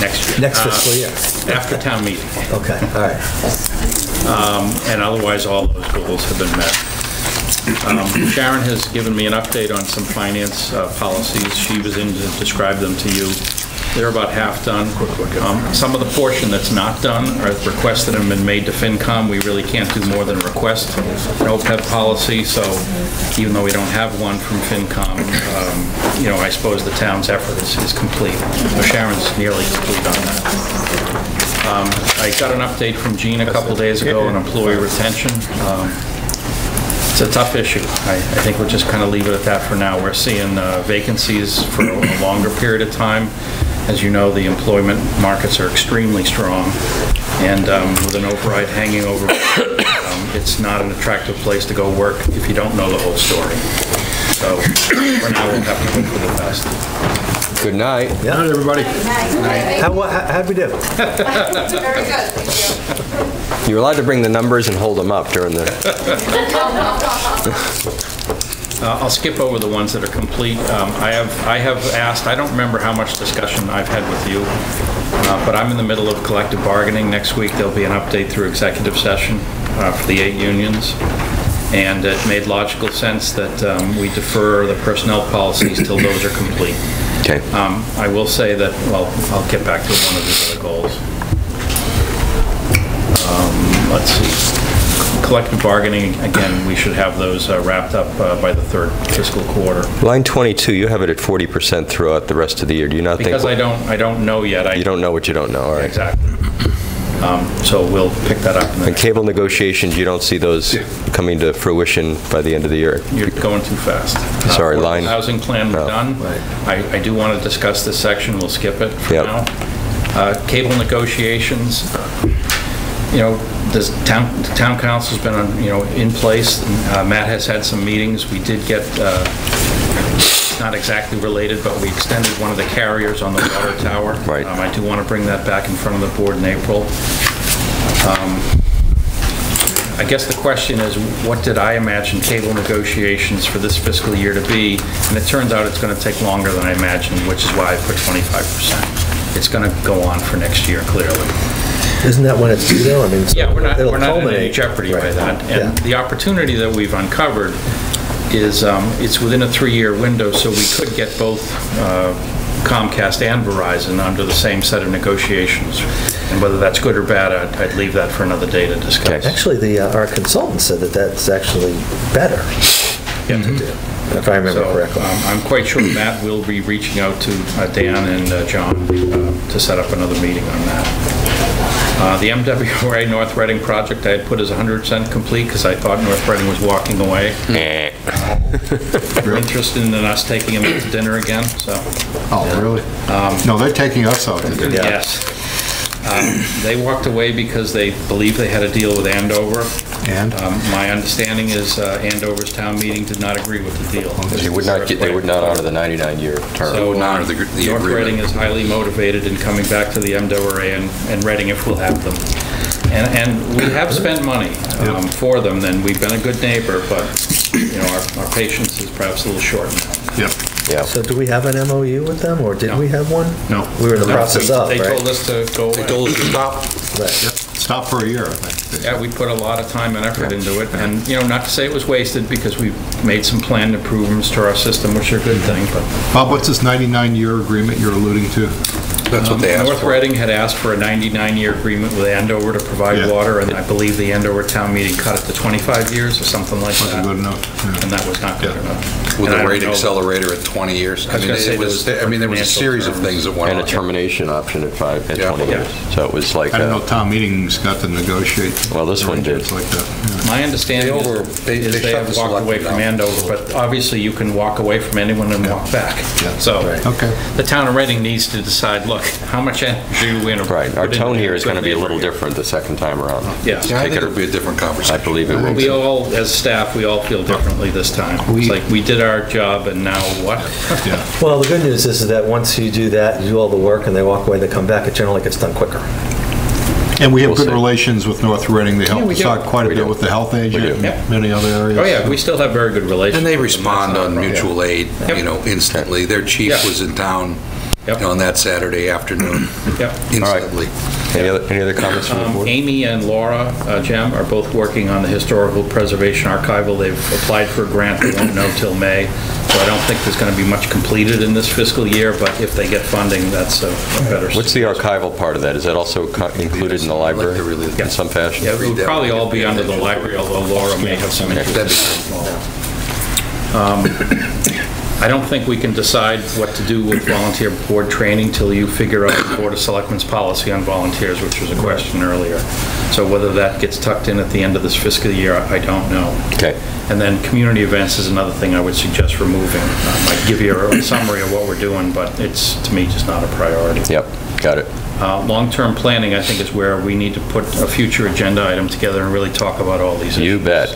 Next year. Next Uh, fiscal year? After town meeting. Okay, all right. Um, And otherwise, all those goals have been met. Um, Sharon has given me an update on some finance uh, policies. She was in to describe them to you. They're about half done. Um, Some of the portion that's not done are requests that have been made to FinCom. We really can't do more than request an OPEB policy, so even though we don't have one from FinCom, um, you know, I suppose the town's effort is is complete. So Sharon's nearly complete on that. Um, I got an update from Jean a couple days ago on employee retention. Um, It's a tough issue. I I think we'll just kind of leave it at that for now. We're seeing uh, vacancies for a longer period of time. As you know, the employment markets are extremely strong, and um, with an override hanging over, um, it's not an attractive place to go work if you don't know the whole story. So for now, we'll have to hope for the best. Good night. Yeah. Night, everybody. How, wha- how- how'd we do? Very good, thank you. You're allowed to bring the numbers and hold them up during the, *laughs* Uh, I'll skip over the ones that are complete. Um, I have, I have asked, I don't remember how much discussion I've had with you, uh, but I'm in the middle of collective bargaining. Next week, there'll be an update through executive session uh, for the eight unions. And it made logical sense that um, we defer the personnel policies till those are complete. okay. Um, I will say that, well, I'll get back to one of these other goals. Um, Let's see. Collective bargaining, again, we should have those uh, wrapped up uh, by the third fiscal quarter. Line 22, you have it at 40% throughout the rest of the year. Do you not think? Because I don't, I don't know yet. I- You don't know what you don't know, all right. Exactly. Um, So we'll pick that up. in the And cable negotiations, you don't see those coming to fruition by the end of the year? You're going too fast. Sorry, Uh, line- Housing plan, we're Oh, done. I, I do want to discuss this section, we'll skip it for Yep. now. Uh, Cable negotiations, you know, this town, the town counsel's been, on, you know, in place. Uh, Matt has had some meetings. We did get, uh, not exactly related, but we extended one of the carriers on the water tower. Right. Um, I do want to bring that back in front of the board in April. Um, I guess the question is, what did I imagine cable negotiations for this fiscal year to be? And it turns out it's going to take longer than I imagined, which is why I put 25%. It's going to go on for next year, clearly. Isn't that when it's due though? I mean, so Yeah, we're not, it'll we're not in any culminate. jeopardy by Right. that. Yeah. And the opportunity that we've uncovered is, um, it's within a three-year window, so we could get both uh, Comcast and Verizon under the same set of negotiations. And whether that's good or bad, I'd I'd leave that for another day to discuss. Actually, the, uh, our consultant said that that's actually better to do, if I remember So correctly. um, I'm quite sure Matt will be reaching out to uh, Dan and uh, John uh, to set up another meeting on that. Uh, The MWRA North Reading project I had put as 100% complete because I thought North Reading was walking away. They're interested in us taking them out to dinner again, so. Oh, really? No, they're taking us out to dinner. Yes. Um, They walked away because they believed they had a deal with Andover. And? Um, My understanding is uh, Andover's town meeting did not agree with the deal. They would not, get- they would not honor the 99-year term. So um, North Reading is highly motivated in coming back to the MWRA and and Reading if we'll have them. And and we have spent money um, for them, and we've been a good neighbor, but, you know, our our patience is perhaps a little short now. Yep. Yeah. So do we have an MOU with them, or did we have one? No. We were in the No, process of, They right? told us to go away. They told us to stop. Right. Stop for a year, I think. Yeah, we put a lot of time and effort into it, and, you know, not to say it was wasted, because we've made some planned improvements to our system, which are a good thing, but... Bob, what's this 99-year agreement you're alluding to? That's what they asked North for. Reading had asked for a 99-year agreement with Andover to provide Yeah. water, and I believe the Andover town meeting cut it to 25 years or something like that. Wasn't good enough. yeah. And that was not good enough. With And I a don't rate know- accelerator at 20 years. I I was mean, gonna say it there was, was I mean, there was a financial series of terms. things that went And on. a termination option at five, at Yeah. 20 years. So it was like, I don't know town meetings got to negotiate. well, this one did. arrangements like that. yeah. My understanding They over- is they- is they they shut have the walked away selectmen from down. Andover, but obviously you can walk away from anyone and walk back. So Okay. the town of Reading needs to decide, look, how much energy are we going to put right, our tone here is going to be a little different the second time around. Yes. Yeah, I Take think it- it'll be a different conversation. I conversation. believe it will. We all, as staff, we all feel differently this time. It's We- like, we did our job and now what? *laughs* Yeah. Well, the good news is is that once you do that, you do all the work, and they walk away, they come back, it generally gets done quicker. And we have We'll good see. relations with North Reading. They Yeah, help we us do. out quite a We bit do. with the health agent do. and Yeah. many other areas. Oh, yeah, we still have very good relations. And they with respond not a on problem. mutual aid, Yep. you know, instantly. Their chief Yeah. was in town Yep. on that Saturday afternoon, *clears throat* Yep. instantly. Any other, any other comments from the Um, board? Amy and Laura uh, Jem are both working on the historical preservation archival. They've applied for a grant, they won't know till May, so I don't think there's going to be much completed in this fiscal year, but if they get funding, that's a a better... What's the archival part of that? Is that also co- included in the library in some fashion? Yeah, it would probably all be under the library, although Laura may have some interest. That'd be- Um, *clears throat* *clears throat* I don't think we can decide what to do with volunteer board training till you figure out the Board of Selectmen's policy on volunteers, which was a question earlier. So whether that gets tucked in at the end of this fiscal year, I don't know. Okay. And then community events is another thing I would suggest removing. I might give you a summary of what we're doing, but it's, to me, just not a priority. Yep, got it. Uh, Long-term planning, I think, is where we need to put a future agenda item together and really talk about all these issues. You bet.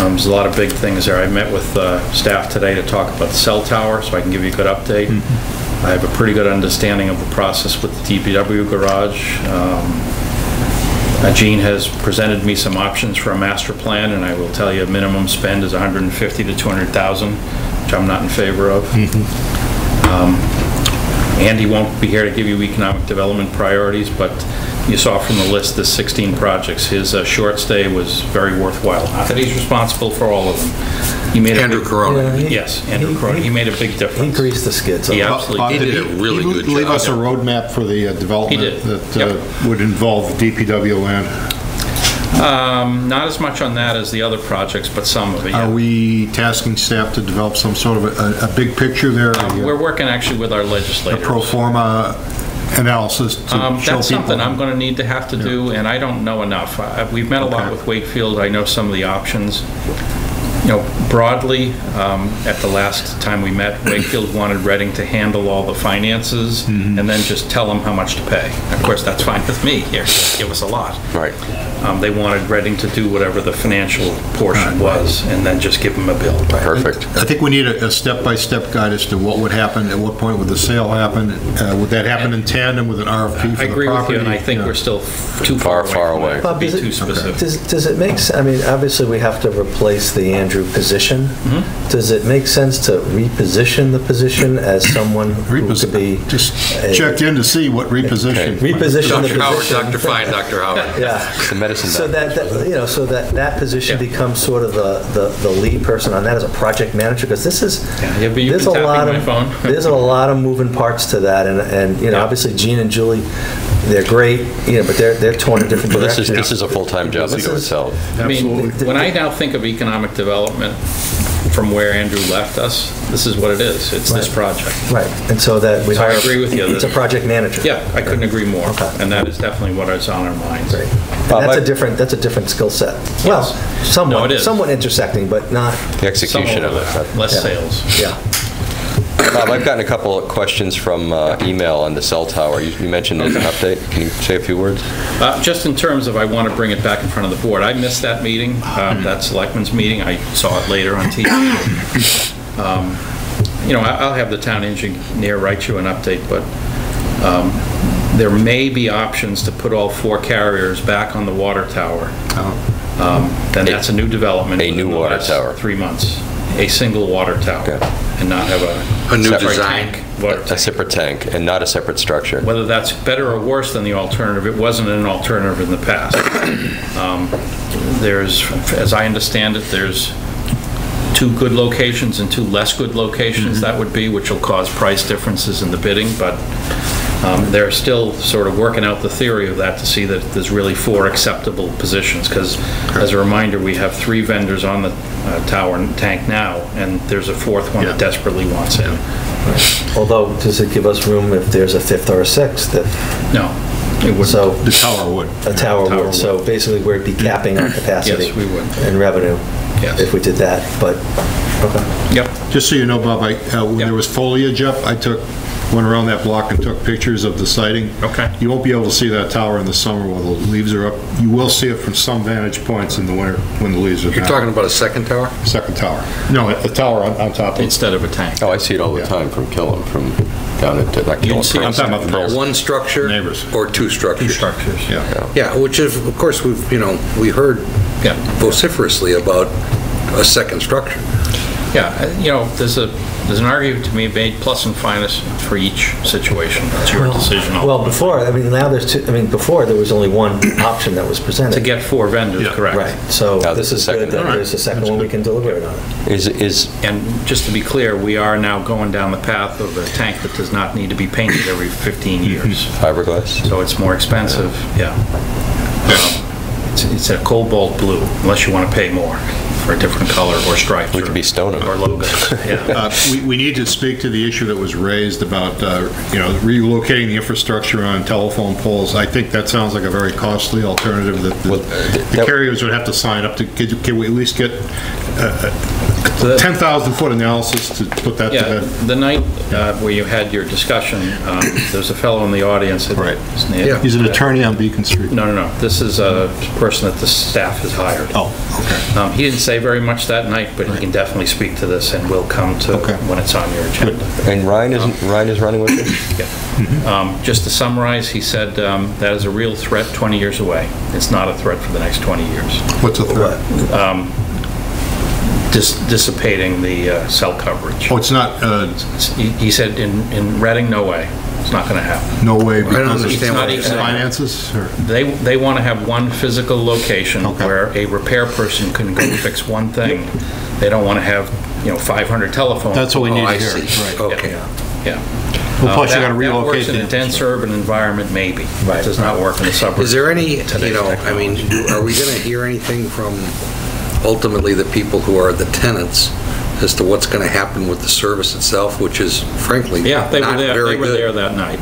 Um, There's a lot of big things there. I met with uh, staff today to talk about the cell tower, so I can give you a good update. I have a pretty good understanding of the process with the DPW garage. Um, uh, Jean has presented me some options for a master plan, and I will tell you, a minimum spend is 150 to 200,000, which I'm not in favor of. Um, Andy won't be here to give you economic development priorities, but you saw from the list, the 16 projects, his uh, short stay was very worthwhile. Not that he's responsible for all of them. He made a Andrew big- Corona. Yes, Andrew Corona. He made a big difference. He greased the skids. He Bob, absolutely did did. he- he Leave us a roadmap for the uh, development did. that uh, would involve DPW land. Um, Not as much on that as the other projects, but some of it, yeah. Are we tasking staff to develop some sort of a, a big picture there? a- We're working actually with our A legislators. pro forma analysis to Um, show That's something? I'm going to need to have to do, and I don't know enough. I- We've met a lot with Wakefield, I know some of the options. You know, broadly, um, at the last time we met, Wakefield wanted Reading to handle all the finances Mm-hmm. and then just tell them how much to pay. Of course, that's fine with me, here, give us a lot. Right. Um, They wanted Reading to do whatever the financial portion was, and then just give them a bill. Perfect. I think we need a a step-by-step guide as to what would happen, at what point would the sale happen? Uh, Would that happen in tandem with an RFP for the I property? agree with you, and I think Yeah. we're still too far away. far away. that Bob, To be does it- too specific. Does, does it make, sen- I mean, obviously, we have to replace the Andrew position. Mm-hmm. Does it make sense to reposition the position as someone who could be? Just a- checked in to see what reposition. Reposition the Dr. Howard, position. Dr. Fine, Dr. Howard. *laughs* Yeah. The medicine So that, that, you know, so that, that position becomes sort of the, the the lead person on that as a project manager, because this is, Yeah, but you've there's been a lot tapping my of, phone. *laughs* there's a lot of moving parts to that, and, and, you know, obviously Jean and Julie, they're great, you know, but they're, they're torn in different Well, this directions. is, this is a full-time job This unto is- itself. I mean, when I now think of economic development from where Andrew left us, this is what it is. It's this project. Right, and so that we So I hire. agree with you It's a that- project manager. Yeah, I couldn't agree more. And that is definitely what is on our minds. And that's a different, that's a different skill set. Well, No, it somewhat, is. somewhat intersecting, but not. The execution of Some it. Less Yeah. sales. Yeah. Bob, I've gotten a couple of questions from uh, email on the cell tower. You you mentioned there's an update. Can you say a few words? Uh, Just in terms of, I want to bring it back in front of the board. I missed that meeting, um, that selectmen's meeting. I saw it later on TV. Um, You know, I- I'll have the town engineer write you an update, but um, there may be options to put all four carriers back on the water tower. Um, Then that's a new development. A new water tower. Three months. A single water tower, and not have a... A new separate design. tank, water A separate tank and not a separate structure. whether that's better or worse than the alternative, it wasn't an alternative in the past. *coughs* Um, There's, as I understand it, there's two good locations and two less good locations, that would be, which will cause price differences in the bidding, but um, they're still sort of working out the theory of that to see that there's really four acceptable positions, because as a reminder, we have three vendors on the uh, tower and tank now, and there's a fourth one that desperately wants in. Although, does it give us room if there's a fifth or a sixth? if- No, it wouldn't. So. The tower would. A tower Tower would, so basically we'd be capping our capacity. *clears throat* Yes, we would. And revenue. Yes. If we did that, but, okay. Yep. Just so you know, Bob, I, uh, when there was foliage up, I took, went around that block and took pictures of the sighting. Okay. You won't be able to see that tower in the summer while the leaves are up. You will see it from some vantage points in the winter when the leaves are. You're talking about a second tower? Second tower. No, the tower on on top of it. Instead of a tank. Oh, I see it all the time from Killam, from down at, uh, not You Killam. see it. I'm talking about the neighbors. One structure? Neighbors. Or two structures? Two structures. Yeah. Yeah, which is, of course, we've, you know, we heard Yeah. vociferously about a second structure. Yeah, uh, you know, there's a, there's an argument to be made plus and minus for each situation. It's your decision. Well, before, I mean, now there's two, I mean, before, there was only one *coughs* option that was presented. To get four vendors, correct. Right, so Now this there's is a good second. that All right. there's a second one we can deliberate on. Is, is, And just to be clear, we are now going down the path of a tank that does not need to be painted every 15 years. fiberglass? So it's more expensive, yeah. It's it's a cobalt blue, unless you want to pay more for a different color or stripes. We could be stoning. Or logos, *laughs* yeah. Uh, We we need to speak to the issue that was raised about, uh, you know, relocating the infrastructure on telephone poles. I think that sounds like a very costly alternative that the the carriers would have to sign up to, could can we at least get uh, a 10,000-foot analysis to put that to Yeah, bed? the night uh, where you had your discussion, um, there's a fellow in the audience. that- his name- Yeah. He's an attorney on Beacon Street. No, no, no. This is a person that the staff has hired. Oh, okay. Um, He didn't say very much that night, but he can definitely speak to this and will come to when it's on your agenda. And Ryan isn't, Ryan is running with you? Yeah. Um, Just to summarize, he said um, that is a real threat 20 years away. It's not a threat for the next 20 years. What's a threat? Um, dis- Dissipating the uh, cell coverage. Oh, it's not, uh, He he said in in Reading, no way. It's not going to happen. no way I don't because of understand what you're saying. finances? or- They, they want to have one physical location where a repair person can go fix one thing. They don't want to have, you know, 500 telephones. That's what we need Oh, to I hear. see. Right. Okay. Yeah. Well, Uh, plus you that- gotta That relocate works in the a dense urban environment, maybe. It does not work in the suburbs. Is there any, Today's you know, I mean, do- are we going to hear anything from ultimately the people who are the tenants as to what's going to happen with the service itself, which is frankly Yeah, they were not there, very they were good? there that night.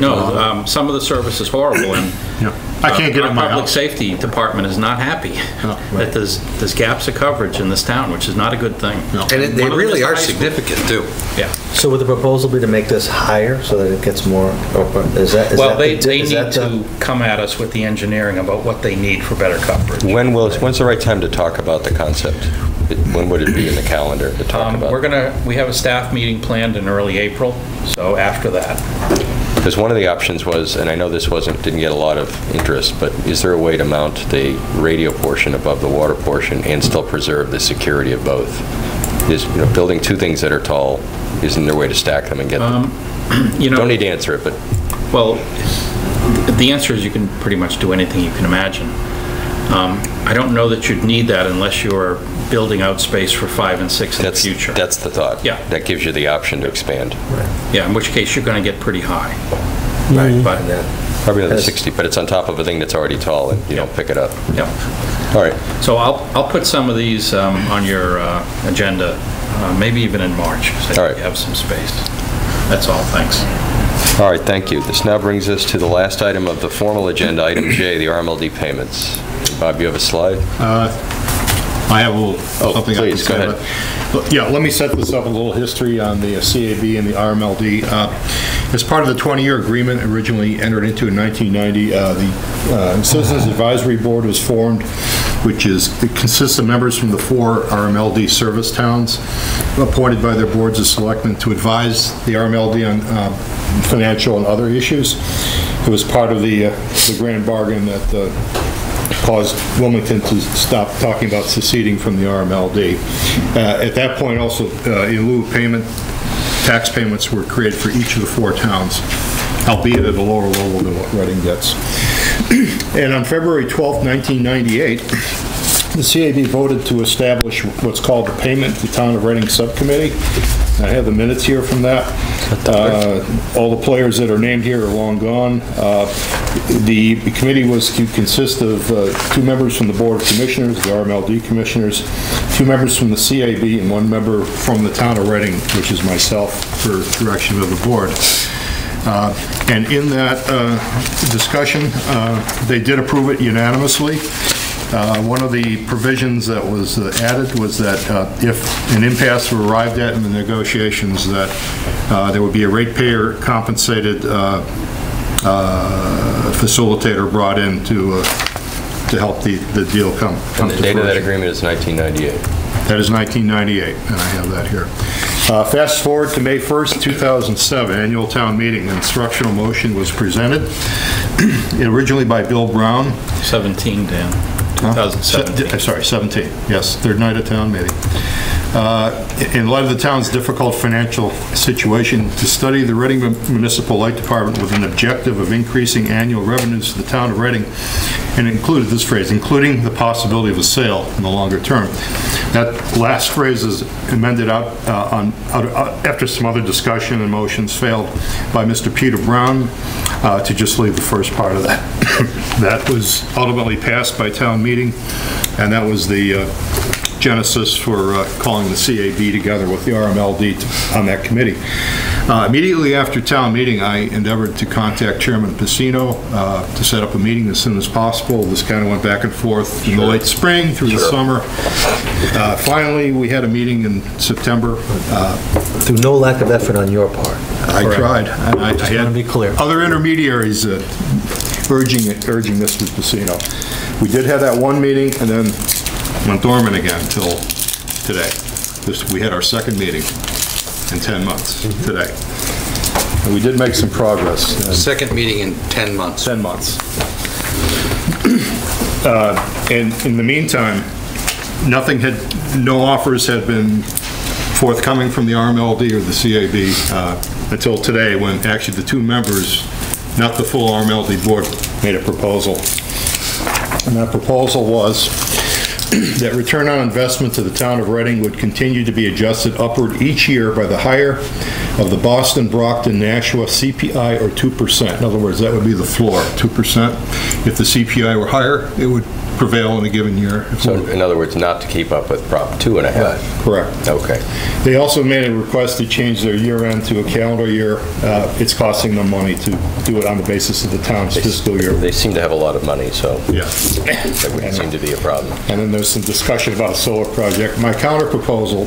No, um, some of the service is horrible, and Yeah. I can't get in my Our public house. safety department is not happy *laughs* that there's, there's gaps of coverage in this town, which is not a good thing. No. And it- they One of them really is the are high school. significant, too. Yeah. So would the proposal be to make this higher so that it gets more, open? is that, is Well, that they, the- they is need that the- to come at us with the engineering about what they need for better coverage. When will, when's the right time to talk about the concept? When would it be in the calendar to talk Um, about? We're gonna, we have a staff meeting planned in early April, so after that. Because one of the options was, and I know this wasn't, didn't get a lot of interest, but is there a way to mount the radio portion above the water portion and still preserve the security of both? Is, you know, building two things that are tall, isn't there a way to stack them and get them? *clears throat* You know. Don't need to answer it, but Well, the answer is you can pretty much do anything you can imagine. Um, I don't know that you'd need that unless you're building out space for five and six in the future. that's the thought. Yeah. That gives you the option to expand. Yeah, in which case you're going to get pretty high. Right. But, Probably another As- 60, but it's on top of a thing that's already tall and you don't pick it up. yeah. All right. So I'll, I'll put some of these um, on your uh, agenda, uh, maybe even in March, so you have some space. That's all, thanks. All right, thank you. This now brings us to the last item of the formal agenda, item J, the RMLD payments. Bob, you have a slide? Uh, I have a little, something I can please, go say. ahead. about- Yeah, let me set this up, a little history on the uh, CAB and the RMLD. Uh, As part of the 20-year agreement originally entered into in 1990, uh, the uh, Citizens Advisory Board was formed, which is, it consists of members from the four RMLD service towns, appointed by their boards of selectmen to advise the RMLD on uh, financial and other issues. It was part of the, uh, the grand bargain that uh, caused Wilmington to stop talking about seceding from the RMLD. Uh, At that point, also, uh, in lieu of payment, tax payments were created for each of the four towns, albeit at a lower level than what Reading gets. *clears throat* And on February 12, 1998, the CAB voted to establish what's called the Payment to Town of Reading Subcommittee. I have the minutes here from that. Uh, All the players that are named here are long gone. Uh, The committee was to consist of uh, two members from the Board of Commissioners, the RMLD Commissioners, two members from the CAB, and one member from the Town of Reading, which is myself, for direction of the board. Uh, And in that uh, discussion, uh, they did approve it unanimously. Uh, One of the provisions that was uh, added was that uh, if an impasse were arrived at in the negotiations, that uh, there would be a ratepayer compensated uh, uh, facilitator brought in to, uh, to help the, the deal come, come And to the date of that agreement is 1998. That is 1998, and I have that here. Uh, Fast forward to May 1st, 2007, annual town meeting. Instructional motion was presented, *clears throat* originally by Bill Brown. 17, Dan. Huh? 2017. Se- uh, Sorry, 17, yes, third night of town meeting. uh, in light of the town's difficult financial situation, to study the Reading Municipal Light Department with an objective of increasing annual revenues to the town of Reading, and included this phrase, including the possibility of a sale in the longer term. That last phrase is amended out uh, on, out- after some other discussion and motions failed by Mr. Peter Brown uh, to just leave the first part of that. *coughs* That was ultimately passed by town meeting, and that was the uh, genesis for uh, calling the CAB together with the RMLD on that committee. Uh, Immediately after town meeting, I endeavored to contact Chairman Pacino uh, to set up a meeting as soon as possible. This kind of went back and forth in the late spring through the summer. Uh, Finally, we had a meeting in September. uh, Through no lack of effort on your part. I tried. and I Just I want to be clear. other intermediaries uh, urging, it- urging Mr. Pacino. We did have that one meeting, and then went dormant again until today. This- We had our second meeting in 10 months, today. And we did make some progress. Second meeting in 10 months. 10 months. *clears throat* Uh, And in the meantime, nothing had, no offers had been forthcoming from the RMLD or the CAB uh, until today, when actually the two members, not the full RMLD board, made a proposal. And that proposal was that return on investment to the town of Reading would continue to be adjusted upward each year by the higher of the Boston, Brockton, Nashua CPI or 2%. In other words, that would be the floor, 2%. If the CPI were higher, it would prevail in a given year. So in other words, not to keep up with Prop two and a half? Correct. Okay. They also made a request to change their year end to a calendar year. Uh, It's costing them money to do it on the basis of the town's fiscal year. They seem to have a lot of money, so Yeah. that wouldn't seem to be a problem. And then there's some discussion about a solar project. My counter proposal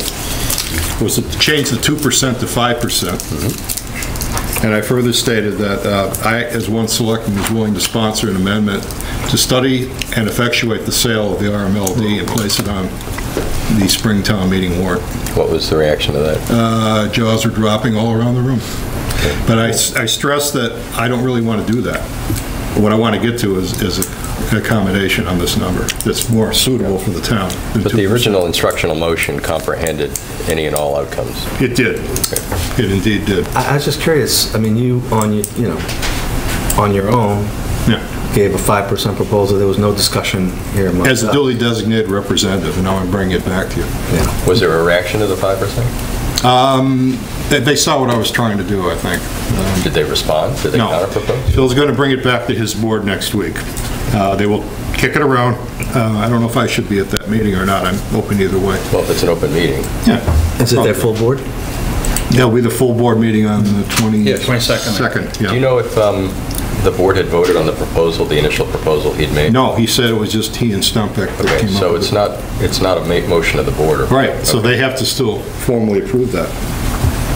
was to change the 2% to 5%. And I further stated that uh, I, as one selectman, was willing to sponsor an amendment to study and effectuate the sale of the RMLD and place it on the spring town meeting warrant. What was the reaction to that? Uh, Jaws are dropping all around the room. But I I stress that I don't really want to do that. What I want to get to is is an accommodation on this number that's more suitable for the town. than But the 2%. original instructional motion comprehended any and all outcomes. It did. It indeed did. I I was just curious, I mean, you, on, your you know, on your own, Yeah. gave a 5% proposal, there was no discussion here amongst As a us. duly designated representative, and now I'm bringing it back to you. Yeah. Was there a reaction to the 5%? Um, They they saw what I was trying to do, I think. Um, Did they respond? Did they No. counterpropose? Phil's going to bring it back to his board next week. Uh, They will kick it around. Uh, I don't know if I should be at that meeting or not. I'm open either way. Well, if it's an open meeting. Yeah. Is it their full board? There'll be the full board meeting on the 20... Yeah, 22nd. Second, Do you know if um, the board had voted on the proposal, the initial proposal he'd made? No, he said it was just he and Stempeck that Okay, came up so with it's it. not, it's not a ma- motion of the board? or- Right, so they have to still formally approve that.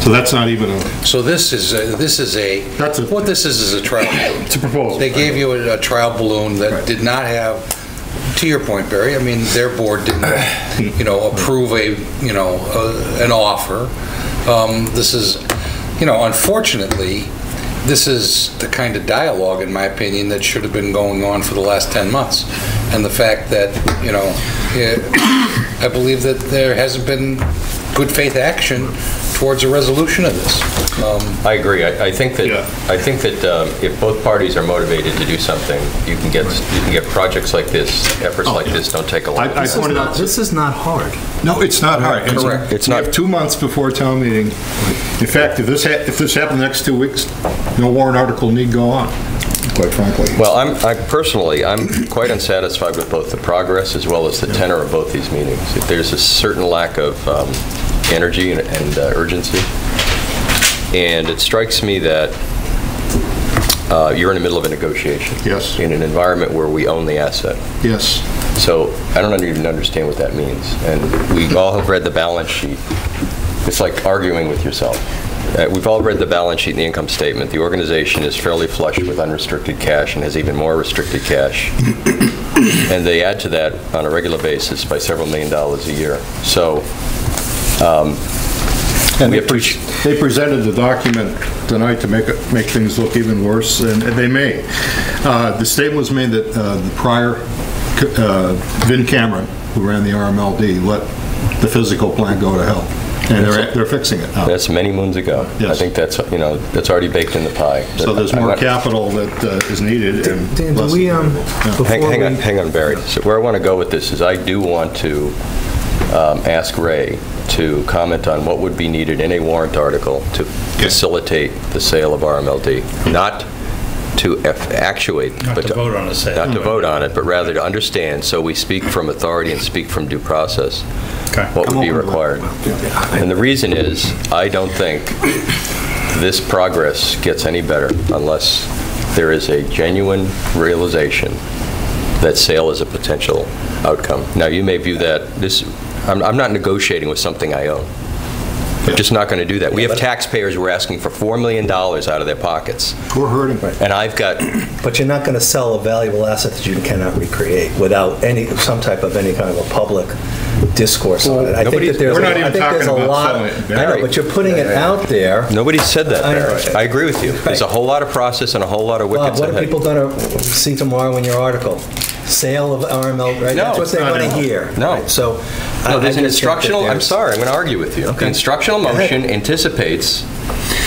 So that's not even a... So this is, a- this is a, That's a- what this is, is a trial. It's a proposal. They gave you a a trial balloon that did not have, to your point, Barry, I mean, their board didn't, you know, approve a, you know, uh, an offer. Um, This is, you know, unfortunately, this is the kind of dialogue, in my opinion, that should have been going on for the last 10 months. And the fact that, you know, eh, I believe that there hasn't been good faith action towards a resolution of this. Um, I agree. I I think that, I think that um, if both parties are motivated to do something, you can get, you can get projects like this, efforts like this don't take a long time. This is not- This is not hard. No, it's not hard. It's- Correct. It's we not- have two months before town meeting. In fact, if this, ha- if this happened the next two weeks, no warrant article need go on, quite frankly. Well, I'm, I personally, I'm quite unsatisfied with both the progress as well as the tenor of both these meetings. There's a certain lack of um, energy and- and uh, urgency, and it strikes me that uh, you're in the middle of a negotiation. Yes. In an environment where we own the asset. Yes. So I don't even understand what that means. And we all have read the balance sheet. It's like arguing with yourself. Uh, We've all read the balance sheet and the income statement. The organization is fairly flush with unrestricted cash and has even more restricted cash. *coughs* And they add to that on a regular basis by several million dollars a year. So, um, And they pre- they presented the document tonight to make, it- make things look even worse, and and they may. Uh, The statement was made that uh, the prior uh, Vin Cameron, who ran the RMLD, let the physical plant go to hell. And they're, they're fixing it now. That's many moons ago. I think that's, you know, that's already baked in the pie. So there's I'm more not- capital that uh, is needed and Dan, do we, um, Yeah. before Hang hang on, hang on, Barry. So where I want to go with this is I do want to um, ask Ray to comment on what would be needed in a warrant article to facilitate the sale of RMLD, not to eff- actuate. Not but to vote on the sale. Not to vote on it, but rather to understand, so we speak from authority and speak from due process, what would be required. And the reason is, I don't think this progress gets any better unless there is a genuine realization that sale is a potential outcome. Now, you may view that, this, I'm I'm not negotiating with something I own. We're just not going to do that. We have taxpayers who are asking for $4 million out of their pockets. We're hurting. And I've got, But you're not going to sell a valuable asset that you cannot recreate without any, some type of any kind of a public discourse on it. I think Nobody- that there's, we're a- not I even think there's a talking about lot. selling it, I know, Barry. but you're putting it out there. nobody said that, I know. Barry. I agree with you. There's a whole lot of process and a whole lot of Bob, wickets what are ahead. people going to see tomorrow in your article? Sale of RML, right? No, That's what they want to hear. No. Right, So. I- No, I there's an just think that instructional, I'm there's- sorry, I'm going to argue with you. The instructional motion *laughs* anticipates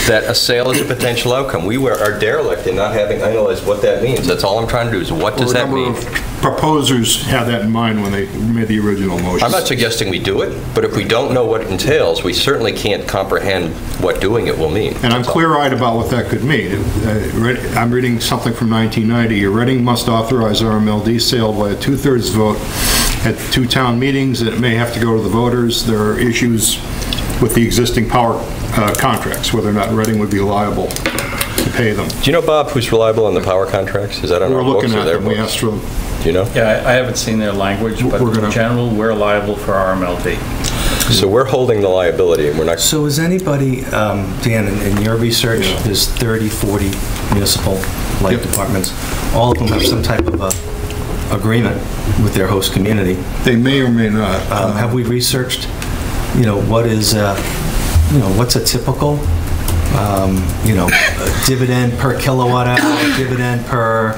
that a sale is a potential outcome. We were, are derelict in not having analyzed what that means. That's all I'm trying to do, is what does that mean? Proposers had that in mind when they made the original motion. I'm not suggesting we do it, but if we don't know what it entails, we certainly can't comprehend what doing it will mean. And I'm clear-eyed about what that could mean. Uh, I'm reading something from 1990. Your Reading must authorize RMLD sale by a two-thirds vote at two town meetings. It may have to go to the voters. There are issues with the existing power uh, contracts, whether or not Reading would be liable to pay them. Do you know, Bob, who's reliable on the power contracts? Is that on We're our books looking or at their them. We books? asked for them. Do you know? Yeah, I I haven't seen their language, but We're in gonna- general, we're liable for our RMLD. So we're holding the liability, and we're not... So is anybody, um, Dan, in- in your research, there's 30, 40 municipal light departments. All of them have some type of a agreement with their host community. They may or may not. Um, Have we researched, you know, what is, uh, you know, what's a typical, um, you know, dividend per kilowatt hour, dividend per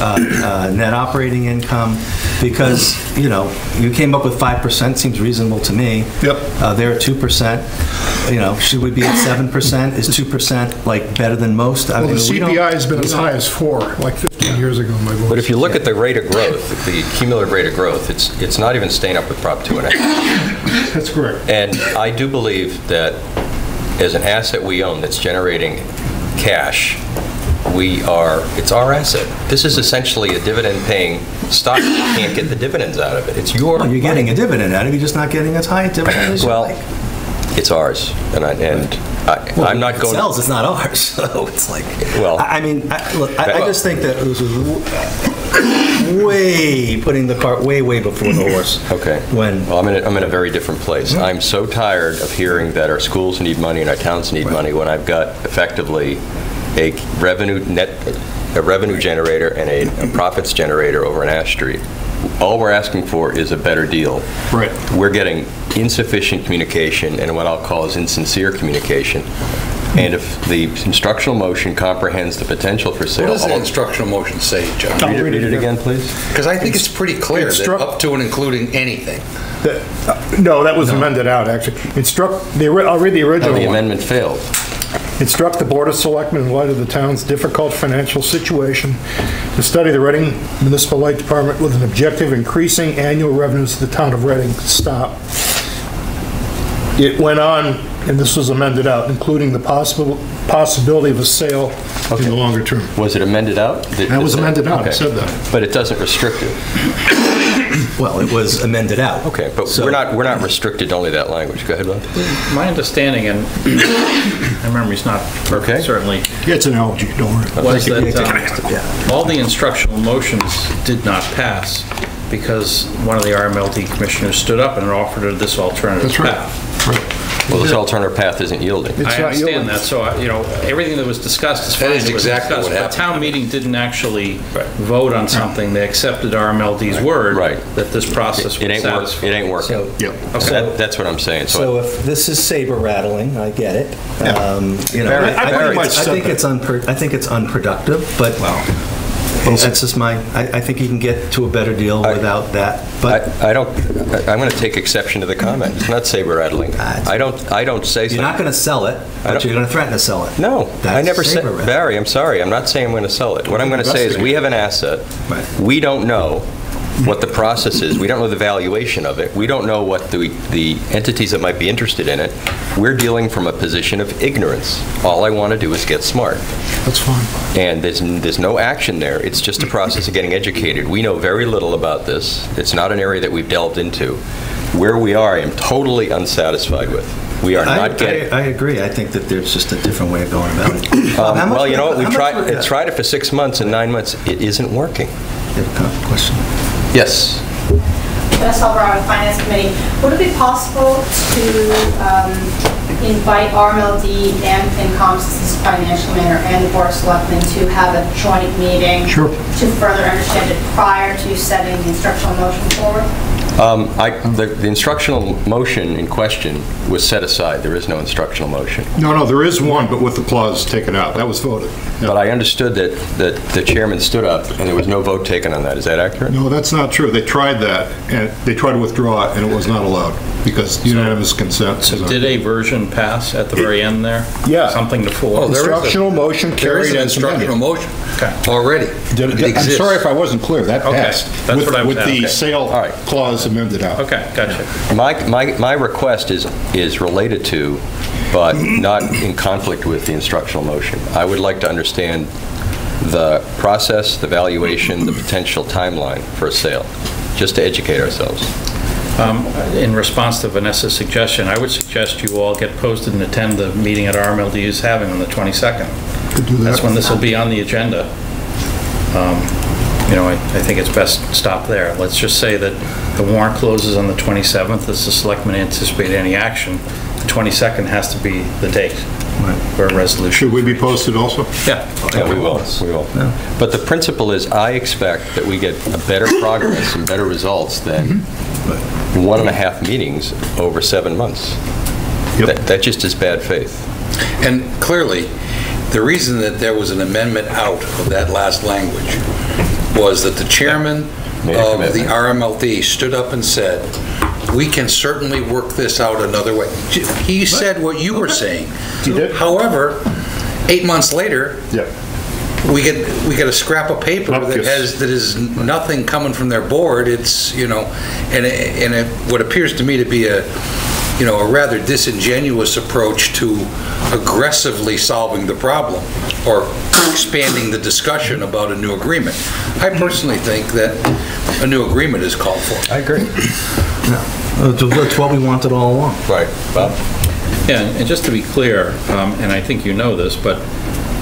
uh, uh, net operating income? Because, you know, you came up with 5%, seems reasonable to me. Yep. Uh, They're at 2%. You know, should we be at 7%? Is 2% like better than most? I Well, the mean, we don't- CPI has been as high as four, like 15 years ago, my vote. But if you look at the rate of growth, the cumulative rate of growth, it's, it's not even staying up with Prop two and a half. *laughs* That's correct. And I do believe that as an asset we own that's generating cash, we are, it's our asset. This is essentially a dividend-paying stock. You can't get the dividends out of it. It's your... Well, you're getting a dividend out of it, you're just not getting as high a dividend as you Well, like. It's ours, and I, and I- Well, I'm not going to it going... sells, it's not ours, *laughs* so it's like, Well... I I mean, I- look, I I just think that this is way, putting the cart way, way before the horse. *clears throat* Okay. When- Well, I'm in, a, I'm in a very different place. I'm so tired of hearing that our schools need money and our towns need money when I've got effectively a revenue net, a revenue generator and a, a profits generator over in Ash Street. All we're asking for is a better deal. Right. We're getting insufficient communication and what I'll call is insincere communication. And if the instructional motion comprehends the potential for What sale... does the instructional motion say, John? Read it, read it again, please. Because I think it's pretty clear that Instruct- up to and including anything. That- uh, No, that was amended out, actually. Instruct, the ori- I'll read the No, original the one. amendment failed. Instruct the Board of Selectmen in light of the town's difficult financial situation to study the Reading Municipal Light Department with an objective increasing annual revenues to the town of Reading. Stop. It went on, and this was amended out, including the possible, possibility of a sale in the longer term. Was it amended out? That was amended out, okay. said that. But it doesn't restrict it. *clears throat* Well, it was amended out. Okay, but we're not, we're not restricted to only that language. Go ahead, Bob. My understanding, and *coughs* my memory's not perfect, certainly, It's an algae, don't worry. was Yeah, that yeah. um, all the instructional motions did not pass because one of the RMLD commissioners stood up and offered her this alternative That's right. path. Well, this alternative path isn't yielding. It's I not yielding. understand that, so, I- you know, everything that was discussed is That fine. is it was exactly discussed, what But town meeting didn't actually vote on something, they accepted RMLD's word Right. that this process It would ain't work, satisfy. it ain't working. So- Yep. So that- That's what I'm saying. So So if this is saber rattling, I get it. Yeah. Um, You know, Very- I I very think much it's- I think it's unpro- I think it's unproductive, but That's just my, I I think you can get to a better deal without that, but... I I don't, I- I'm going to take exception to the comment. It's not saber rattling. Ah, I don't, I don't say. You're not going to sell it, but you're going to threaten to sell it. No, I That's never said, saber rattling. Barry, I'm sorry, I'm not saying I'm going to sell it. What I'm going to say is, we have an asset. We don't know what the process is. We don't know the valuation of it. We don't know what the, the entities that might be interested in it. We're dealing from a position of ignorance. All I want to do is get smart. That's fine. And there's, there's no action there. It's just a process of getting educated. We know very little about this. It's not an area that we've delved into. Where we are, I am totally unsatisfied with. We are I- not getting... I I agree, I think that there's just a different way of going about it. Um, Well, you know what, we've tried, it tried it for six months and nine months, it isn't working. You have a question? Yes. Vanessa Alvarado, Finance Committee. Would it be possible to um, invite RMLD and FinCom's financial manager and the Board of Selectmen to have a joint meeting? Sure. To further understand it prior to setting the instructional motion forward? Um, I- The the instructional motion in question was set aside. There is no instructional motion. No, no, there is one, but with the clause taken out. That was voted. But I understood that that the chairman stood up, and there was no vote taken on that. Is that accurate? No, that's not true. They tried that, and they tried to withdraw it, and it was not allowed because unanimous consent. So did a version pass at the very end there? Yeah. Something to forward? Oh, there is a- Instructional motion There is carried an as amended. instructional motion Okay. already. Did It it- I'm sorry if I wasn't clear. That Okay, passed. that's with- what I was- With the okay. sale clause amended out. Okay, gotcha. My, my, my request is, is related to, but not in conflict with the instructional motion. I would like to understand the process, the valuation, the potential timeline for a sale, just to educate ourselves. Um, In response to Vanessa's suggestion, I would suggest you all get posted and attend the meeting at RMLD is having on the 22nd. That's when this will be on the agenda. Um, You know, I I think it's best stop there. Let's just say that the warrant closes on the 27th, as the selectmen anticipate any action. The 22nd has to be the date for a resolution. Should we be posted also? Yeah. Yeah, we will, we will. But the principle is, I expect that we get a better progress and better results than mm-hmm. one and a half meetings over seven months. That that just is bad faith. And clearly, the reason that there was an amendment out of that last language was that the chairman Made a of the. RMLD stood up and said, "We can certainly work this out another way." He said what you were saying. He did? However, eight months later, Yeah. we get, we get a scrap of paper that Upkiss. has, that is nothing coming from their board, it's, you know, and, it- and it, what appears to me to be a, you know, a rather disingenuous approach to aggressively solving the problem, or expanding the discussion about a new agreement. I personally think that a new agreement is called for. I agree. Uh, That's what we wanted all along. Right. Bob? Yeah, and just to be clear, um, and I think you know this, but,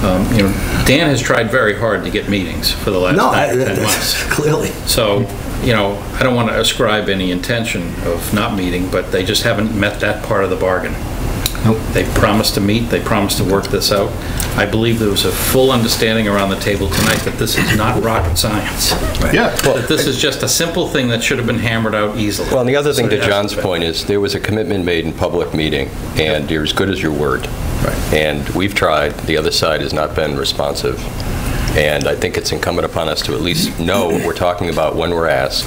um, you know, Dan has tried very hard to get meetings for the last No, I- 10 months. *laughs* clearly. So, you know, I don't want to ascribe any intention of not meeting, but they just haven't met that part of the bargain. Nope. They promised to meet, they promised to work this out. I believe there was a full understanding around the table tonight that this is not rocket science. Yeah. That this is just a simple thing that should have been hammered out easily. Well, and the other thing So to John's hasn't John's been. point is, there was a commitment made in public meeting, and you're as good as your word. Right. And we've tried, the other side has not been responsive, and I think it's incumbent upon us to at least know what we're talking about when we're asked.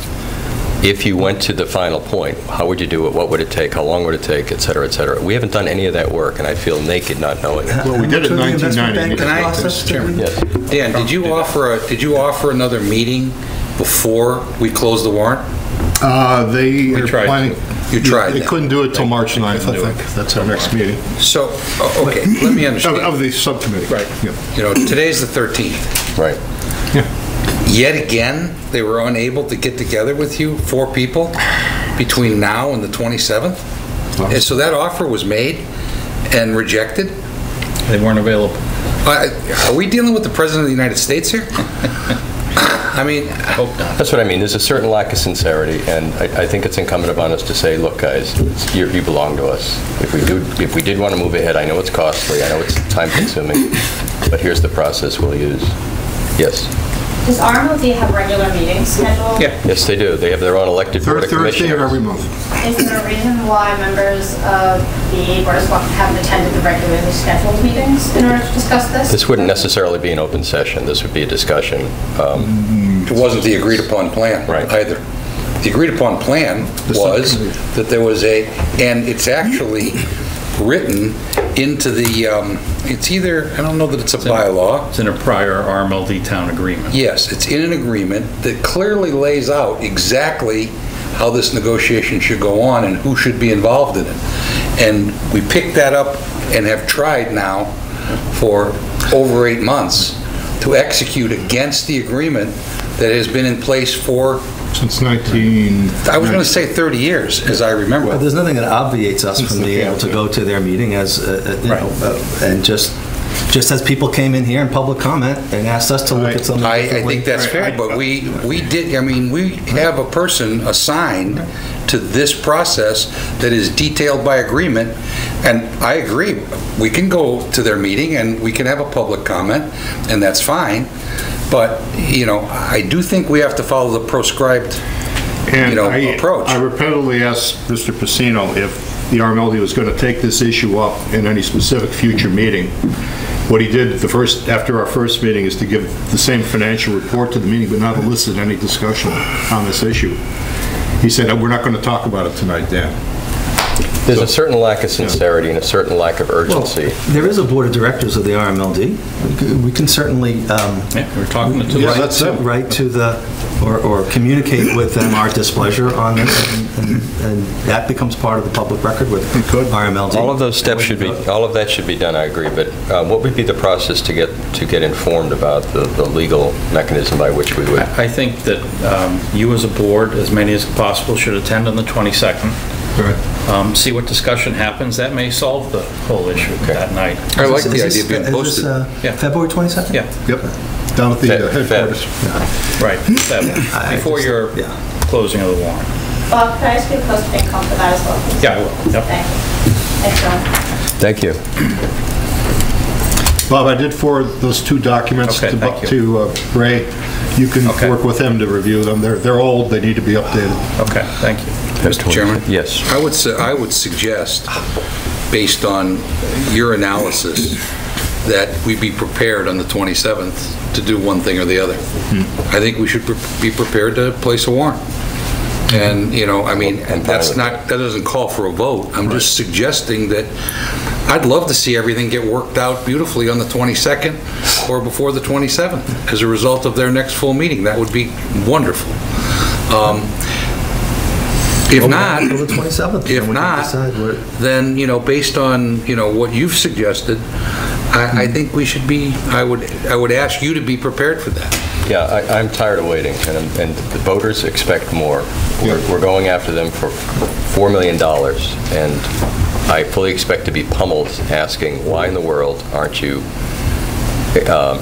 If you went to the final point, how would you do it, what would it take, how long would it take, et cetera, et cetera. We haven't done any of that work, and I feel naked not knowing it. Well, we did it in How much of the investment 1990. Can I- process did Yes. Dan, did you offer, a did you offer another meeting before we closed the warrant? Uh, They are tried planning... You tried They that. couldn't do it till March 9th, I couldn't do it. think. That's our next meeting. So, o- okay, let me Of understand. of the subcommittee. Right. Yeah. You know, today's the 13th. Right. Yet again, they were unable to get together with you, four people, between now and the 27th? And so that offer was made and rejected? They weren't available. Uh, Are we dealing with the President of the United States here? *laughs* I mean, I hope not. That's what I mean, there's a certain lack of sincerity, and I I think it's incumbent upon us to say, look, guys, it's- you you belong to us. If we do, if we did want to move ahead, I know it's costly, I know it's time-consuming, but here's the process we'll use. Yes? Does RMLD have regular meetings scheduled? Yes, they do. They have their own elected board Third of Thursday commissioners. of every month. Is there a reason why members of the Board of Selectmen haven't attended the regularly scheduled meetings in order to discuss this? This wouldn't necessarily be an open session. This would be a discussion. Um, It wasn't the agreed-upon plan either. The agreed-upon plan was that there was a, and it's actually written into the, um, it's either, I don't know that it's a bylaw. It's in a prior RMLD town agreement. Yes, it's in an agreement that clearly lays out exactly how this negotiation should go on and who should be involved in it. And we picked that up and have tried now for over eight months to execute against the agreement that has been in place for... Since 19... I was going to say 30 years, as I remember. But there's nothing that obviates us from being able to go to their meeting as, uh, uh, you know, uh, and just, just as people came in here in public comment and asked us to look at something I, I differently. think that's fair, but we, we did, I mean, we have a person assigned to this process that is detailed by agreement, and I agree, we can go to their meeting and we can have a public comment, and that's fine, but, you know, I do think we have to follow the proscribed, and you And know, I- approach. I repeatedly asked Mr. Pacino if the RMLD was going to take this issue up in any specific future meeting. What he did the first, after our first meeting, is to give the same financial report to the meeting, but not elicit any discussion on this issue. He said, "we're not going to talk about it tonight, Dan." There's a certain lack of sincerity and a certain lack of urgency. There is a board of directors of the RMLD. We can certainly... um, we're talking to... Yeah, write that's to- it. Write to the, or, or communicate with them our displeasure on this, and- and and that becomes part of the public record with RMLD. All of those steps should be, all of that should be done, I agree, but uh, what would be the process to get, to get informed about the, the legal mechanism by which we would? I think that um, you as a board, as many as possible, should attend on the 22nd. Um, See what discussion happens. That may solve the whole issue that night. I like Is the this- idea of being is this, uh, Yeah. February 22nd? Yeah. Yep, down at the uh, Fed- headquarters. Right, that- before your closing of the warrant. Bob, could I ask you to post a income for that as well? please? Yeah, I will, yep. Thank you. Thanks, John. Thank you. Bob, I did forward those two documents Okay, to thank you. to uh, Ray. You can work with him to review them. They're, they're old, they need to be updated. Okay, thank you. Mr. Chairman? Yes. I would, su- I would suggest, based on your analysis, that we be prepared on the 27th to do one thing or the other. I think we should pre- be prepared to place a warrant. And, you know, I mean, that's not, that doesn't call for a vote. I'm just suggesting that I'd love to see everything get worked out beautifully on the 22nd or before the 27th as a result of their next full meeting. That would be wonderful. Um, If not, Until the 27th. then if can not, decide what- then, you know, based on, you know, what you've suggested, I, I think we should be, I would, I would ask you to be prepared for that. Yeah, I, I'm tired of waiting, and, and the voters expect more. We're, we're going after them for $4 million, and I fully expect to be pummeled asking, why in the world aren't you um,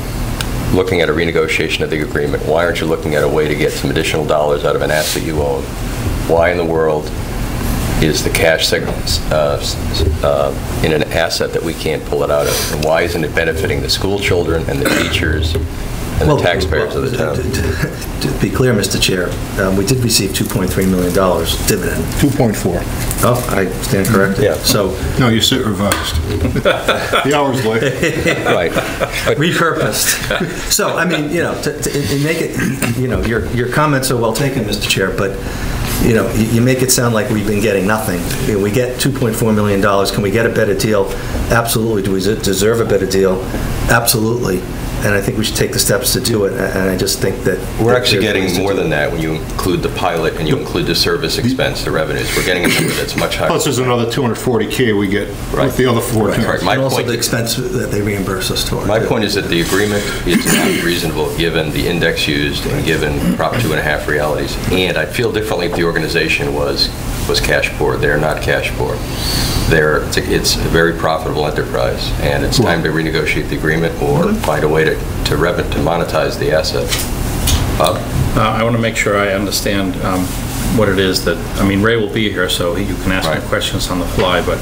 looking at a renegotiation of the agreement? Why aren't you looking at a way to get some additional dollars out of an asset you own? Why in the world is the cash uh, uh, in an asset that we can't pull it out of? And why isn't it benefiting the school children and the teachers and the Well, taxpayers of the town? To be clear, Mr. Chair, um, we did receive $2.3 million dividend. 2.4. Oh, I stand corrected. Yeah. So. No, you sit revised. *laughs* The hour's late. Right. Repurposed. So, I mean, you know, to, to and make it, you know, your, your comments are well taken, Mr. Chair, but, you know, you, you make it sound like we've been getting nothing. You know, We get $2.4 million, can we get a better deal? Absolutely. Do we deserve a better deal? Absolutely. And I think we should take the steps to do it, and I just think that. We're that actually getting more than that when you include the pilot and you include the service expense, the revenues. We're getting a number that's much higher. Plus, there's another 240K we get with the other four Right, right. My And also point- the expense that they reimburse us toward. My point is that the agreement is not reasonable, given the index used and given Prop two and a half realities. And I'd feel differently if the organization was, was cash poor. They're not cash poor. They're, it's a- it's a very profitable enterprise, and it's time to renegotiate the agreement or find a way to, to rev, it, to monetize the asset. Bob? Uh, I want to make sure I understand um, what it is that, I mean, Ray will be here, so he- you can ask me Right. questions on the fly, but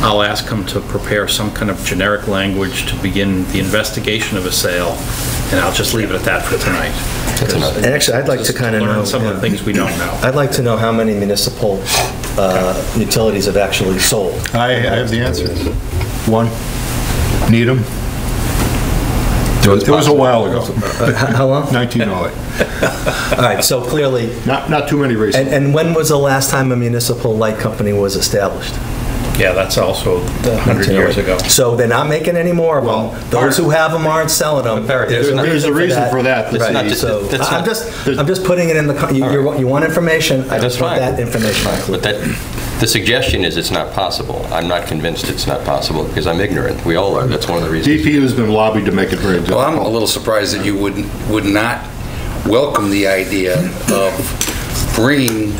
I'll ask him to prepare some kind of generic language to begin the investigation of a sale, and I'll just leave it at that for tonight. And actually, I'd like to kind of know... Learn some of the things we don't know. I'd like to know how many municipal uh, utilities have actually sold. I, I have the answer. One, Needham. It was- it was a while ago. Uh, How how long? 1908. All right, so clearly... Not, not too many races. And, and when was the last time a municipal light company was established? Yeah, that's also 100 years ago. So they're not making any more of them. Those who have them aren't selling them. there's a- there's a reason for that. That's Right, not- so that's I'm not- just, I'm just putting it in the, co- you, you're- you want information, I That's just want fine. that information. But that, the suggestion is it's not possible. I'm not convinced it's not possible because I'm ignorant. We all are. That's one of the reasons. DPU has been lobbied to make it very difficult. Well, I'm a difficult. little surprised that you would, would not welcome the idea of bringing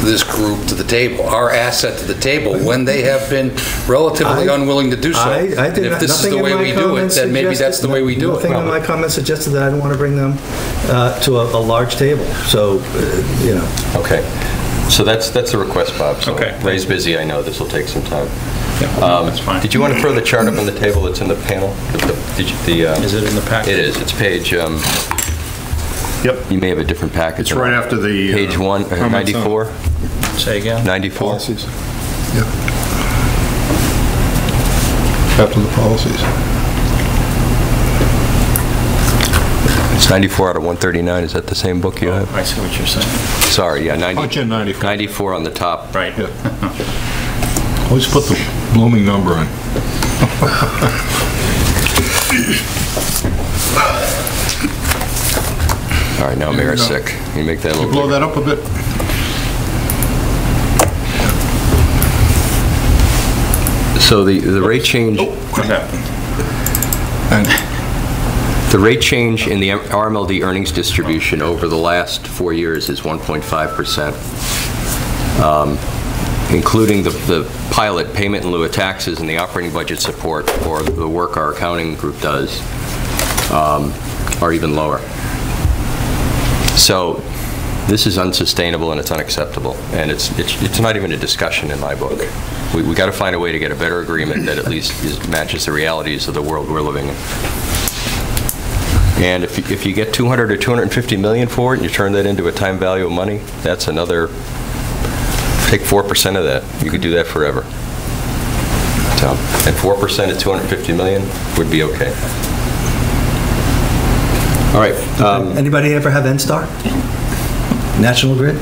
this group to the table, our asset to the table, when they have been relatively I- unwilling to do so. I, I And if not, this is nothing the in way my we do it, comments then maybe that's the way we do Nothing in it. my comments suggested that I don't want to bring them uh, to a, a large table, so, uh, you know. Okay. So that's, that's the request, Bob. So Okay. Ray's busy, I know. This will take some time. Yeah, Um, That's fine. Did you want to throw the chart up on the table that's in the panel? The- the- did you- the, uh, Is it in the packet? It is. It's page, um, Yep. you may have a different package. It's right after the, uh, Page one, uh, comments on- 94? Say again? 94? Policies. Yep. After the policies. It's 94 out of 139. Is that the same book you have? I see what you're saying. Sorry, yeah, 90. Punch in 94. 94 on the top. Right. *laughs* Always put the blooming number in. *laughs* All right, now There you sick. Can you make that a little Blow bigger? that up a bit. So the, the rate change, Oh, What happened? the rate change in the RMLD earnings distribution over the last four years is 1.5%, Um, including the, the pilot payment in lieu of taxes and the operating budget support or the work our accounting group does um, are even lower. So this is unsustainable and it's unacceptable, and it's, it's it's not even a discussion in my book. We, we got to find a way to get a better agreement that at least is- matches the realities of the world we're living in. And if, you- if you get 200 or 250 million for it, and you turn that into a time value of money, that's another, take 4% of that. You could do that forever. So, and 4% of 250 million would be okay. All right. um, Anybody ever have NSTAR? National Grid?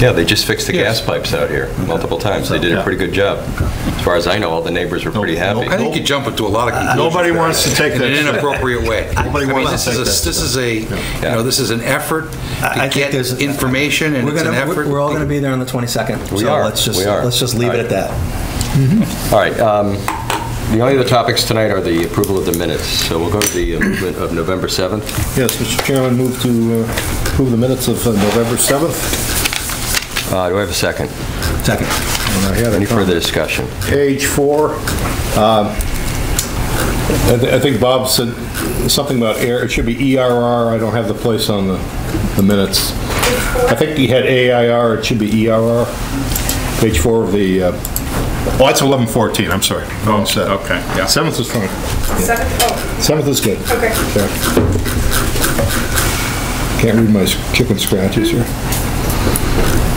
Yeah, they just fixed the gas pipes out here multiple times. They did a pretty good job. As far as I know, all the neighbors were pretty happy. I think you jump into a lot of conclusions. Nobody Barry, wants to take In that an step. inappropriate way. *laughs* Nobody I mean, wants this to is take a- that This is a, you know, this is an effort I- I to think get there's- information, and We're it's an gonna, we're effort. we're all going to be there on the 22nd. We so are, let's just, we are. let's just leave All it at right. that. All right, um, the only other topics tonight are the approval of the minutes. So we'll go to the uh, movement of November 7th. Yes, Mr. Chairman, move to uh, approve the minutes of uh, November 7th. Uh, Do I have a second? Second. And I had a Any comment. further discussion? Page four, um, I thi- I think Bob said something about air, it should be ERR, I don't have the place on the the minutes. I think he had AIR, it should be ERR. Page four of the, uh, oh, that's 1114, I'm sorry. Wrong set. Okay, yeah. Seventh is fine. Second, oh, Seventh is good. okay. Can't read my chicken scratches here.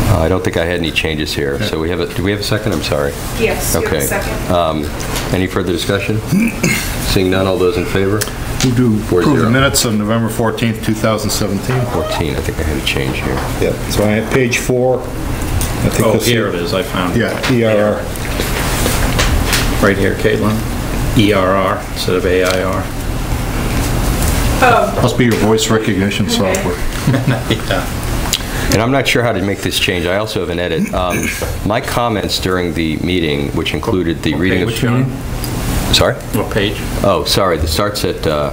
Uh, I don't think I had any changes here. So we have a, do we have a second? I'm sorry. Yes, you have a Okay. second. Um, Any further discussion? *coughs* Seeing none, all those in favor? Who do Four approve the zero. minutes of November 14th, 2017? 14, I think I had a change here. Yeah, so I have page four. I think Oh, that's here it is, I found it. Yeah, ERR. Right here, Caitlin. ERR instead of AIR. Oh, Must be your voice recognition software. *laughs* Yeah. And I'm not sure how to make this change. I also have an edit. Um, My comments during the meeting, which included the reading of... Which one? Sorry? What page? Oh, sorry, this starts at uh,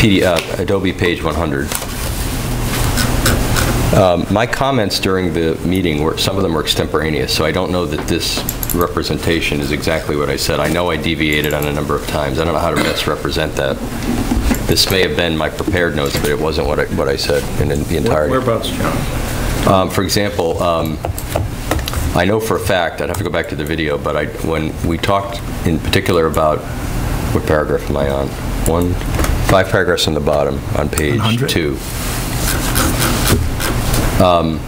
PD, uh, Adobe page 100. Um, My comments during the meeting were, some of them were extemporaneous, so I don't know that this representation is exactly what I said. I know I deviated on a number of times. I don't know how to best represent that. This may have been my prepared notes, but it wasn't what I, what I said in the entirety. Whereabouts, John? Um, For example, um, I know for a fact, I'd have to go back to the video, but I, when we talked in particular about, what paragraph am I on? One, five paragraphs on the bottom, on page 100? two. Um,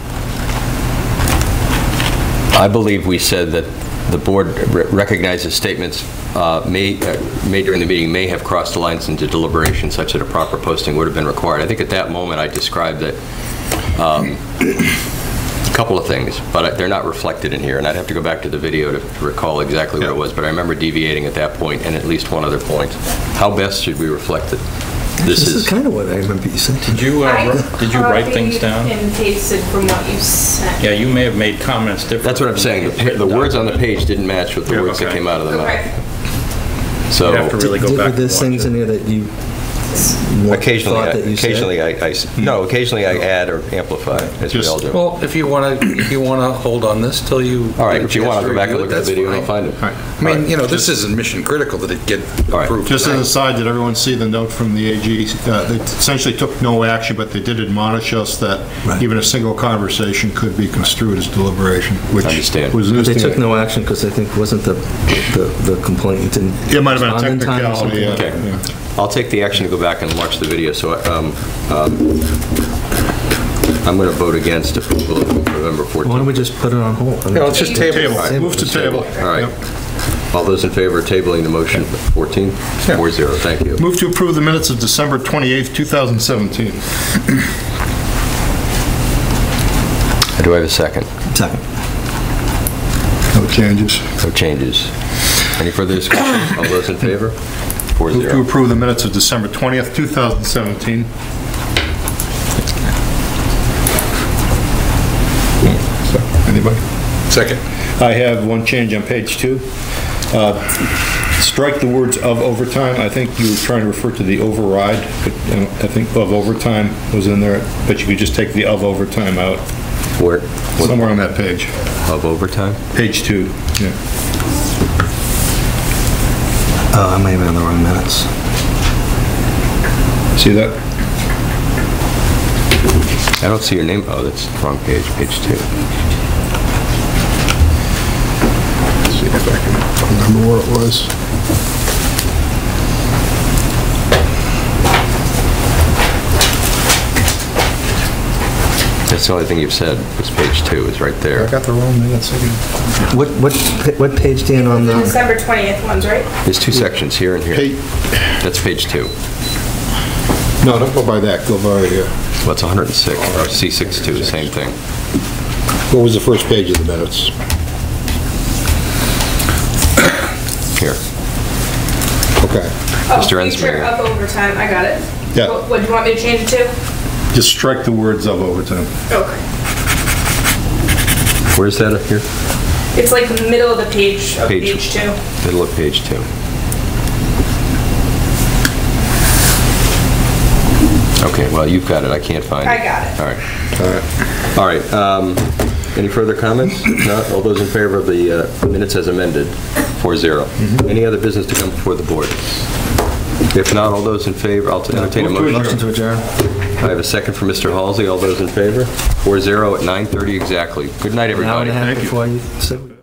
I believe we said that the board re- recognizes statements uh, made uh, made during the meeting may have crossed the lines into deliberation such that a proper posting would have been required. I think at that moment I described that, um, couple of things, but they're not reflected in here, and I'd have to go back to the video to recall exactly what it was, but I remember deviating at that point and at least one other point. How best should we reflect it? This is kind of what I remember you said. Did you, uh, wr- did you write things down? Copied and pasted from what you sent. Yeah, you may have made comments different. That's what I'm saying. The pa- The words on the page didn't match with the Yeah, words that okay. came out of the Okay. mouth. So. You'd have to really go Did- back Were and there watch things in here that you wa- Occasionally, thought I- that you said? occasionally, I, I s- no, occasionally I add or amplify, as we all do. Well, if you want to, if you want to hold on this till you... All right, get if you want, I'll go back and look at the it, video and I'll that's find it. fine. I mean, you know, this isn't mission critical that it get approved. Just as an tonight. aside, did everyone see the note from the AG? Uh, They essentially took no action, but they did admonish us that even a single conversation could be construed as deliberation, which Understand. was news They to took no action because I think, wasn't the, the the complainant didn't It might have been a respond in time or technicality, like yeah. that? yeah. I'll take the action to go back and watch the video, so um, um, I'm going to vote against approval of November 14th. Why don't we just put it on hold? I mean- let's just table Table, it. move to table. All right. All those in favor of tabling the motion 14? Four zero, thank you. Move to approve the minutes of December 28th, 2017. Do I have a second? Second. No changes. No changes. Any further discussion? All those in favor? Four Move to zero. approve the minutes of December 20th, 2017. Anybody? Second. I have one change on page two. Uh, Strike the words "of overtime." I think you were trying to refer to the override, but I think "of overtime" was in there, but you could just take the "of overtime" out, Where? somewhere on that page. Of overtime? Page two, yeah. Oh, I may have been on the wrong minutes. See that? I don't see your name. Oh, that's the wrong page, page two. Let's See if I can remember where it was. That's the only thing you've said, was page two, is right there. I got the wrong minutes again. What, what, pa- what page, Dan, on The the? December 20th ones, right? There's two sections, here and here. Hey, That's page two. no, don't go by that, go by, uh, Well, it's 106, or C62, same thing. what was the first page of the minutes? Here. Okay. Oh, Mr. future Ensminger. of overtime, I got it. Yeah. What, what do you want me to change it to? Just strike the words "of overtime." Okay. Where's that up here? It's like the middle of the page of Page. page two. Middle of page two. Okay, well, you've got it, I can't find it. I got it. All right. All right. All right, um, any further comments? Not, all those in favor of the uh, minutes as amended, 4-0. Any other business to come before the board? If not, all those in favor, I'll entertain a motion. Motion to adjourn. I have a second for Mr. Halsey, all those in favor? 4-0 at 9:30 exactly. Good night, An hour everybody. and a half before you said.